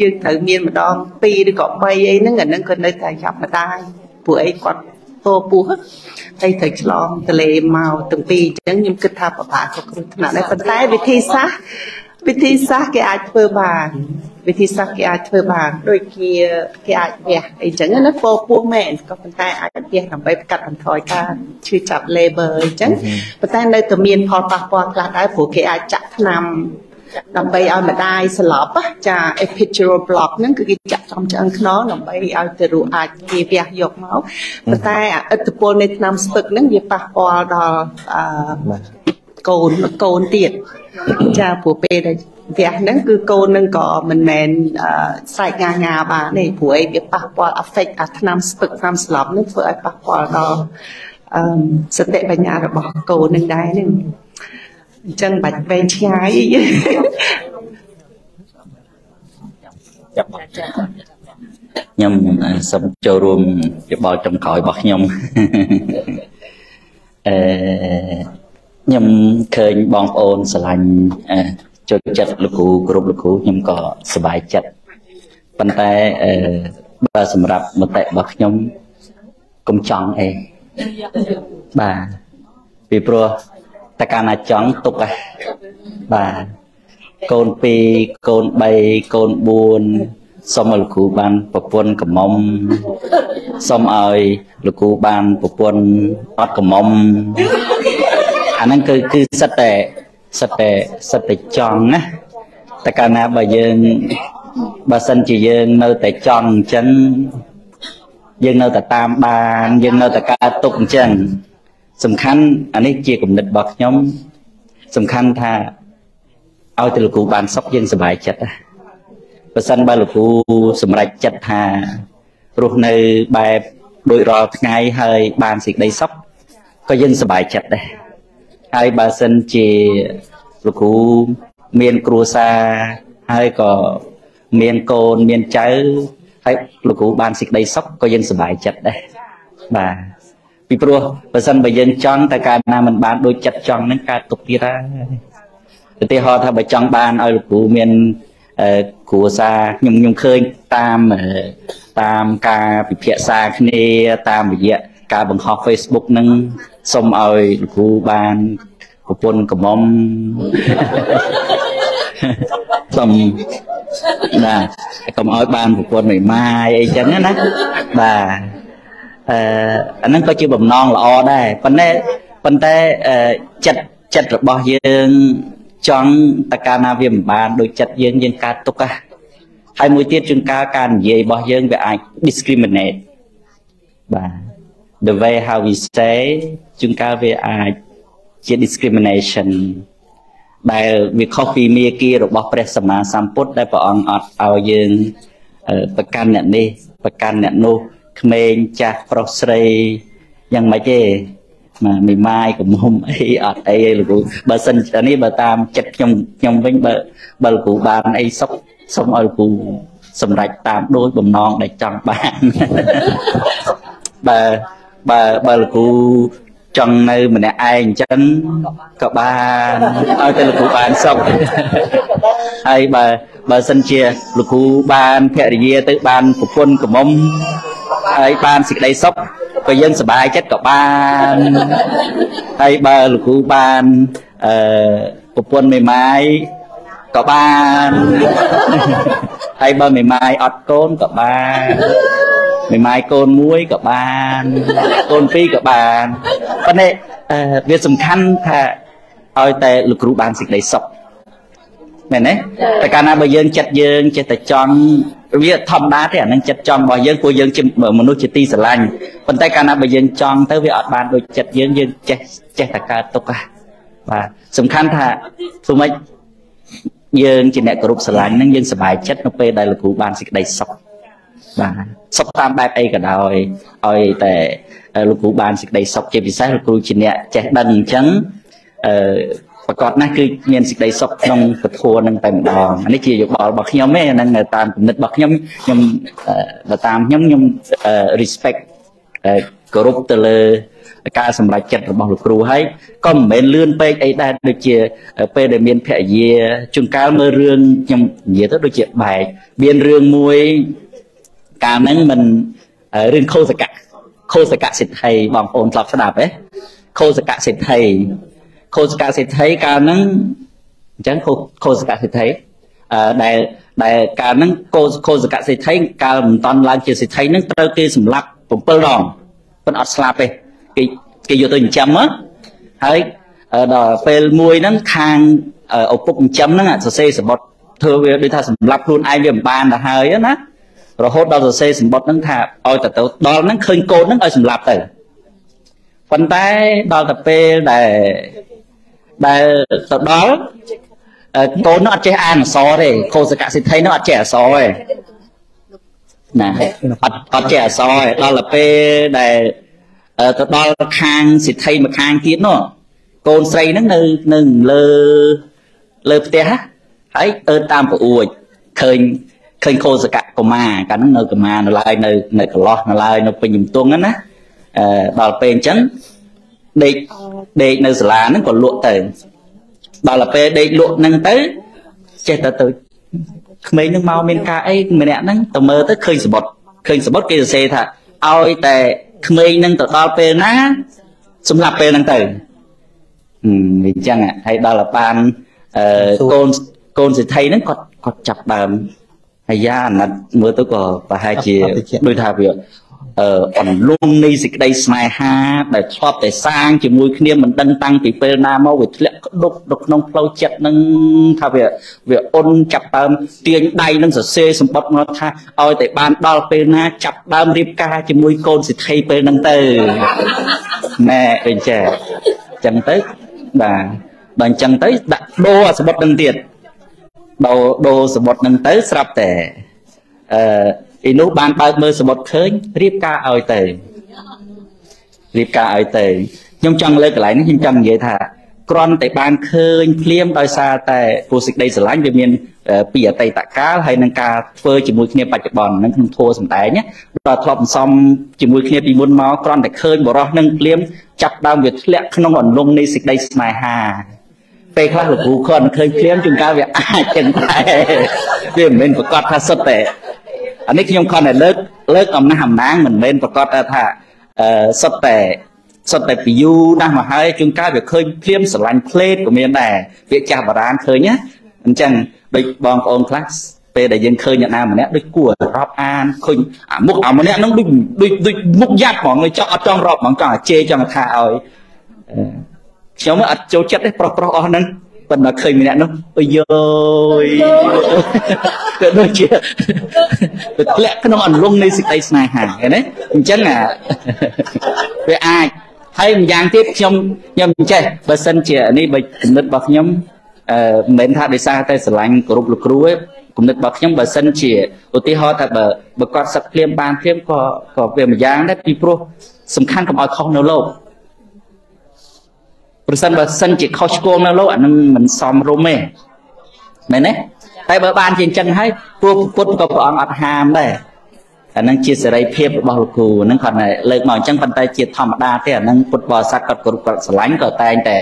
យើងត្រូវមានម្ដង2ឬក៏3អីហ្នឹងអាហ្នឹងក៏នៅតែចាប់ម្ដាយពួកអីគាត់តោពោះហើយត្រូវឆ្លងទលេមកទាំងពីរអញ្ចឹងខ្ញុំគិតថាប្របាក៏គ្រោះថ្នាក់ដែរប៉ុន្តែវិធីសាស្ត្រ វិធីសាស្ត្រគេអាចធ្វើបានវិធីសាស្ត្រគេអាចធ្វើបានដូចជាគេអាចវះអីចឹងណាពោពោះមែនក៏ប៉ុន្តែអាចវះដើម្បីកាត់បន្ថយការឈឺចាប់ labor អីចឹងប៉ុន្តែនៅតែមានផលប៉ះពាល់ខ្លះដែរព្រោះគេអាចចាក់ថ្នាំដើម្បីឲ្យម្ដាយស្លាប់ណាចា epidural block ហ្នឹងគឺគេចាក់ចំឆ្អឹងខ្នងដើម្បីឲ្យទៅរੂអាចគេវះយកមកប៉ុន្តែអត្តពលនៃថ្នាំស្ពឹកហ្នឹងវាប៉ះពាល់ដល់អឺ កូនកូនទៀតចាព្រោះពេលដែលវះហ្នឹងគឺកូនហ្នឹងក៏មិនមែនអឺស្រែកងាងា បានទេព្រោះអីវាប៉ះពាល់ affect អាថ្នាំស្ពឹកថ្នាំស្លាប់ហ្នឹងធ្វើឲ្យប៉ះពាល់ដល់អឺសតិបញ្ញារបស់កូនហ្នឹងដែរហ្នឹងអញ្ចឹងបាច់វែងឆ្ងាយអីខ្ញុំសូមចូលរួមយោបល់ចំក្រោយរបស់ខ្ញុំអឺ ខ្ញុំឃើញបងប្អូនស្រឡាញ់អឺចូលចិត្តលោកគ្រូគ្រប់លោកគ្រូខ្ញុំក៏សប្បាយចិត្តប៉ុន្តែអឺបើសម្រាប់មតិរបស់ខ្ញុំកុំចង់អីបាទពីព្រោះតកាលណាចង់ទុកហ่ะបាទកូន2កូន3កូន4សូមឲ្យលោកគ្រូបានប្រពន្ធកំមុំសូមឲ្យលោកគ្រូបានប្រពន្ធអត់កំមុំ អាហ្នឹងគឺគឺសិតតែសិតតែសិតតែចង់ណាតែកាលណាបើយើងបើសិនជាយើងនៅតែចង់អញ្ចឹងយើងនៅតែតាមបានយើងនៅតែកើតទុកអញ្ចឹងសំខាន់អានេះជាគំនិតរបស់ខ្ញុំ សំខាន់ថាឲ្យទៅលោកគ្រូបានសុខយើងសប្បាយចិត្តណាបើសិនបើលោកគ្រូសម្រេចចិត្តថារស់នៅបែបដូចរាល់ថ្ងៃហើយបានសេចក្តីសុខក៏យើងសប្បាយចិត្តដែរ ហើយបើសិនជាលោកគ្រូមានគ្រួសារហើយក៏មានកូនមានចៅហើយលោកគ្រូបានសេចក្តីសុខក៏យើងសប្បាយចិត្តដែរបាទពីព្រោះបើសិនបើយើងចង់តែកាលណាមិនបានដូចចិត្តចង់ហ្នឹងកើតទុកទៀតហើយឧទាហរណ៍ថាបើចង់បានឲ្យលោកគ្រូមានគ្រួសារខ្ញុំខ្ញុំឃើញតាមតាមការពិភាក្សាគ្នាតាមរយៈការបង្ហោះ Facebook ហ្នឹង សូមឲ្យលោកគ្រូបានប្រពន្ធកំមុំសូមណាកុំឲ្យបានប្រពន្ធមួយម៉ាយអីចឹងណាបាទអឺអាហ្នឹងក៏ជាបំណងល្អដែរប៉ុន្តែប៉ុន្តែចិត្តចិត្តរបស់យើងចង់តកាលណាវាមិនបានដូចចិត្តយើងយើងកើតទុកហ่ะហើយមួយទៀតជួនកាលការនិយាយរបស់យើងវាអាច discriminate បាទ the way how we say ជួនកាលវាអាចជា discrimination ដែលវាខុសពីមាគ៌ារបស់ព្រះសម្មាសម្ពុទ្ធដែលព្រះអង្គអត់ឲ្យយើងប្រកាន់អ្នកនេះប្រកាន់អ្នកនោះក្មេងចាស់ប្រុសស្រីយ៉ាងម៉េចទេបាទមីម៉ាយកំមុំអីអត់អីលោកគ្រូបើសិននេះបើតាមចិត្តខ្ញុំខ្ញុំវិញបើបើលោកគ្រូបានអីសុខសូមឲ្យលោកគ្រូសម្រេចតាមដូចបំណងដែលចង់បានបើ បើបើលោកគ្រូចង់នៅម្នាក់ឯងអញ្ចឹងក៏បានឲ្យតែលោកគ្រូបានសុខហើយបើបើសិនជាលោកគ្រូបានភរិយាទៅបានប្រពន្ធកំមុំហើយបានសេចក្តីសុខក៏យើងសប្បាយចិត្តក៏បានហើយបើលោកគ្រូបានអឺប្រពន្ធមេម៉ាយក៏បានហើយបើមេម៉ាយអត់កូនក៏បាន មេម៉ាយកូនមួយក៏បានកូនពីរក៏បានប៉ុន្តែវាសំខាន់ថាឲ្យតែលោកគ្រូបានសេចក្តីសុខមែនទេតែកាលណាបើយើងចិត្តយើងចេះតែចង់វាធម្មតាទេអានឹងចិត្តចង់របស់យើងព្រោះយើងជាមនុស្សជាទីស្រឡាញ់ប៉ុន្តែកាលណាបើយើងចង់ទៅវាអត់បានដូចចិត្តយើងយើងចេះចេះតែកើតទុកហ่ะបាទសំខាន់ថាព្រោះម៉េចយើងជាអ្នកគោរពស្រឡាញ់ហ្នឹងយើងសប្បាយចិត្តនៅពេលដែលលោកគ្រូបានសេចក្តីសុខ បាទសុខតាមបែបអីក៏ដោយឲ្យតែលោកគ្រូបានសេចក្តីសុខជាពិសេសលោកគ្រូជាអ្នកចេះដឹងអញ្ចឹងអឺប្រកបណាស់គឺមានសេចក្តីសុខក្នុងពធនឹងតែម្ដងនេះជាយោបល់របស់ខ្ញុំទេហ្នឹងតាមគំនិតរបស់ខ្ញុំខ្ញុំតាមខ្ញុំខ្ញុំ respect គោរពទៅលើការសម្រេចចិត្តរបស់លោកគ្រូហើយក៏មិនមែនលឿនពេកអីដែរដូចជាពេលដែលមានភរិយាជួនកាលមើលរឿងខ្ញុំនិយាយទៅដូចជាបែកមានរឿងមួយ កាលហ្នឹងមិនរឿងខោសកៈខោសកៈសិទ្ធិបងប្អូនធ្លាប់ស្ដាប់ទេខោសកៈសិទ្ធិខោសកៈសិទ្ធិកាលហ្នឹងអញ្ចឹងខោសកៈសិទ្ធិអឺដែលដែលកាលហ្នឹងកោខោសកៈសិទ្ធិកាលមិនតន់ឡើងជាសិទ្ធិហ្នឹងត្រូវគេសម្លាប់7ដងប៉ុន្តែអត់ស្លាប់ទេគេគេយកទៅចិញ្ចឹមហើយដល់ពេលមួយហ្នឹងខាងឪពុកចិញ្ចឹមហ្នឹងសរសេរសម្បត្តិធ្វើវាដូចថាសម្លាប់ខ្លួនឯងវាមិនបានទៅហើយណា រហូតដល់សរសេរសម្បត្តិហ្នឹងថាឲ្យទៅទៅដល់ហ្នឹងឃើញកូនហ្នឹងឲ្យសម្លាប់ទៅប៉ុន្តែដល់ទៅពេលដែលដែលទៅដល់កូននោះអត់ចេះអានអក្សរទេខោសកសិទ្ធិនោះអត់ចេះអក្សរទេណាអត់អត់ចេះអក្សរទេដល់ទៅពេលដែលទៅដល់ខាងសិទ្ធិមួយខាងទៀតនោះកូនស្រីហ្នឹងនៅនៅលើលើផ្ទះហើយអើតាមប្រួចឃើញ ឃើញខោសកៈកុមារកាលហ្នឹងនៅកុមារនៅឡើយនៅនៅកន្លោះនៅឡើយនៅពេញជំទង់ហ្នឹងណាអឺដល់ពេលអញ្ចឹងដេកដេកនៅសាលាហ្នឹងក៏លក់ទៅដល់ពេលដេកលក់ហ្នឹងទៅចេះតែទៅក្មេងហ្នឹងមកមានការអីម្នាក់ហ្នឹងទៅមើលទៅឃើញសបុតឃើញសបុតគេសរសេរថាឲ្យតែក្មេងនឹងទៅដល់ពេលណាសម្រាប់ពេលហ្នឹងទៅអញ្ចឹងហើយដល់បានអឺកូនកូនសិទ្ធិហ្នឹងគាត់គាត់ចាប់ដើម ហើយយ៉ាអាណិតមើលទៅក៏ប្រហែលជាដូចថាវាអឺអន្លង់នៃសេចក្តីស្នេហា ដែលធ្លាប់តែសាងជាមួយគ្នាមិនដឹងតាំងពីពេលណាមកវាធ្លាក់ក្តុកនៅក្នុងផ្លូវចិត្តនឹងថាវាវាអ៊ុនចាប់ដើមទាញដៃនឹងសរសេរសម្បត្តិមកថាឲ្យតែបានដល់ពេលណាចាប់ដើមរៀបការជាមួយ កូនសិទ្ធិពេលហ្នឹងទៅណែអញ្ចឹងអញ្ចឹងទៅបាទដល់អញ្ចឹងទៅដាក់ដូរអាសម្បត្តិនឹងទៀត ដូរដូរសម្បត្តិនឹងទៅស្រាប់តែអឺអ៊ីនោះបានបើកមើលសមុទ្រឃើញរៀបការឲ្យទៅរៀបការឲ្យទៅខ្ញុំចង់លើកកន្លែងនេះខ្ញុំចង់និយាយថាគ្រាន់តែបានឃើញភ្លាមដោយសារតែពុសិក្តីស្រឡាញ់វាមានពីអតីតកាលហើយនឹងការធ្វើជាមួយគ្នាបច្ចុប្បន្ននឹងក្នុងធัวសំដែងដល់ធ្លាប់បន្សំជាមួយគ្នាពីមុនមកគ្រាន់តែឃើញបរោះនឹងភ្លាមចាប់ដើមវាធ្លាក់ក្នុងអន្លង់នៃសេចក្តីស្នេហា ពេលខ្លះលោកគ្រូគាត់ឃើញភ្លាមជួនកាលវាអាចចឹងដែរវាមិនមែនប្រកាសថាសុទ្ធតែអានេះខ្ញុំគាត់តែលើកលើកអំណះអំណាងមិនមែនប្រកាសថាអឺសុទ្ធតែសុទ្ធតែពីយូរណាស់មកហើយជួនកាលវាឃើញភ្លាមស្រឡាញ់ផ្លេតក៏មានដែរវាចាស់បារាណឃើញណាអញ្ចឹងដូចបងប្អូនខ្លះពេលដែលយើងឃើញអ្នកណាម្នាក់ដូចគួររាប់អានឃើញអាមុខអាម្នាក់ហ្នឹងដូចដូចដូចមុខយ៉ាត់ហ្មងចង់អត់ចង់រាប់ហ្មងចង់អាជេរចង់ថាឲ្យ ខ្ញុំអត់ចូលចិត្តទេប្រុសប្រុសអស់ហ្នឹងប៉ុន្តែឃើញម្នាក់នោះអើយយក៏ដូចជាទៅធ្លាក់ក្នុងអន្លង់នៃសេចក្តីស្នេហាឃើញទេអញ្ចឹងអាវាអាចហើយម្យ៉ាងទៀតខ្ញុំខ្ញុំចេះបើសិនជានេះបើគំនិតរបស់ខ្ញុំអឺមិនមែនថាដោយសារតែស្រឡាញ់គោរពលោកគ្រូទេគំនិតរបស់ខ្ញុំបើសិនជាឧទាហរណ៍ថាបើបើគាត់សឹកភ្លាមបានភ្លាមក៏ក៏វាម្យ៉ាងដែរពីព្រោះសំខាន់កុំឲ្យខុសនៅលោក ប្រសិនបើសិនជាខុសឆ្គងនៅលោកអានឹងមិនសមរម្យទេមែនទេតែបើបានជាអញ្ចឹងហើយព្រោះពុទ្ធក៏ព្រះអង្គអត់ហាមដែរអានឹងជាសេរីភាពរបស់លោកគ្រូហ្នឹងគាត់លើកមកអញ្ចឹងប៉ុន្តែជាធម្មតាទេអានឹងពុទ្ធបរិស័ទគាត់គ្រប់គាត់ស្រឡាញ់ក៏តែងតែ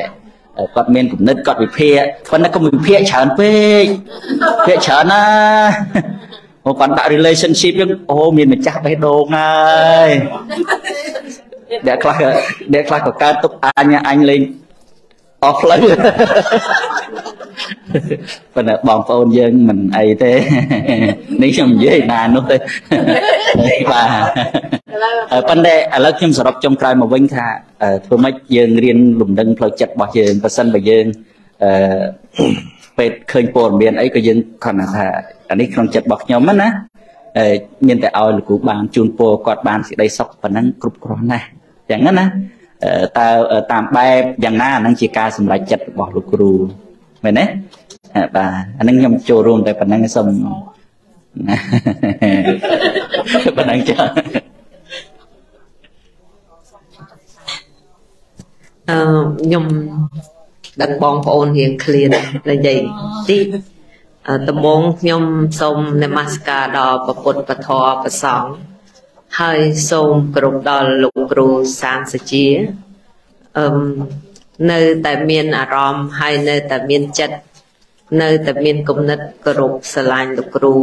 គាត់មានគំនិតគាត់វិភាគប៉ុន្តែក៏វិភាគច្រើនពេកវិភាគច្រើនណាមកគាត់ដាក់ relationship ហ្នឹងអូមានម្ចាស់បេះដូងហើយអ្នកខ្លះអ្នកខ្លះក៏កើតទុកអញអញលេង អស់ផ្លូវប៉ុន្តែបងប្អូនយើងមិនអីទេនេះខ្ញុំនិយាយណានោះទេបាទហើយប៉ុន្តែឥឡូវខ្ញុំសរុបចុងក្រោយមកវិញថាធ្វើម៉េចយើងរៀនលំនឹងផ្លូវចិត្តរបស់យើងប៉ះសិនបើយើងអឺពេលឃើញព័ត៌មានអីក៏យើងគាត់ថាអានេះក្នុងចិត្តរបស់ខ្ញុំណាមានតែឲ្យលោកគ្រូបានជូនពរគាត់បានសេចក្តីសុខប៉ុណ្ណឹងគ្រប់គ្រាន់ណាស់យ៉ាងហ្នឹងណា តើតាមបែបយ៉ាងណាហ្នឹងជាការសម្រេចចិត្តរបស់លោកគ្រូមែនទេបាទអាហ្នឹងខ្ញុំចូលរួមតែប៉ុណ្ណឹងសូមប៉ុណ្ណឹងចាអឺខ្ញុំដឹងបងប្អូនរៀងឃ្លាននិយាយតិចដំបងខ្ញុំសូមនមស្ការដល់ព្រះពុទ្ធពធព្រះសង្ឃ ហើយសូមគោរពដល់លោកគ្រូសានសជាអឹមនៅតែមានអារម្មណ៍ហើយនៅតែមានចិត្តនៅតែមានគំនិតគោរពស្រឡាញ់លោកគ្រូ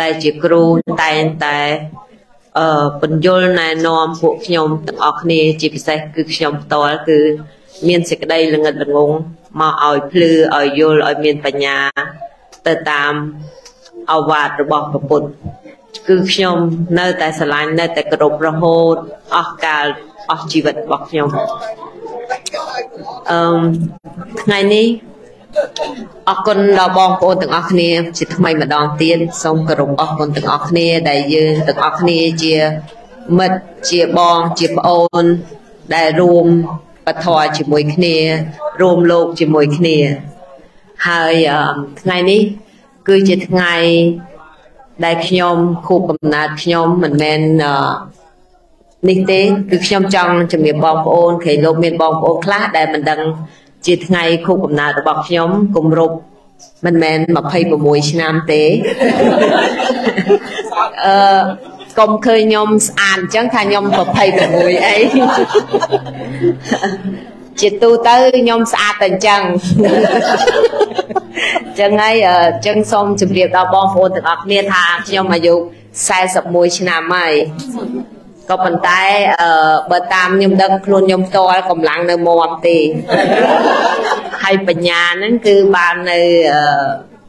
ដែលជាគ្រូតែងតែអឺបញ្យលណែនាំពួកខ្ញុំទាំងអស់គ្នាជាពិសេសគឺខ្ញុំផ្ទាល់គឺ មានសេចក្តីល្ងិតល្ងងមកឲ្យភ្លឺឲ្យយល់ឲ្យមានបញ្ញា ទៅតាមអវាទរបស់ព្រះពុទ្ធ គឺខ្ញុំនៅតែស្រឡាញ់នៅតែគោរពរហូតអស់កាលអស់ជីវិតរបស់ខ្ញុំអឺថ្ងៃនេះអរគុណដល់បងប្អូនទាំងអស់គ្នាជាថ្មីម្ដងទៀតសូមគោរពអរគុណទាំងអស់គ្នាដែលយើងទាំងអស់គ្នាជាមិត្តជាបងជាប្អូនដែលរួមបធរជាមួយគ្នា រួមលោកជាមួយគ្នា ហើយថ្ងៃនេះគឺជាថ្ងៃ ដែលខ្ញុំខូបកំណើតខ្ញុំមិនមែននេះទេគឺខ្ញុំចង់ជំរាបបងប្អូនគេលោកមានបងប្អូនខ្លះដែលមិនដឹងជាថ្ងៃខូបកំណើតរបស់ខ្ញុំគម្រប់មិនមែន26ឆ្នាំទេអឺកុំឃើញខ្ញុំស្អាតអញ្ចឹងថាខ្ញុំ26អី ជាទូទៅខ្ញុំស្អាតតែអញ្ចឹងចឹងហើយចឹងសូមជម្រាបដល់បងប្អូនទាំងអស់គ្នាថាខ្ញុំអាយុ41ឆ្នាំហើយក៏ប៉ុន្តែបើតាមខ្ញុំដឹងខ្លួនខ្ញុំផ្ទាល់កម្លាំងនៅមាំទេហើយបញ្ញាហ្នឹងគឺបាននៅ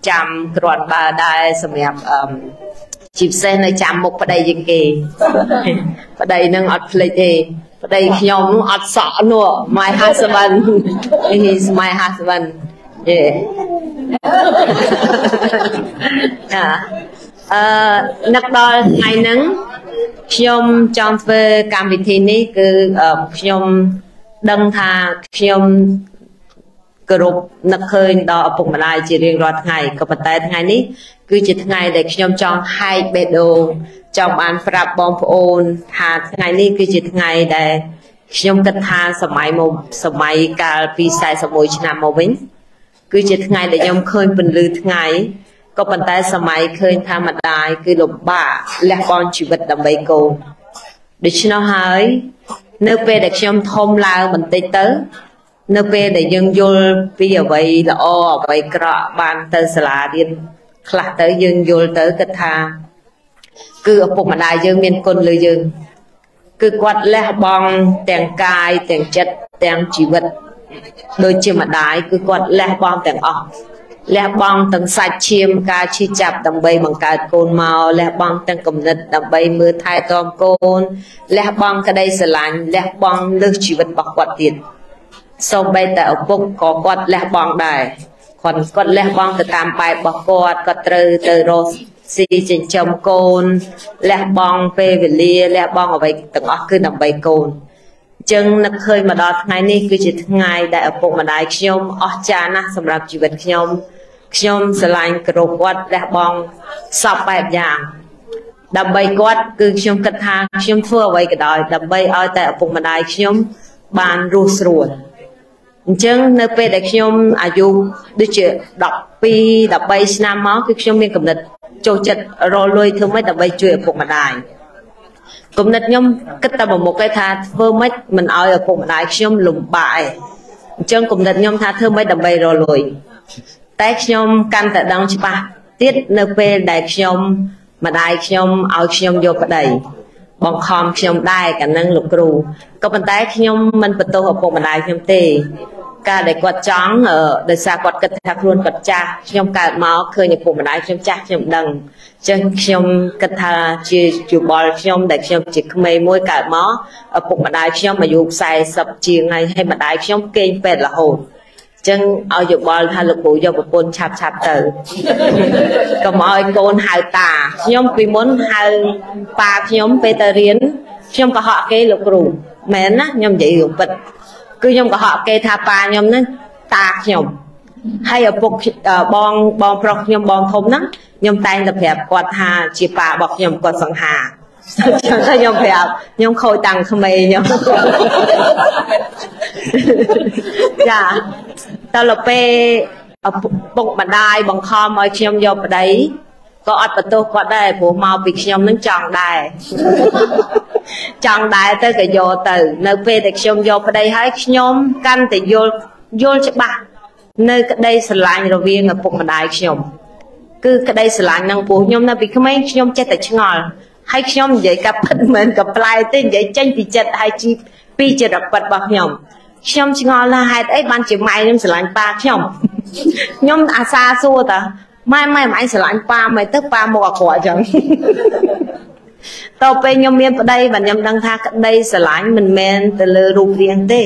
ចាំគ្រាន់បើដែរសម្រាប់ ជាពិសេសនៅចាំមុខប្តីជាងគេប្តីនឹងអត់ភ្លេចទេប្តីខ្ញុំនោះអត់សក់នោះ my husband he is my husband យេអឺនឹកដល់ថ្ងៃហ្នឹងខ្ញុំចង់ធ្វើកម្មវិធីនេះគឺខ្ញុំដឹងថាខ្ញុំគោរពនឹកឃើញដល់ឪពុកម្ដាយជារៀងរាល់ថ្ងៃក៏ប៉ុន្តែថ្ងៃនេះ គឺជាថ្ងៃដែលខ្ញុំចង់ហែកបេះដូងចង់បានប្រាប់បងប្អូនថាថ្ងៃនេះគឺជាថ្ងៃដែលខ្ញុំគិតថាសម័យមកសម័យកាលពី41ឆ្នាំមកវិញគឺជាថ្ងៃដែលខ្ញុំឃើញពន្លឺថ្ងៃក៏ប៉ុន្តែសម័យឃើញថាម្ដាយគឺលំបាកលះបង់ជីវិតដើម្បីកូនដូច្នោះហើយ នៅពេលដែលខ្ញុំធំឡើងបន្តិចទៅ នៅពេលដែលយើងយល់ពីអ្វីល្អអ្វីក្រក់បានទៅសាលារៀន ខ្លះទៅយើងយល់ទៅគិតថា គឺឪពុកម្ដាយយើងមានគុណលើយើង គឺគាត់លះបង់ទាំងកាយទាំងចិត្តទាំងជីវិតដូចជាម្ដាយគឺគាត់លះបង់ទាំងអស់លះបង់ទាំងសាច់ឈាមការឈឺចាប់ដើម្បីបង្កើតកូនមកលះបង់ទាំងគំនិតដើម្បីមើលថែទាំកូនលះបង់ក្តីស្រឡាញ់លះបង់លើសជីវិតរបស់គាត់ទៀតសូម្បីតែឪពុកក៏គាត់លះបង់ដែរ គាត់គាត់លះបង់ទៅតាមបែបរបស់គាត់គាត់ត្រូវទៅរកស៊ីចិញ្ចឹមកូនលះបង់ពេលវេលាលះបង់អ្វីទាំងអស់គឺដើម្បីកូនចឹងនឹកឃើញមកដល់ថ្ងៃនេះគឺជាថ្ងៃដែលឪពុកម្ដាយខ្ញុំអស្ចារ្យណាស់សម្រាប់ជីវិតខ្ញុំខ្ញុំស្រឡាញ់គោរពគាត់លះបង់សពបែបយ៉ាងដើម្បីគាត់គឺខ្ញុំគិតថាខ្ញុំធ្វើអ្វីក៏ដោយដើម្បីឲ្យតែឪពុកម្ដាយខ្ញុំបានរស់ស្រួល អញ្ចឹងនៅពេលដែលខ្ញុំអាយុដូចជា12 13ឆ្នាំមកគឺខ្ញុំមានកំណត់ចូលចិត្តរលុយធ្វើម៉េចដើម្បីជួយឪពុកម្ដាយគំនិតខ្ញុំគិតតែមួយមុខឯថាធ្វើម៉េចមិនឲ្យឪពុកម្ដាយខ្ញុំលំបាកឯងអញ្ចឹងគំនិតខ្ញុំថាធ្វើម៉េចដើម្បីរលួយតែខ្ញុំកាន់តែដឹងច្បាស់ទៀតនៅពេលដែលខ្ញុំម្ដាយខ្ញុំឲ្យខ្ញុំយកប្តី បង្ខំខ្ញុំដែរកាលនឹងលោកគ្រូក៏ប៉ុន្តែខ្ញុំមិនបន្ទោសឪពុកម្ដាយខ្ញុំទេការដែលគាត់ចង់អឺដោយសារគាត់គិតថាខ្លួនគាត់ចាស់ខ្ញុំកើតមកឃើញឪពុកម្ដាយខ្ញុំចាស់ខ្ញុំដឹងអញ្ចឹងខ្ញុំគិតថាជាយោបល់ខ្ញុំដែលខ្ញុំជាក្មេងមួយកើតមកឪពុកម្ដាយខ្ញុំអាយុ40ជាងហើយហើយម្ដាយខ្ញុំគេងពេទ្យរហូត ចឹងឲ្យយោបល់ថាលោកគ្រូយកប្រពន្ធឆាប់ឆាប់ទៅកុំឲ្យកូនហៅតាខ្ញុំពីមុនហៅប៉ាខ្ញុំពេលទៅរៀនខ្ញុំក៏ហក់គេលោកគ្រូមែនណាខ្ញុំនិយាយរឿងពិតគឺខ្ញុំក៏ហក់គេថាប៉ាខ្ញុំហ្នឹងតាខ្ញុំហើយឪពុកបងបងប្រុសខ្ញុំបងធំហ្នឹងខ្ញុំតែងតែប្រាប់គាត់ថាជាប៉ារបស់ខ្ញុំគាត់សង្ហា ចឹងតែខ្ញុំប្រាប់ខ្ញុំខូចតាំងក្មេងខ្ញុំចាតទៅពេលឪពុកម្ដាយបង្ខំឲ្យខ្ញុំយកប្តីក៏អត់បន្ទោសគាត់ដែរព្រោះមកពីខ្ញុំនឹងចង់ដែរចង់ដែរទៅក៏យកទៅនៅពេលដែលខ្ញុំយកប្តីហើយខ្ញុំកាន់តែយល់យល់ច្បាស់នៅក្តីស្រឡាញ់រវាងឪពុកម្ដាយខ្ញុំ គឺក្តីស្រឡាញ់នឹងពោះខ្ញុំនៅពីក្មេងខ្ញុំចេះតែឆ្ងល់ ហើយខ្ញុំនិយាយកាប់ពិតមិនក៏ប្លែកទេនិយាយចេញពីចិត្តហើយជីពីចិត្តពិតរបស់ខ្ញុំខ្ញុំឆ្ងល់ណាស់ហេតុអីបានជាម៉ែខ្ញុំស្រឡាញ់ប៉ាខ្ញុំខ្ញុំអាសាសួរតាម៉ែម៉ែម៉ែស្រឡាញ់ប៉ាមិនទៅប៉ាមកអាក្រក់អញ្ចឹងតទៅពេលខ្ញុំមានប្តីបាទខ្ញុំដឹងថាក្តីស្រឡាញ់មិនមែនទៅលើរូបរាងទេ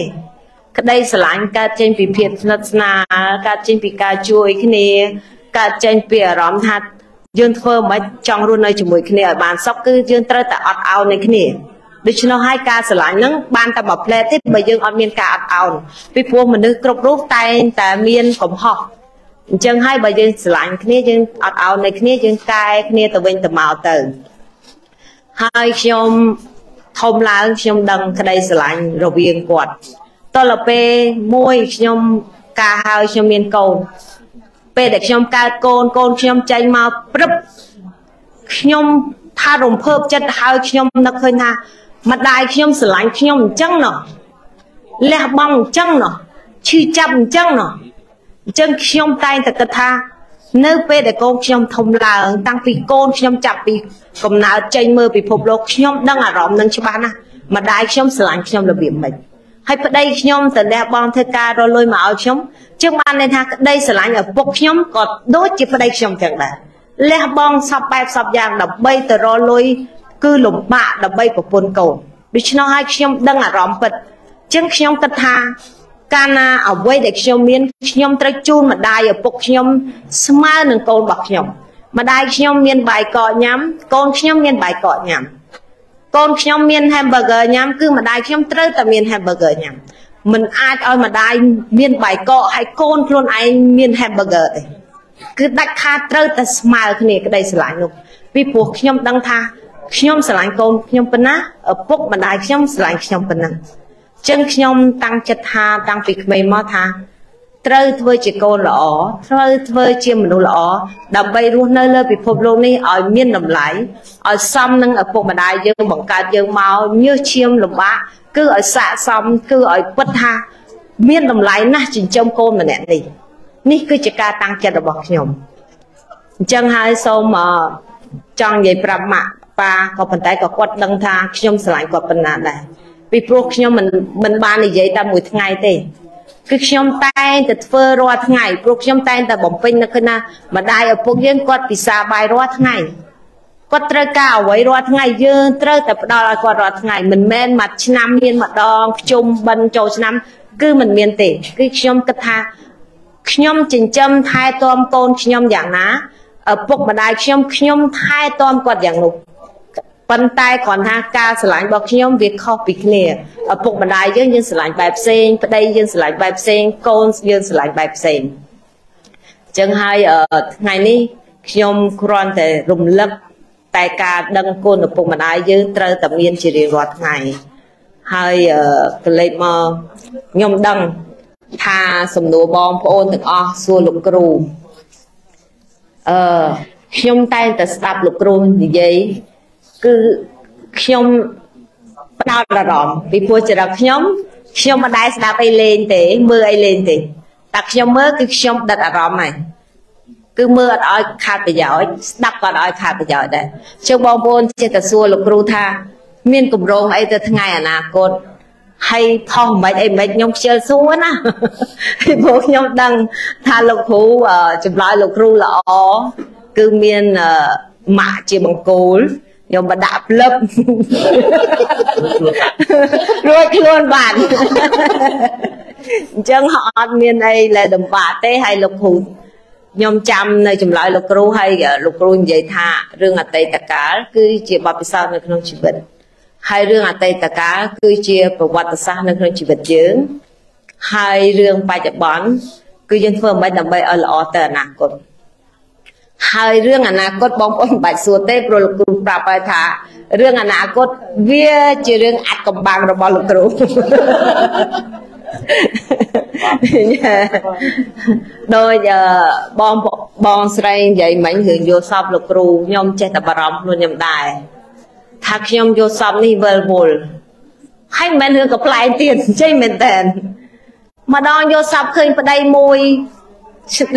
ក្តីស្រឡាញ់កើតចេញពីភាពស្និទ្ធស្នាលកើតចេញពីការជួយគ្នាកើតចេញពីអារម្មណ៍ថា យើងធ្វើមិនចង់រស់នៅជាមួយគ្នាឲ្យបានសុខគឺយើងត្រូវតែអត់ឱននឹងគ្នាដូច្នោះហើយការស្រឡាញ់ហ្នឹងបានតែមួយផ្លែទេបើយើងអត់មានការអត់ឱនពីព្រោះមនុស្សគ្រប់រូបតែងតែមានកំហុសអញ្ចឹងហើយបើយើងស្រឡាញ់គ្នាយើងអត់ឱននៅគ្នាយើងកែគ្នាទៅវិញទៅមកទៅហើយខ្ញុំធំឡើងខ្ញុំដឹងក្តីស្រឡាញ់រវាងគាត់តទៅពេលមួយខ្ញុំការហើយខ្ញុំមានកូន ពេលដែលខ្ញុំកើតកូនកូនខ្ញុំចេញមកព្រឹបខ្ញុំថារំភើបចិត្តហើយខ្ញុំនឹកឃើញថាម្ដាយខ្ញុំស្រឡាញ់ខ្ញុំអញ្ចឹងណោះលះបង់អញ្ចឹងណោះឈឺចាប់អញ្ចឹងណោះអញ្ចឹងខ្ញុំតែងតែគិតថា នៅ ពេលដែលកូនខ្ញុំធំឡើង តាំងពីកូនខ្ញុំចាប់ពីកំណើតចេញមើលពិភពលោកខ្ញុំដឹងអារម្មណ៍នឹងច្បាស់ណាស់ម្ដាយខ្ញុំស្រឡាញ់ខ្ញុំរបៀបម៉េច ហើយប្តីខ្ញុំទៅលះបង់ធ្វើការរលួយមកឲ្យខ្ញុំជាងបានន័យថាក្តីស្រឡាញ់ឪពុកខ្ញុំក៏ដូចជាប្តីខ្ញុំចឹងដែរលះបង់សពបែបសពយ៉ាងដើម្បីទៅរលួយគឺលំបាកដើម្បីប្រពន្ធកូនដូច្នោះហើយខ្ញុំដឹងអារម្មណ៍ពិតចឹងខ្ញុំគិតថាកាលណាអ្វីដែលខ្ញុំមានខ្ញុំត្រូវជូនម្ដាយឪពុកខ្ញុំស្មើនឹងកូនរបស់ខ្ញុំម្ដាយខ្ញុំមានបាយកកញ៉ាំកូនខ្ញុំមានបាយកកញ៉ាំ កូនខ្ញុំមាន hamburger ញ៉ាំគឺម្ដាយខ្ញុំត្រូវតែមាន hamburger ញ៉ាំមិនអាចឲ្យម្ដាយមានបាយកកហើយកូនខ្លួនឯងមាន hamburger ទេគឺដាច់ខាតត្រូវតែស្មើគ្នាក្តីស្រឡាញ់នោះពីព្រោះខ្ញុំដឹងថាខ្ញុំស្រឡាញ់កូនខ្ញុំប៉ុណ្ណាឪពុកម្ដាយខ្ញុំស្រឡាញ់ខ្ញុំប៉ុណ្ណឹងចឹងខ្ញុំតាំងចិត្តថាតាំងពីក្មេងមកថា ត្រូវធ្វើជាកូនល្អត្រូវធ្វើជាមនុស្សល្អដើម្បីរស់នៅលើពិភពលោកនេះឲ្យមានតម្លៃឲ្យសមនឹងឪពុកម្ដាយយើងបង្កើតយើងមកញើសឈាមលំបាកគឺឲ្យស័កសមគឺឲ្យពិតថាមានតម្លៃណាស់ចិញ្ចឹមកូនម្នាក់នេះនេះគឺជាការតាំងចិត្តរបស់ខ្ញុំអញ្ចឹងហើយសូមចង់និយាយប្រាប់ម៉ាក់ប៉ាក៏ប៉ុន្តែក៏គាត់ដឹងថាខ្ញុំស្រឡាញ់គាត់ប៉ុណ្ណាដែរពីព្រោះខ្ញុំមិនមិនបាននិយាយតែមួយថ្ងៃទេ គឺខ្ញុំតែងតែធ្វើរាល់ថ្ងៃព្រោះខ្ញុំតែងតែបំពេញនៅឃើញណាម្ដាយឪពុកយើងគាត់ពិសាបាយរាល់ថ្ងៃគាត់ត្រូវការអ្វីរាល់ថ្ងៃយើងត្រូវតែផ្ដល់ឲ្យគាត់រាល់ថ្ងៃមិនមែនមួយឆ្នាំមានម្ដងខ្ជុំបិណ្ឌចូលឆ្នាំ គឺមិនមានទេ គឺខ្ញុំគិតថាខ្ញុំចិញ្ចឹមថែទាំកូនខ្ញុំយ៉ាងណាឪពុកម្ដាយខ្ញុំខ្ញុំថែទាំគាត់យ៉ាងនោះ ប៉ុន្តែគ្រាន់ថាការស្រឡាញ់របស់ខ្ញុំវាខុសពីគ្នាឪពុកម្ដាយយើងយើងស្រឡាញ់បែបផ្សេងប្តីយើងស្រឡាញ់បែបផ្សេងកូនយើងស្រឡាញ់បែបផ្សេងអញ្ចឹងហើយថ្ងៃនេះខ្ញុំគ្រាន់តែរំលឹកតែការដឹងគុណឪពុកម្ដាយយើងត្រូវតែមានជារៀងរាល់ថ្ងៃហើយកលេចមកខ្ញុំដឹងថាសំណួរបងប្អូនទាំងអស់សួរលោកគ្រូអឺខ្ញុំតែងតែស្ដាប់លោកគ្រូនិយាយ គឺខ្ញុំផ្ដោតអារម្មណ៍ពីព្រោះចរិតខ្ញុំខ្ញុំមិនដែលស្ដាប់អីលេងទេ មើលអីលេងទេតែខ្ញុំមើលគឺខ្ញុំដិតអារម្មណ៍ហើយគឺមើលអត់ឲ្យខាតប្រយោជន៍ស្ដាប់ក៏អត់ឲ្យខាតប្រយោជន៍ដែរជើងបងប្អូនចេះតែសួរលោកគ្រូថា មានកម្រងអីទៅថ្ងៃអនាគតហើយខុសមិនអីមិនខ្ញុំខ្ជិលសួរណាព្រោះខ្ញុំដឹងថាលោកគ្រូចម្លើយលោកគ្រូល្អគឺមានម៉ាក់ជាបង្គោល ខ្ញុំបដាក់ផ្លឹបរួចខ្លួនបានអញ្ចឹងអត់មានអីលែដំបាក់ទេហើយលោកគ្រូខ្ញុំចាំនៅចម្លើយលោកគ្រូហើយលោកគ្រូនិយាយថារឿងអតីតកាលគឺជាបទពិសោធន៍នៅក្នុងជីវិតហើយរឿងអតីតកាលគឺជាប្រវត្តិសាស្ត្រនៅក្នុងជីវិតយើងហើយរឿងបច្ចុប្បន្នគឺយើងធ្វើមិនដើម្បីឲ្យល្អទៅអនាគត ហើយរឿងអនាគតបងប្អូនមិនបាច់សួរទេព្រោះលោកគ្រូប្រាប់ហើយថារឿងអនាគតវាជារឿងអាត់កំបាំងរបស់លោកគ្រូដោយបងបងស្រីនិយាយមិញរឿងយល់សពលោកគ្រូខ្ញុំចេះតែបារម្ភខ្លួនខ្ញុំដែរថាខ្ញុំយល់សពនេះវិលវល់ហើយមិនមែនរឿងកំ pl ែងទៀតចេះមែនតើម្ដងយល់សពឃើញប្តីមួយ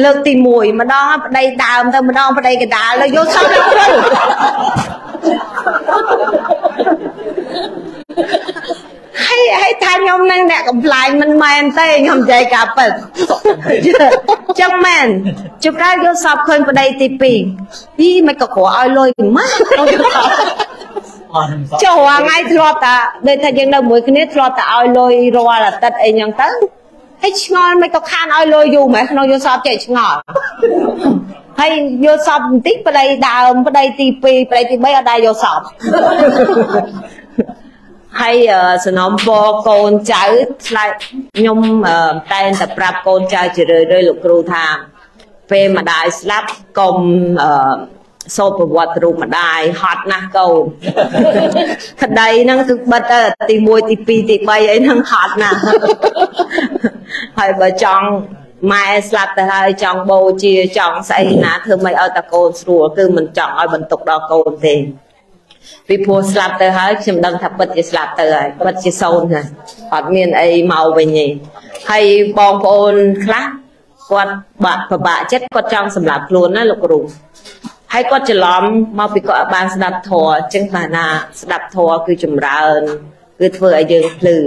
លើកទី1ម្ដងប្តីដើមទៅម្ដងប្តីកដាលទៅយកសោះដល់ព្រឹងហើយហើយថាខ្ញុំនឹងអ្នកកំ pl ែងមិនមែនទេខ្ញុំនិយាយការពិតចឹងមែនជប់ក្រោយយកសពឃើញប្តីទី2ពីមិនក៏ក្រឲ្យលុយម៉ាក់ចូលថ្ងៃធ្លាប់តាដូចថាយើងនៅមួយគ្នាធ្លាប់តែឲ្យលុយរាល់អាទិត្យអីចឹងទៅ ហើយឆ្ងល់មិនក៏ខានឲ្យលុយយូរម៉េចក្នុងយល់សពចេះឆ្ងល់ហើយយល់សពបន្តិចប្តីដើមប្តីទី2ប្តីទី3អត់ដែរយល់សពហើយសំណុំពរកូនចៅឆ្លើយខ្ញុំតែងតែប្រាប់កូនចៅជារឿយៗលោកគ្រូថាពេលម្ដាយស្លាប់កុំអឺ សូត្រប្រវត្តិរូបម្ដាយហត់ណាស់កូនក្តីហ្នឹងគឺបិទទៅទី1ទី2ទី3អីហ្នឹងហត់ណាស់ហើយបើចង់ម៉ែស្លាប់ទៅហើយចង់បូជាចង់ស្អីណាធ្វើមិនឲ្យតកូនស្រួលគឺមិនចង់ឲ្យបន្ទុកដល់កូនទេពីព្រោះស្លាប់ទៅហើយខ្ញុំដឹងថាពិតជាស្លាប់ទៅហើយពិតជាសូន្យហើយអត់មានអីមកវិញទេហើយបងប្អូនខ្លះគាត់បាក់ពិបាកចិត្តគាត់ចង់សម្លាប់ខ្លួនណាលោកគ្រូ ហើយគាត់ច្រឡំមកពីគាត់បានស្ដាប់ធម៌អញ្ចឹងបានណាស្ដាប់ធម៌គឺចម្រើនគឺធ្វើឲ្យយើងភ្លឺ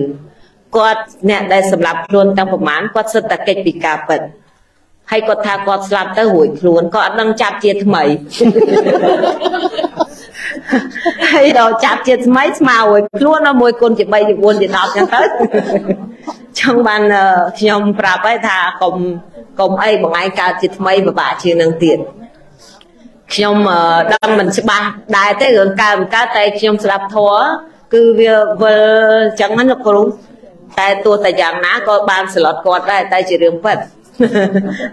គាត់អ្នកដែលសម្លាប់ខ្លួនតាំងប្រមាណគាត់សិតតែកិច្ចពីការពិតហើយគាត់ថាគាត់ស្លាប់ទៅរួចខ្លួនគាត់អត់ដឹងចាប់ជាថ្មីហើយដល់ចាប់ជាថ្មីស្មើរួចខ្លួនដល់មួយគុណជា3ជា4ជា10ចឹងទៅចង់បានខ្ញុំប្រាប់ហើយថាកុំកុំអីបងឯងកើតជាថ្មីពិបាកជាងនឹងទៀត ខ្ញុំដឹងមិនច្បាស់ដែរទេរឿងកើតមិនកើតតែខ្ញុំស្ដាប់ធัวគឺវាវិលចឹងហ្នឹងលោកគ្រូតែទោះតែយ៉ាងណាក៏បានស្លុតគាត់ដែរតែជារឿងពិត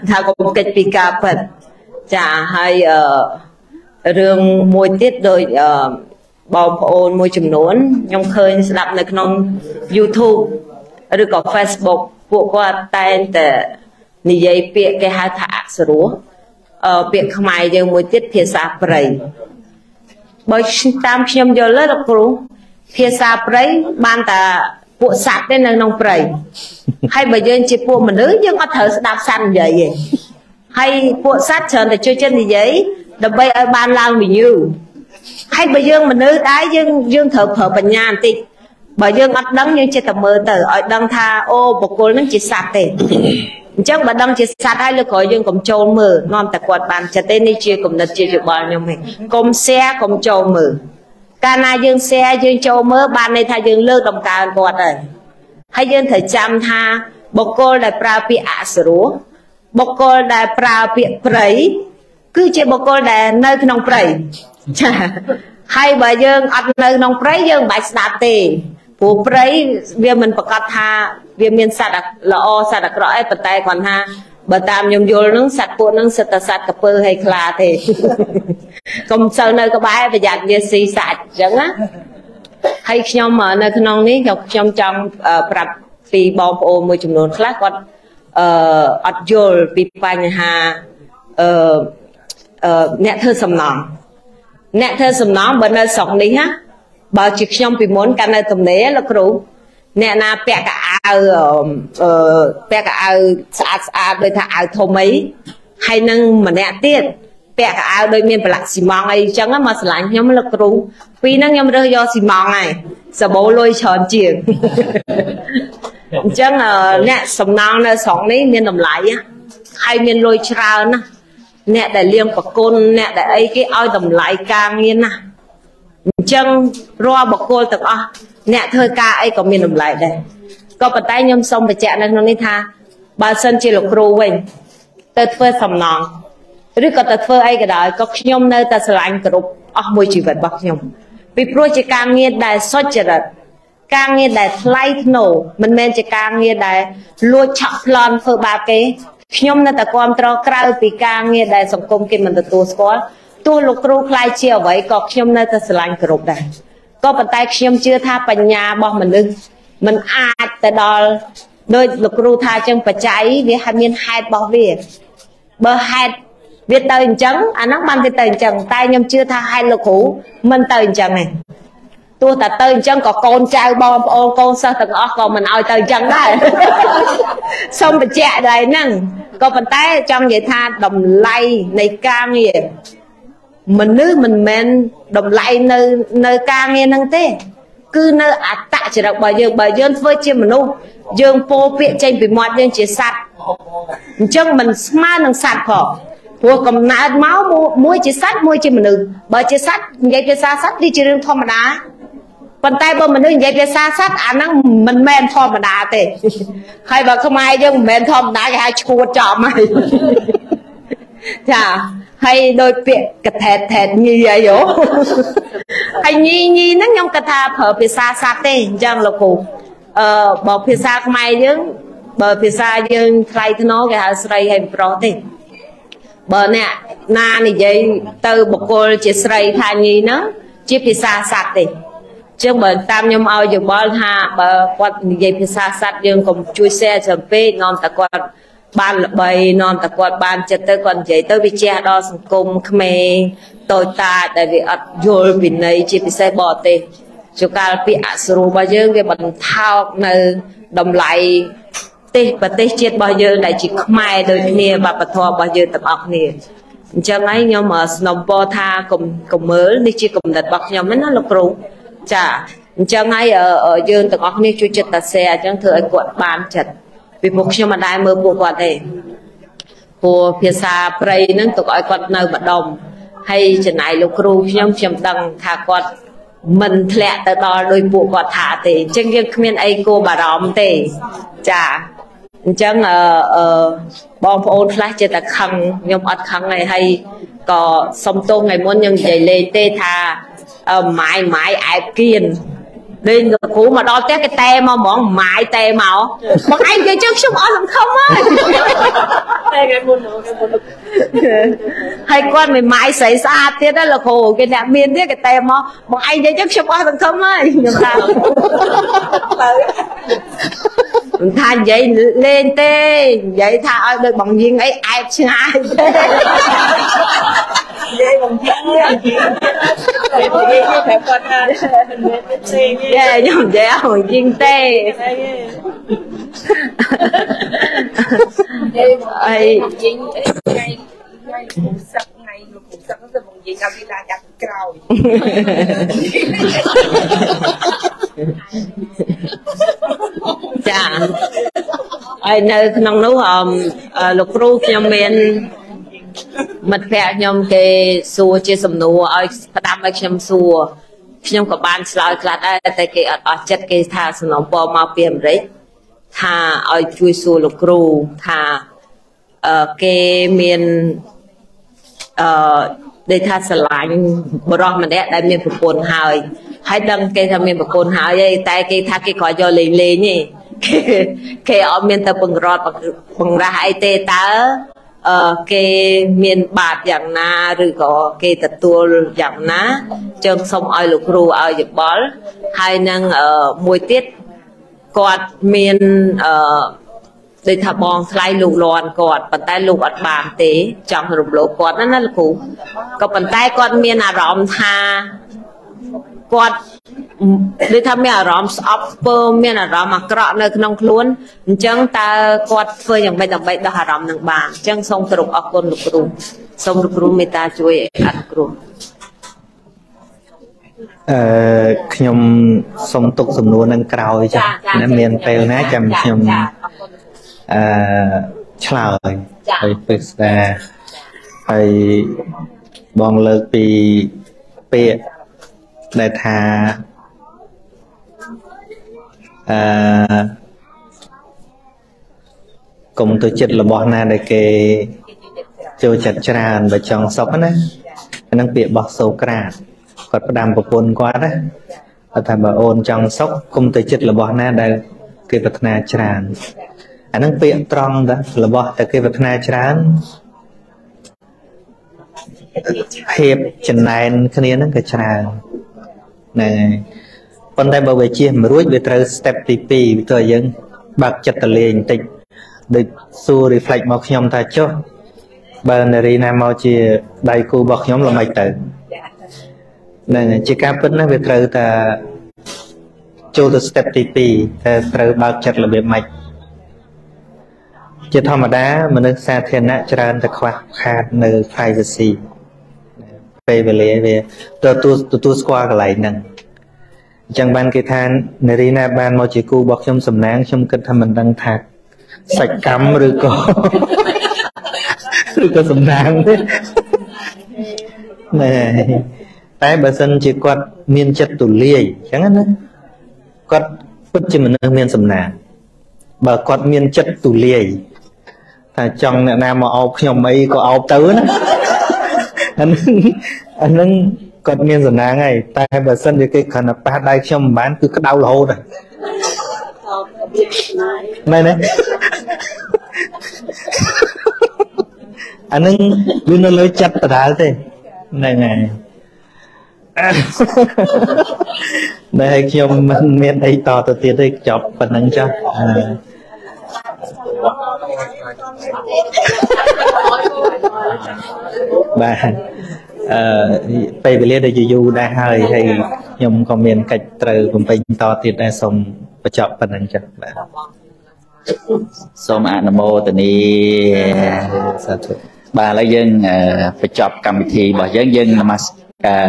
ថាកុំកិច្ចពីការពិតចាហើយអឺរឿងមួយទៀតដោយអឺបងប្អូនមួយចំនួនខ្ញុំឃើញស្ដាប់នៅក្នុង YouTube ឬក៏ Facebook ពួកគាត់តែងតែនិយាយពាក្យគេហៅថាអក្សរោះ ពាក្យខ្មែរយើងមួយទៀតភាសាព្រៃបើតាមខ្ញុំយល់លោកគ្រូភាសាព្រៃបានតែពួកសត្វទេនៅក្នុងព្រៃហើយបើយើងជាពួកមនុស្សយើងអត់ត្រូវស្ដាប់សត្វនិយាយទេហើយពួកសត្វច្រើនតែជួយចិត្តនិយាយដើម្បីឲ្យបានឡើងវិញ្ញាហើយបើយើងមនុស្សដែរយើងយើងត្រូវប្រើបញ្ញាបន្តិចបើយើងអត់ដឹងយើងចិត្តតែមើលទៅឲ្យដឹងថាអូបុគ្គលនឹងជាសត្វទេ អញ្ចឹងបើដឹងជាសត្វហើយលើក្រោយយើងកុំចូលមើលនាំតែគាត់បានចិត្តទេនេះជាគំនិតជាយោបល់ខ្ញុំឯងកុំ share កុំចូលមើលកាលណាយើង share យើងចូលមើលបានន័យថាយើងលើកដំកើងគាត់ហើយហើយយើងត្រូវចាំថាបុគ្គលដែលប្រើពាក្យអសរោះបុគ្គលដែលប្រើពាក្យព្រៃគឺជាបុគ្គលដែលនៅក្នុងព្រៃចាហើយបើយើងអត់នៅក្នុងព្រៃយើងមិនបាច់ស្ដាប់ទេ ព្រោះព្រៃវាមិនប្រកាសថាវាមានសត្វល្អសត្វអាក្រក់អីប៉ុន្តែគ្រាន់ថាបើតាមខ្ញុំយល់ហ្នឹងសត្វពួកហ្នឹងសិតតែសត្វកពើហើយខ្លាទេកុំសូវនៅក្បែរប្រយ័ត្នវាស៊ីសាច់អញ្ចឹងណាហើយខ្ញុំនៅក្នុងនេះខ្ញុំចង់ប្រាប់ពីបងប្អូនមួយចំនួនខ្លះគាត់អឺអត់យល់ពីបញ្ហាអឺអ្នកធ្វើសំណងអ្នកធ្វើសំណងបើនៅស្រុកនេះណា បើជាខ្ញុំពីមុនកាលនៅទំនេរលោកគ្រូអ្នកណាពាក់កៅអៅអឺពាក់កៅអៅស្អាតស្អាតដូចថាអាវធំអីហើយនឹងម្នាក់ទៀតពាក់កៅអៅដូចមានប្រឡាក់ស៊ីម៉ងអីចឹងមកឆ្លាញ់ខ្ញុំលោកគ្រូពីហ្នឹងខ្ញុំរើសយកស៊ីម៉ងហើយសបោលុយច្រើនជាងអញ្ចឹងអ្នកសំណងនៅស្រុកនេះមានតម្លៃហើយមានលុយច្រើនណាអ្នកដែលលៀងប្រគុណអ្នកដែលអីគេឲ្យតម្លៃការងារណា អញ្ចឹងរាល់បុគ្គលទាំងអស់អ្នកធ្វើការអីក៏មានតម្លៃដែរក៏ប៉ុន្តែខ្ញុំសូមបញ្ជាក់នៅក្នុងនេះថាបើសិនជាលោកគ្រូវិញទៅធ្វើសំណងឬក៏ទៅធ្វើអីក៏ដោយក៏ខ្ញុំនៅតែស្រឡាញ់គ្រប់អស់មួយជីវិតរបស់ខ្ញុំពីព្រោះជាការងារដែលសុចរិតការងារដែលថ្លៃថ្នូរមិនមែនជាការងារដែលលួចឆក់ប្លន់ធ្វើបាបគេខ្ញុំនៅតែគ្រប់គ្រងក្រៅពីការងារដែលសង្គមគេមិនទទួលស្គាល់ ទោះលោកគ្រូខ្លាយជាអ្វីក៏ខ្ញុំនៅតែស្រឡាញ់គ្រប់ដែរក៏ប៉ុន្តែខ្ញុំជឿថាបញ្ញារបស់មនុស្សมันអាចទៅដល់ដោយលោកគ្រូថាចឹងបច្ច័យវាហើយមានហេតុរបស់វាបើហេតុវាទៅអញ្ចឹងអាហ្នឹងបានវាទៅអញ្ចឹងតែខ្ញុំជឿថាហេតុលោកគ្រូមិនទៅអញ្ចឹងទេទោះតែទៅអញ្ចឹងក៏កូនចៅបងប្អូនកូនសិស្សទាំងអស់ក៏មិនឲ្យទៅអញ្ចឹងដែរសូមបញ្ជាក់ដែរហ្នឹងក៏ប៉ុន្តែចង់និយាយថាតម្លៃនៃការងារ មនុស្សមិនមែនតម្លៃនៅនៅការងារហ្នឹងទេ គឺនៅអត្តចរិតរបស់យើងបើយើងធ្វើជាមនុស្សយើងពោពាក្យចេញពីមាត់យើងជាសត្វអញ្ចឹងមិនស្មើនឹងសត្វផងព្រោះកំណើតមកមួយជាសត្វមួយជាមនុស្សបើជាសត្វនិយាយភាសាសត្វវាជារឿងធម្មតាប៉ុន្តែបើមនុស្សនិយាយភាសាសត្វអាហ្នឹងមិនមែនធម្មតាទេហើយបើខ្មែរយើងមិនមែនធម្មតាគេហៅឈួតចំហើយ ចាហើយដោយពាក្យកថេតថេតញីអីយោហើយញីញីហ្នឹងខ្ញុំគិតថាប្រើភាសាសត្វទេអញ្ចឹងលោកគ្រូអឺបើភាសាខ្មែរយើងបើភាសាយើងថ្លៃថ្នូរគេហៅស្រីហើយប្រុសទេបើអ្នកណានិយាយទៅបុគ្គលជាស្រីថាញីហ្នឹងជាភាសាសត្វទេចឹងបើតាមខ្ញុំឲ្យយោបល់ថាបើគាត់និយាយភាសាសត្វយើងកុំជួយ share ច្រើនពេកនាំតែគាត់ បានល្បីនាំតែគាត់បានចិត្តទៅគាត់និយាយទៅវាជះដល់សង្គមក្មេងតូចតាចដែលវាអត់យល់វិន័យជាពិសេសបរទេសជួកាលពាក្យអសុររបស់យើងវាបន្ថោកនៅតម្លៃទេសប្រទេសជាតិរបស់យើងដែលជាខ្មែរដូចគ្នាវប្បធម៌របស់យើងទាំងអស់គ្នាអញ្ចឹងហើយខ្ញុំស្នំពរថាកុំកុំមើលនេះជាគំនិតរបស់ខ្ញុំណាលោកគ្រូចាអញ្ចឹងហើយយើងទាំងអស់គ្នាជួយចិត្តតាសែអញ្ចឹងធ្វើឲ្យគាត់បានចិត្ត ពីពួកខ្ញុំមិនដែលមើលពួកគាត់ទេព្រោះភាសាព្រៃហ្នឹងទុកឲ្យគាត់នៅម្ដុំហើយចំណាយលោកគ្រូខ្ញុំខ្ញុំដឹងថាគាត់មិនធ្លាក់ទៅដល់ដោយពួកគាត់ថាទេអញ្ចឹងយើងគ្មានអីគួរបារម្ភទេចាអញ្ចឹងអឺបងប្អូនខ្លះចេះតែខឹងខ្ញុំអត់ខឹងទេហើយក៏សុំទោសថ្ងៃមុនខ្ញុំនិយាយលេងទេថាម៉ាយម៉ាយអែបគៀន លេងលោកគ្រូមកដល់ផ្ទះគេតែមកហ្មងម៉ាយតែមកបងឯងនិយាយចឹងខ្ញុំអត់សង្ឃឹមហើយតែគេមុនគេមុនហើយគាត់មិនម៉ាយស្រីស្អាតទៀតណាលោកគ្រូគេអ្នកមានទៀតគេតែមកបងឯងនិយាយចឹងខ្ញុំអត់សង្ឃឹមហើយខ្ញុំថាមិន ថានិយាយលេងទេនិយាយថាឲ្យដូចបងយៀងអីអែបឆ្ងាយទេនិយាយបងយៀងនិយាយប្រាប់គាត់ថាយ៉ាខ្ញុំនិយាយឲ្យយៀងទេអីយៀងថ្ងៃថ្ងៃលោកសឹកថ្ងៃលោក សឹកទៅបងយៀងឲ្យវាឡើងដាក់ក្រោយចាហើយនៅក្នុងនោះអមលោកគ្រូខ្ញុំមានមិត្តភ័ក្ដិខ្ញុំគេសួរជាសំណួរឲ្យផ្ដាំឲ្យខ្ញុំសួរខ្ញុំក៏បានឆ្លើយខ្លះដែរតែគេអត់អស់ចិត្តគេថាសំណពរមកពីអាមេរិកថាឲ្យជួយសួរលោកគ្រូថាអឺគេមាន អឺដូចថាស្រឡាញ់បរោះម្នាក់ដែលមានប្រពន្ធហើយហើយដឹងគេថាមានប្រពន្ធហើយតែគេថាគេគ្រាន់យកលេងលេងទេគេអត់មានទៅបង្រត់បង្រាស់អីទេតើអឺគេមានបាបយ៉ាងណាឬក៏គេទទួលយ៉ាងណាចឹងសូមឲ្យលោកគ្រូឲ្យយោបល់ហើយនឹងមួយទៀតគាត់មានអឺ ដូចថាបងថ្លៃលោកលន់គាត់ប៉ុន្តែលោកអត់បានទេចង់រំលោភគាត់ណាណាលោកគ្រូក៏ប៉ុន្តែគាត់មានអារម្មណ៍ថាគាត់ដូចថាមានអារម្មណ៍ស្អប់ពើមានអារម្មណ៍អាក្រក់នៅក្នុងខ្លួនអញ្ចឹងតើគាត់ធ្វើយ៉ាងម៉េចដើម្បីដោះអារម្មណ៍នឹងបានអញ្ចឹងសូមគោរពអរគុណលោកគ្រូសូមលោកគ្រូមេត្តាជួយអនុគ្រោះអឺខ្ញុំសុំទុកសំណួរនឹងក្រោយចា៎មានពេលណាចាំខ្ញុំ អឺឆ្លើយហើយពេលស្ដាហើយបងលើកពីពាក្យដែលថាអឺកុំទៅចិត្តរបស់ណាដែលគេចូលចិត្តច្រើនបើចង់សុខណាអានឹងពាក្យរបស់សូក្រាតគាត់ផ្ដាំប្រពន្ធគាត់ណាគាត់ថាបើអូនចង់សុខកុំទៅចិត្តរបស់ណាដែលគេប្រាថ្នាច្រើន អានឹងពាក្យត្រង់តារបស់តែគេប្រាថ្នាច្រើនភាពចំណែនគ្នាហ្នឹងក៏ច្រើនហ្នឹងហើយប៉ុន្តែបើវាជៀសមិនរួចវាត្រូវ step ទី2វាត្រូវយើងបើកចិត្តទៅលេងបន្តិចដូចសួរ reflect មកខ្ញុំថាចុះបើនារីណាមកជាដៃគូរបស់ខ្ញុំល្មិចទៅហ្នឹងជាការពិតណាវាត្រូវតែចូលទៅ step ទី2តែត្រូវបើកចិត្តរបៀបម៉េច ជាធម្មតាមនុស្សសាធារណៈច្រើនតែខ្វះខាតនៅ privacy ពេលវេលាវាទទួលទទួលស្គាល់កន្លែងហ្នឹងអញ្ចឹងបានគេថានារីណាបានមកជាគូរបស់ខ្ញុំសំណាងខ្ញុំគិតថាមិនដឹងថាសាច់កម្មឬក៏ឬក៏សំណាងទេណែតែបើសិនជាគាត់មានចិត្តទូលាយអញ្ចឹងណាគាត់ពិតជាមនុស្សមានសំណាងបើគាត់មានចិត្តទូលាយ ថាចង់អ្នកណាមកអោបខ្ញុំអីក៏អោបទៅណាអានឹងអានឹងគាត់មានសំណាងហើយតែបើសិនជាគេគ្រាន់តែប៉ះដៃខ្ញុំមិនបានគឺក្តៅរហូតហើយមែនទេអានឹងវានៅលើចិត្តដដែលទេហ្នឹងហើយតែខ្ញុំមិនមានអីតទៅទៀតទេចប់ប៉ុណ្្នឹងចាស់ បាទអឺពេលវេលាដែលយូរដែរហើយហើយខ្ញុំក៏មានកិច្ចត្រូវបំពេញតទៀតដែរសូមបញ្ចប់ប៉ុណ្្នឹងចា៎បាទសូមអនុមោទនីសាធុបាទឥឡូវយើងបញ្ចប់កម្មវិធីរបស់យើងយើងនមស្ការ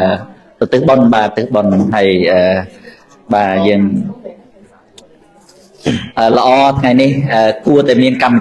ទៅទិសបុណ្យបាទទិសបុណ្យហើយបាទយើងល្អថ្ងៃនេះគួរតែមានកម្ម